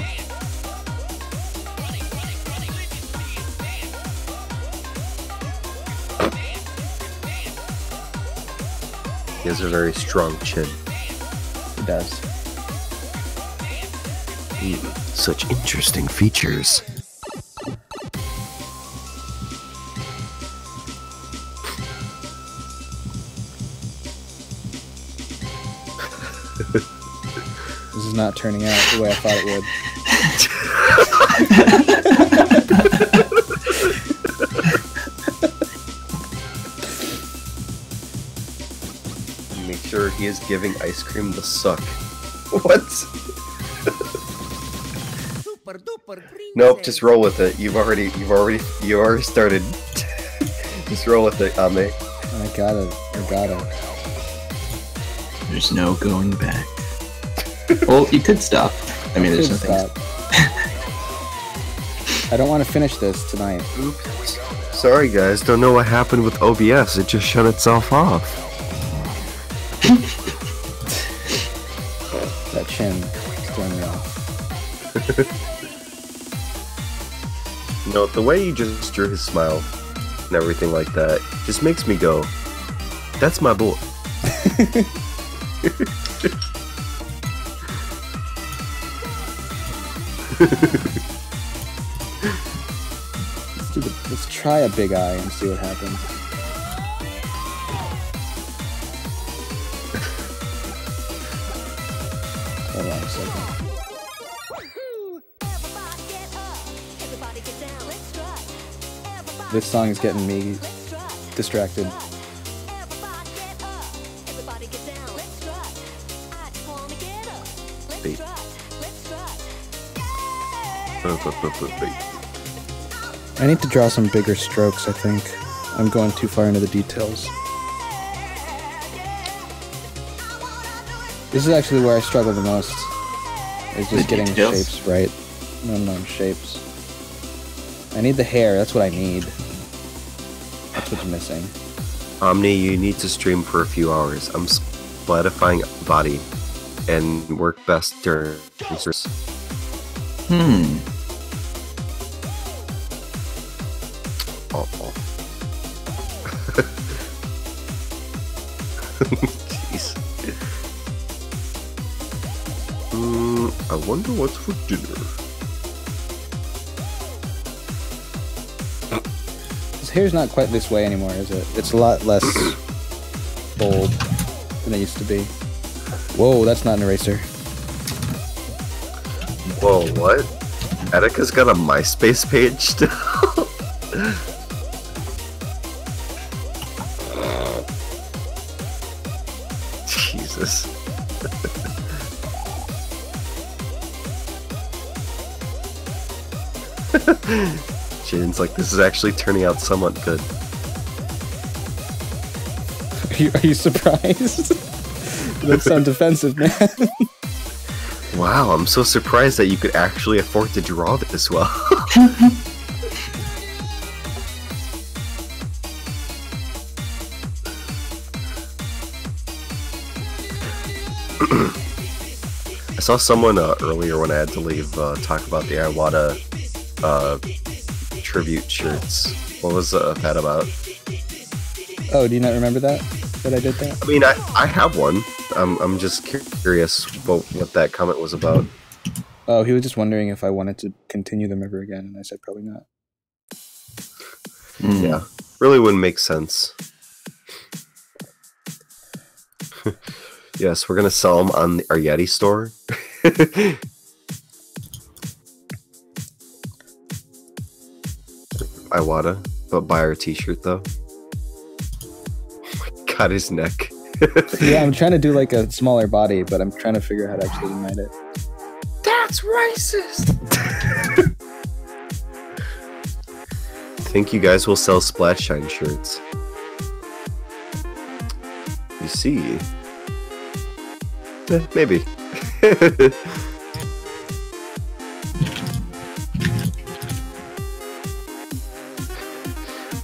He has a very strong chin. He does. Hmm. Such interesting features. Is not turning out the way I thought it would. Make sure he is giving ice cream the suck. What? Nope, just roll with it. You've already, you've already, you already started. just roll with it, Ame. I gotta, I gotta. There's no going back. Well, you could stop. I mean, there's nothing. I don't want to finish this tonight. Oops. Sorry guys, don't know what happened with OBS. It just shut itself off. That chin is throwing me off. No, the way you just drew his smile and everything like that just makes me go, that's my boy. Let's the, let's try a big eye and see what happens. Hold on a second. This song is getting me distracted. I need to draw some bigger strokes, I think. I'm going too far into the details. This is actually where I struggle the most. Is just The getting details? shapes right. No, no, shapes. I need the hair, that's what I need. That's what's missing. Omni, you need to stream for a few hours. I'm splattifying body and work best during Hmm. Oh. Jeez. Mm, I wonder what's for dinner. His hair's not quite this way anymore, is it? It's a lot less bold than it used to be. Whoa, that's not an eraser. Whoa, what? Etika's got a MySpace page still? Jesus. Jaden's like, this is actually turning out somewhat good. Are you, are you surprised? that sound defensive, man. Wow, I'm so surprised that you could actually afford to draw this well. I saw someone uh, earlier when I had to leave uh, talk about the Iwata uh, tribute shirts. What was uh, that about? Oh, do you not remember that? That I did that? I mean, I, I have one. I'm, I'm just curious what, what that comment was about. Oh, he was just wondering if I wanted to continue them ever again, and I said probably not. Hmm. Yeah, really wouldn't make sense. yes, we're gonna sell them on the, our Yeti store. Iwata, but buy our T-shirt though. Oh my god, his neck. Yeah, I'm trying to do like a smaller body, but I'm trying to figure out how to actually unite it. That's racist. Think you guys will sell Splash Shine shirts? You see, Eh, maybe.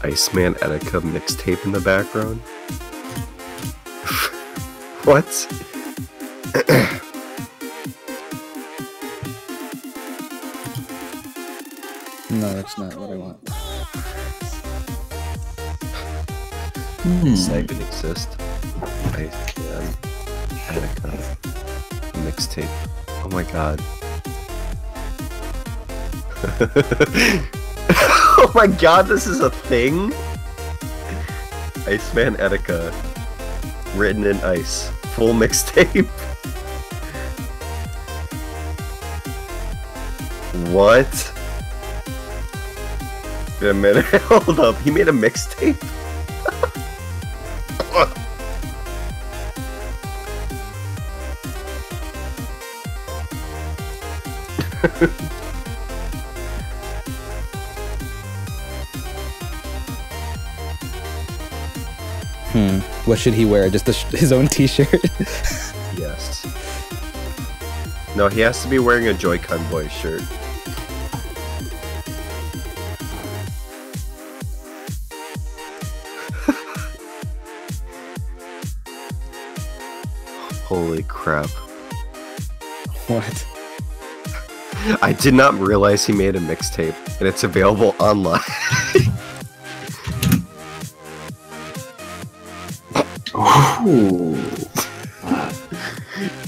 Iceman Etika mixtape in the background. What? No, that's not what I want. Hmm. That even exist? I can. Etika. Mixtape. Oh my god. oh my god, this is a thing? Iceman Etika. Written in ice full mixtape. what? Wait a minute, hold up, he made a mixtape? hmm. What should he wear? Just his own T-shirt? Yes. No, he has to be wearing a Joy-Con Boy shirt. Holy crap. what? I did not realize he made a mixtape, and it's available online. Ooh.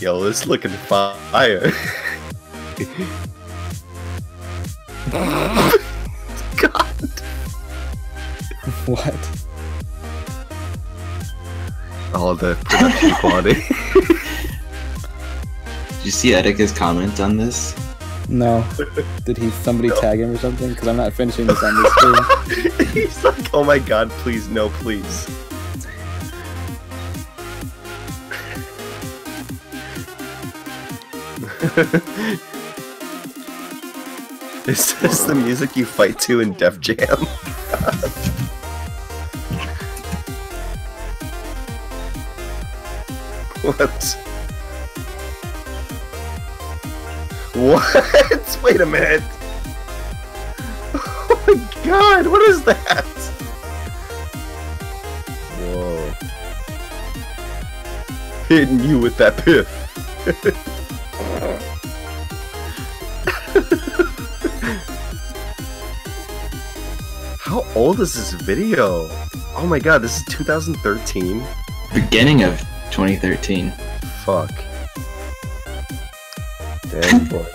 Yo, this looking fire. God. What? All the production quality. Did you see Etika's comment on this? No. Did he somebody tag him or something? Because I'm not finishing this on this screen. He's like, oh my god, please, no, please. Is this the music you fight to in Def Jam? what? What? Wait a minute. Oh my god, what is that? Whoa. Hitting you with that piff. How old is this video? Oh my god, this is 2013? Beginning of 2013. Fuck. Damn boy.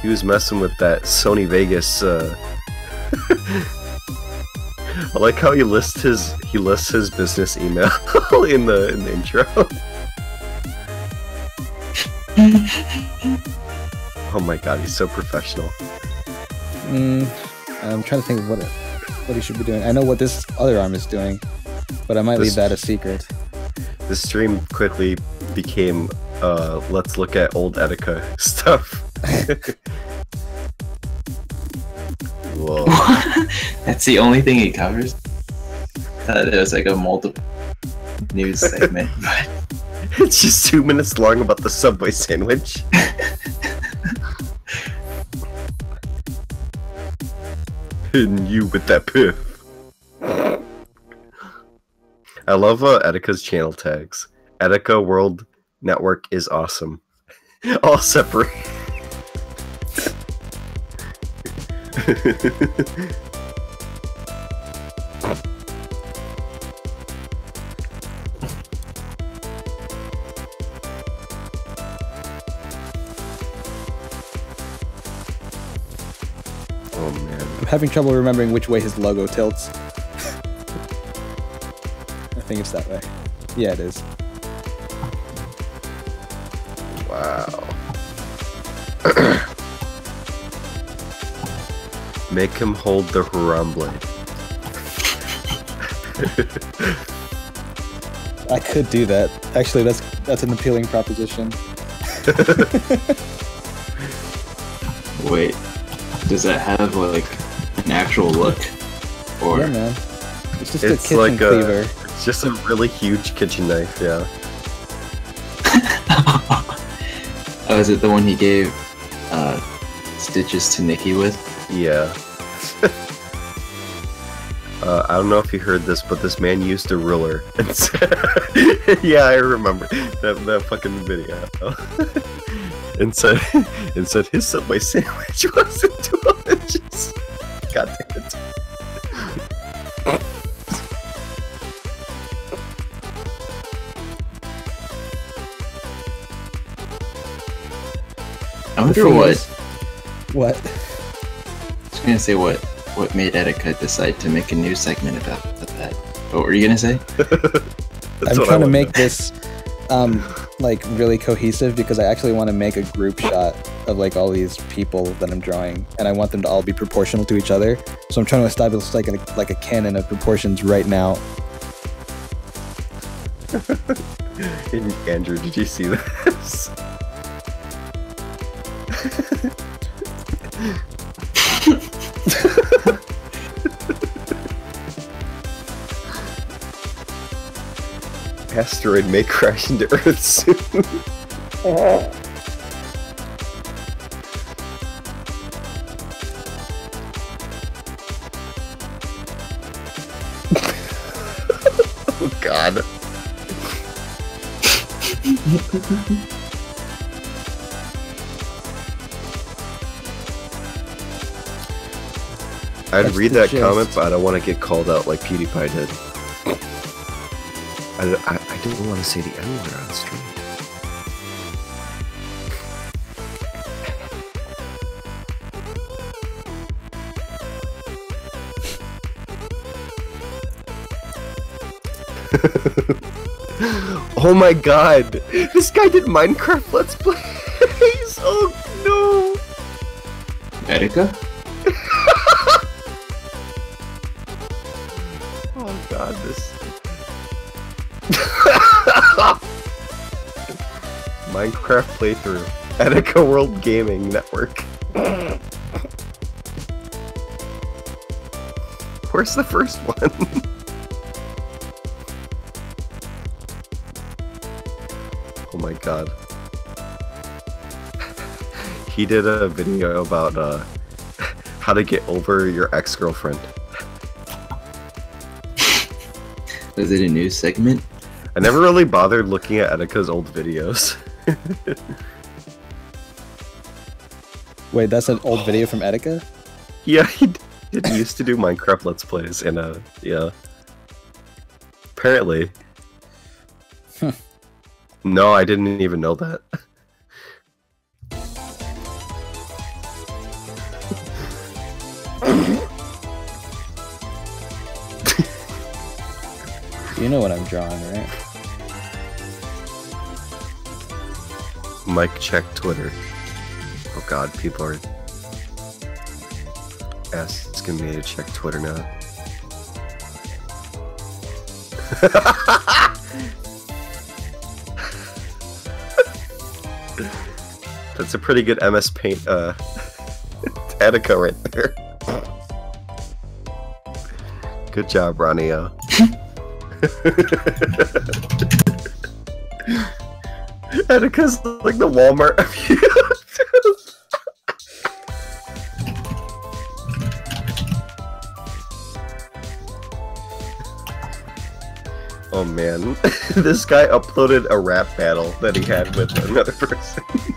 He was messing with that Sony Vegas uh I like how he lists his he lists his business email in the in the intro. oh my god, he's so professional. Mm, I'm trying to think of what what he should be doing. I know what this other arm is doing, but I might This- leave that a secret. The stream quickly became uh let's look at old Etika stuff. Whoa. That's the only thing he covers. Thought it was like a multiple news segment, but It's just two minutes long about the Subway sandwich. Hitting you with that piff. I love uh, Etika's channel tags. Etika World Network is awesome. All separate. having trouble remembering which way his logo tilts. I think it's that way. Yeah, it is. Wow. Make him hold the Haram blade. I could do that. Actually, that's that's an appealing proposition. wait, does that have like an actual look? Or Yeah, man. It's just It's a kitchen like a- cleaver. It's just a really huge kitchen knife, yeah. oh, is it the one he gave uh, stitches to Nikki with? Yeah. uh, I don't know if you heard this, but this man used a ruler. Said, yeah, I remember that, that fucking video. and said, and said his Subway sandwich wasn't 12 inches. God damn it. I wonder thing what. is- What? I was gonna say what what made Etika decide to make a new segment about the pet. What were you gonna say? I'm trying to make this um, like really cohesive because I actually want to make a group shot of like all these people that I'm drawing, and I want them to all be proportional to each other. So I'm trying to establish like a, like a canon of proportions right now. Andrew, did you see this? Asteroid may crash into Earth soon. I'd That's read that gist. comment, but I don't want to get called out like PewDiePie did. I, I, I don't want to say the N word on stream. oh my god! This guy did Minecraft Let's Plays! Oh no! Erica? Oh god, this. Minecraft playthrough. Etika World Gaming Network. Where's the first one? God. he did a video about uh, how to get over your ex girlfriend. Was it a new segment? I never really bothered looking at Etika's old videos. Wait, that's an old video from Etika. yeah, he did. He used to do Minecraft Let's Plays, and uh, yeah. Apparently. No, I didn't even know that. You know what I'm drawing, right? Mike check Twitter. Oh god, people are asking me to check Twitter now. That's a pretty good MS Paint uh Etika right there. Good job, Ronio. Etika's like the Walmart of YouTube. Oh man, this guy uploaded a rap battle that he had with another person.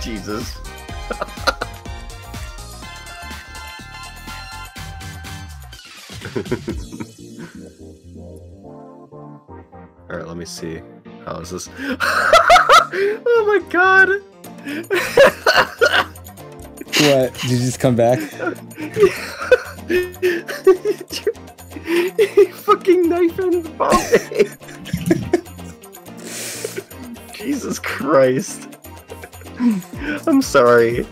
Jesus. Alright, let me see. How is this? oh my god! What? Did you just come back? he fucking knife and body. Jesus Christ. I'm sorry.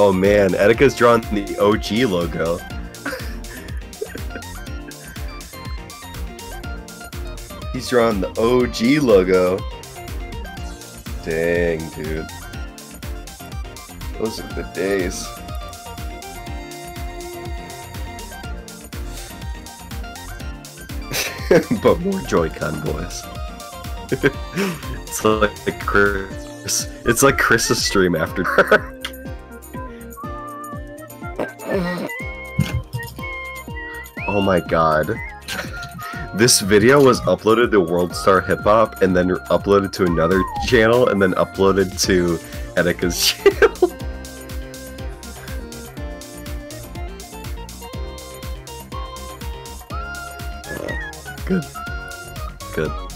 Oh man, Etika's drawn the OG logo. He's drawn the OG logo. Dang, dude. Those are the days. but more Joy-Con boys. it's like Chris. It's like Chris's stream after Oh my god. this video was uploaded to World Star Hip Hop and then uploaded to another channel and then uploaded to Etika's channel. good. Good.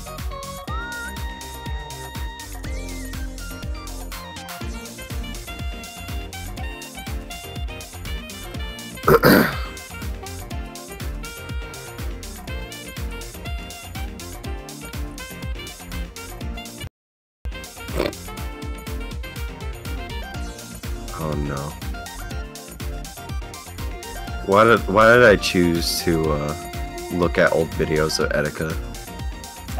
Why did why did I choose to uh, look at old videos of Etika?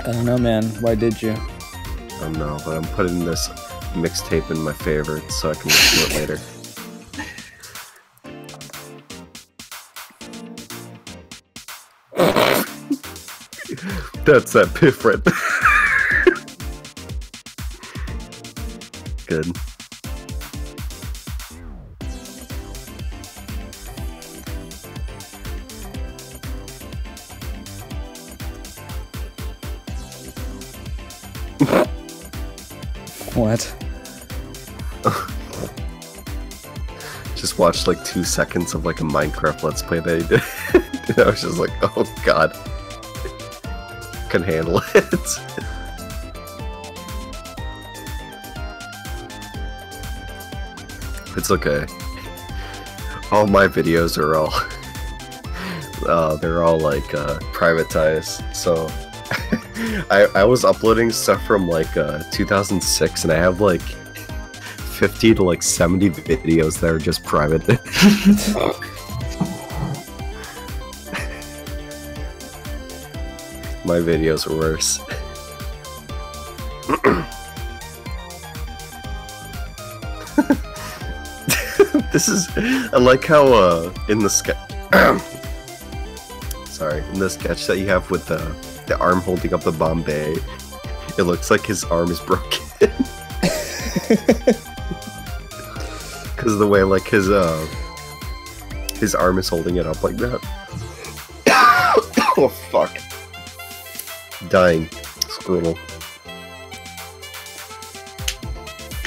I don't know, man. Why did you? I don't know, but I'm putting this mixtape in my favorites so I can listen to it later. That's that piffret. Good. Watched like two seconds of like a Minecraft Let's Play that he did. and I was just like, oh god. Can handle it. it's okay. All my videos are all uh, they're all like uh, privatized. So I I was uploading stuff from like uh, 2006 and I have like 50 to like 70 videos that are just private. My videos are worse. this is I like how uh in the sketch sorry, in the sketch that you have with the the arm holding up the Bombay, it looks like his arm is broken. Cause of the way like his uh his arm is holding it up like that. oh fuck. Dying. Squirtle.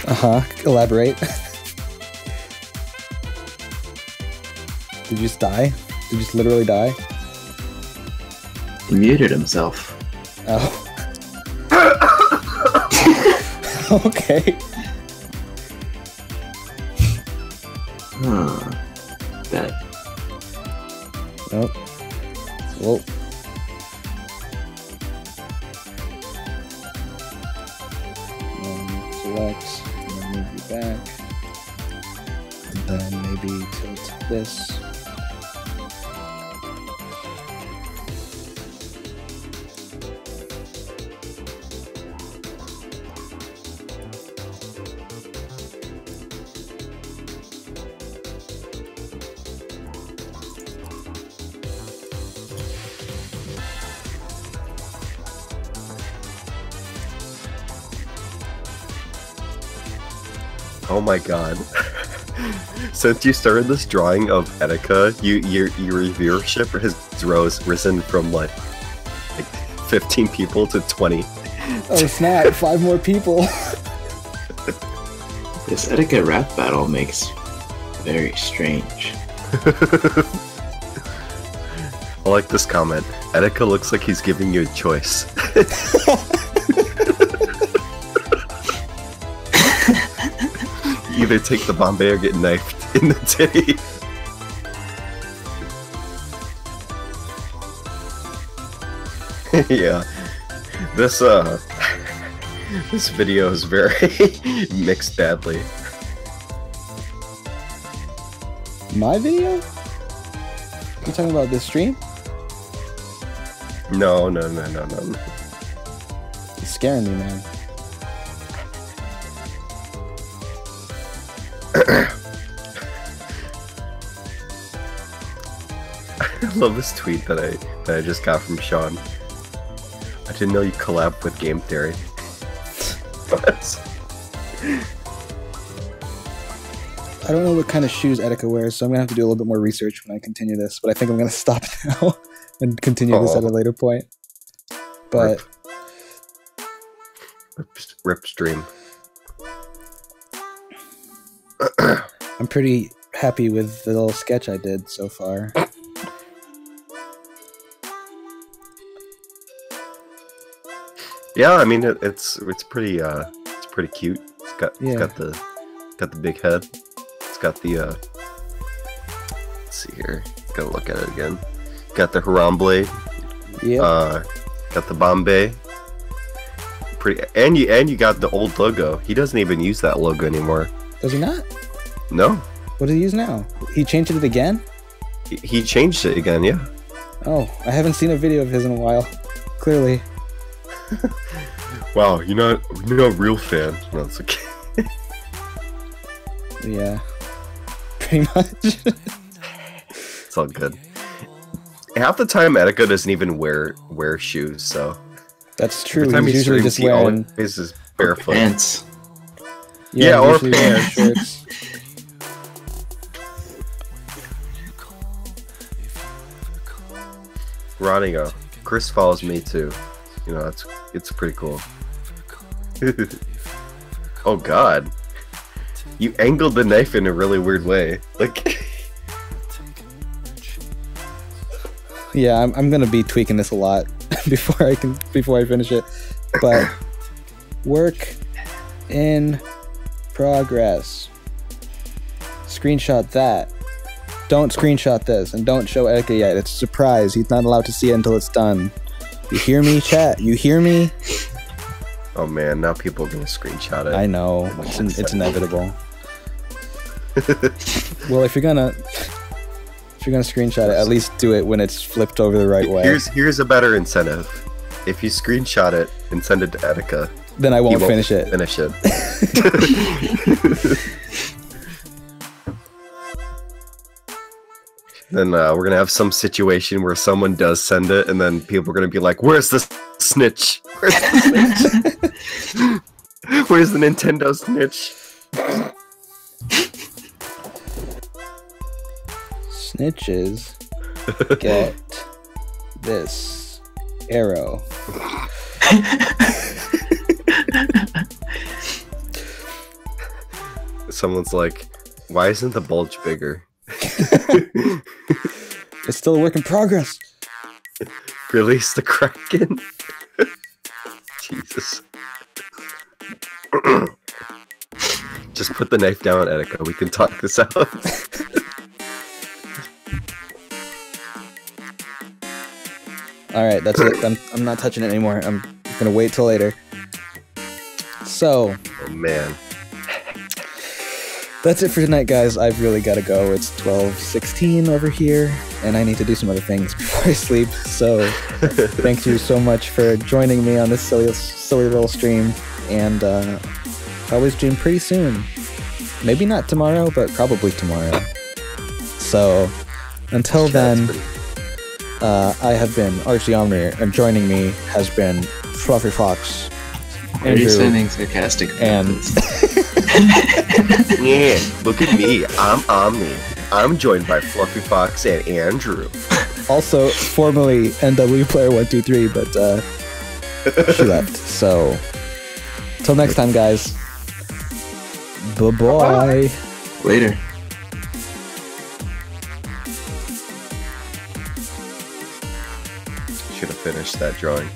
Uh huh. Elaborate. Did you just die? Did you just literally die? He muted himself. Oh. okay. Huh. That Nope. Well. And select, and then move you back. And then maybe tilt this. My god. Since you started this drawing of Etika, you your your viewership has rose risen from like like 15 people to 20. Oh snap! Five more people. this Etika rap battle makes very strange. I like this comment. Etika looks like he's giving you a choice. Either take the Bombay or get knifed in the titty. yeah. This uh this video is very mixed badly. My video? You talking about this stream? No, no, no, no, no. You're scaring me, man. Love this tweet that I that I just got from Sean. I didn't know you collab with Game Theory. But- I don't know what kind of shoes Etika wears, so I'm gonna have to do a little bit more research when I continue this. But I think I'm gonna stop now and continue this at a later point. But Rip, rip stream. I'm pretty happy with the little sketch I did so far. Yeah, I mean it, it's it's pretty uh it's pretty cute. It's got Yeah. it's got the got the big head. It's got the uh let's see here. Gotta look at it again. Got the Haram blade. Yeah. Uh got the Bombay. Pretty and you and you got the old logo. He doesn't even use that logo anymore. Does he not? No. What does he use now? He changed it again? He, he changed it again, yeah. Oh, I haven't seen a video of his in a while. Clearly. Wow, you're not you're not a real fan. No, it's okay. Yeah. Pretty much. It's all good. Half the time Etika doesn't even wear wear shoes, so That's true. every time He's he usually streams, just he wearing always is barefoot. Pants. Yeah, or usually wearing pants. shorts. Ronigo. Uh, Chris follows me too. You know, it's it's pretty cool. oh god. You angled the knife in a really weird way. Like Yeah, I'm, I'm gonna be tweaking this a lot before I can before I finish it. But work in progress. Screenshot that. Don't screenshot this and don't show Eka yet. It's a surprise. He's not allowed to see it until it's done. You hear me, chat? You hear me? Oh man, now people are gonna screenshot it. I know. It's, in, it's inevitable. well, if you're gonna if you're gonna screenshot it, at least do it when it's flipped over the right way. Here's here's a better incentive. If you screenshot it and send it to Etika, then I he won't finish it. Finish it. then uh, we're gonna have some situation where someone does send it, and then people are gonna be like, "Where's the snitch? Where's the snitch? Where's the Nintendo snitch?" Snitches get this arrow. Someone's like, "Why isn't the bulge bigger?" It's still a work in progress. Release the Kraken. Jesus. Just put the knife down, Etika. We can talk this out. All right, that's it. I'm, I'm not touching it anymore. I'm gonna wait till later. So oh man. That's it for tonight, guys. I've really got to go. It's 12:16 over here, and I need to do some other things before I sleep. So thank you so much for joining me on this silly, silly little stream, and uh, probably stream pretty soon. Maybe not tomorrow, but probably tomorrow. So until Yeah, then. pretty- Uh, I have been Artsy Omni, and joining me has been Fluffy Fox, Are you Andrew, sending sarcastic and- comments? Yeah, look at me. I'm Omni. I'm joined by Fluffy Fox and Andrew. also formerly NW Player One Two Three, but uh, she left. So, till next time, guys. Bye bye. Later. Should have finished that drawing.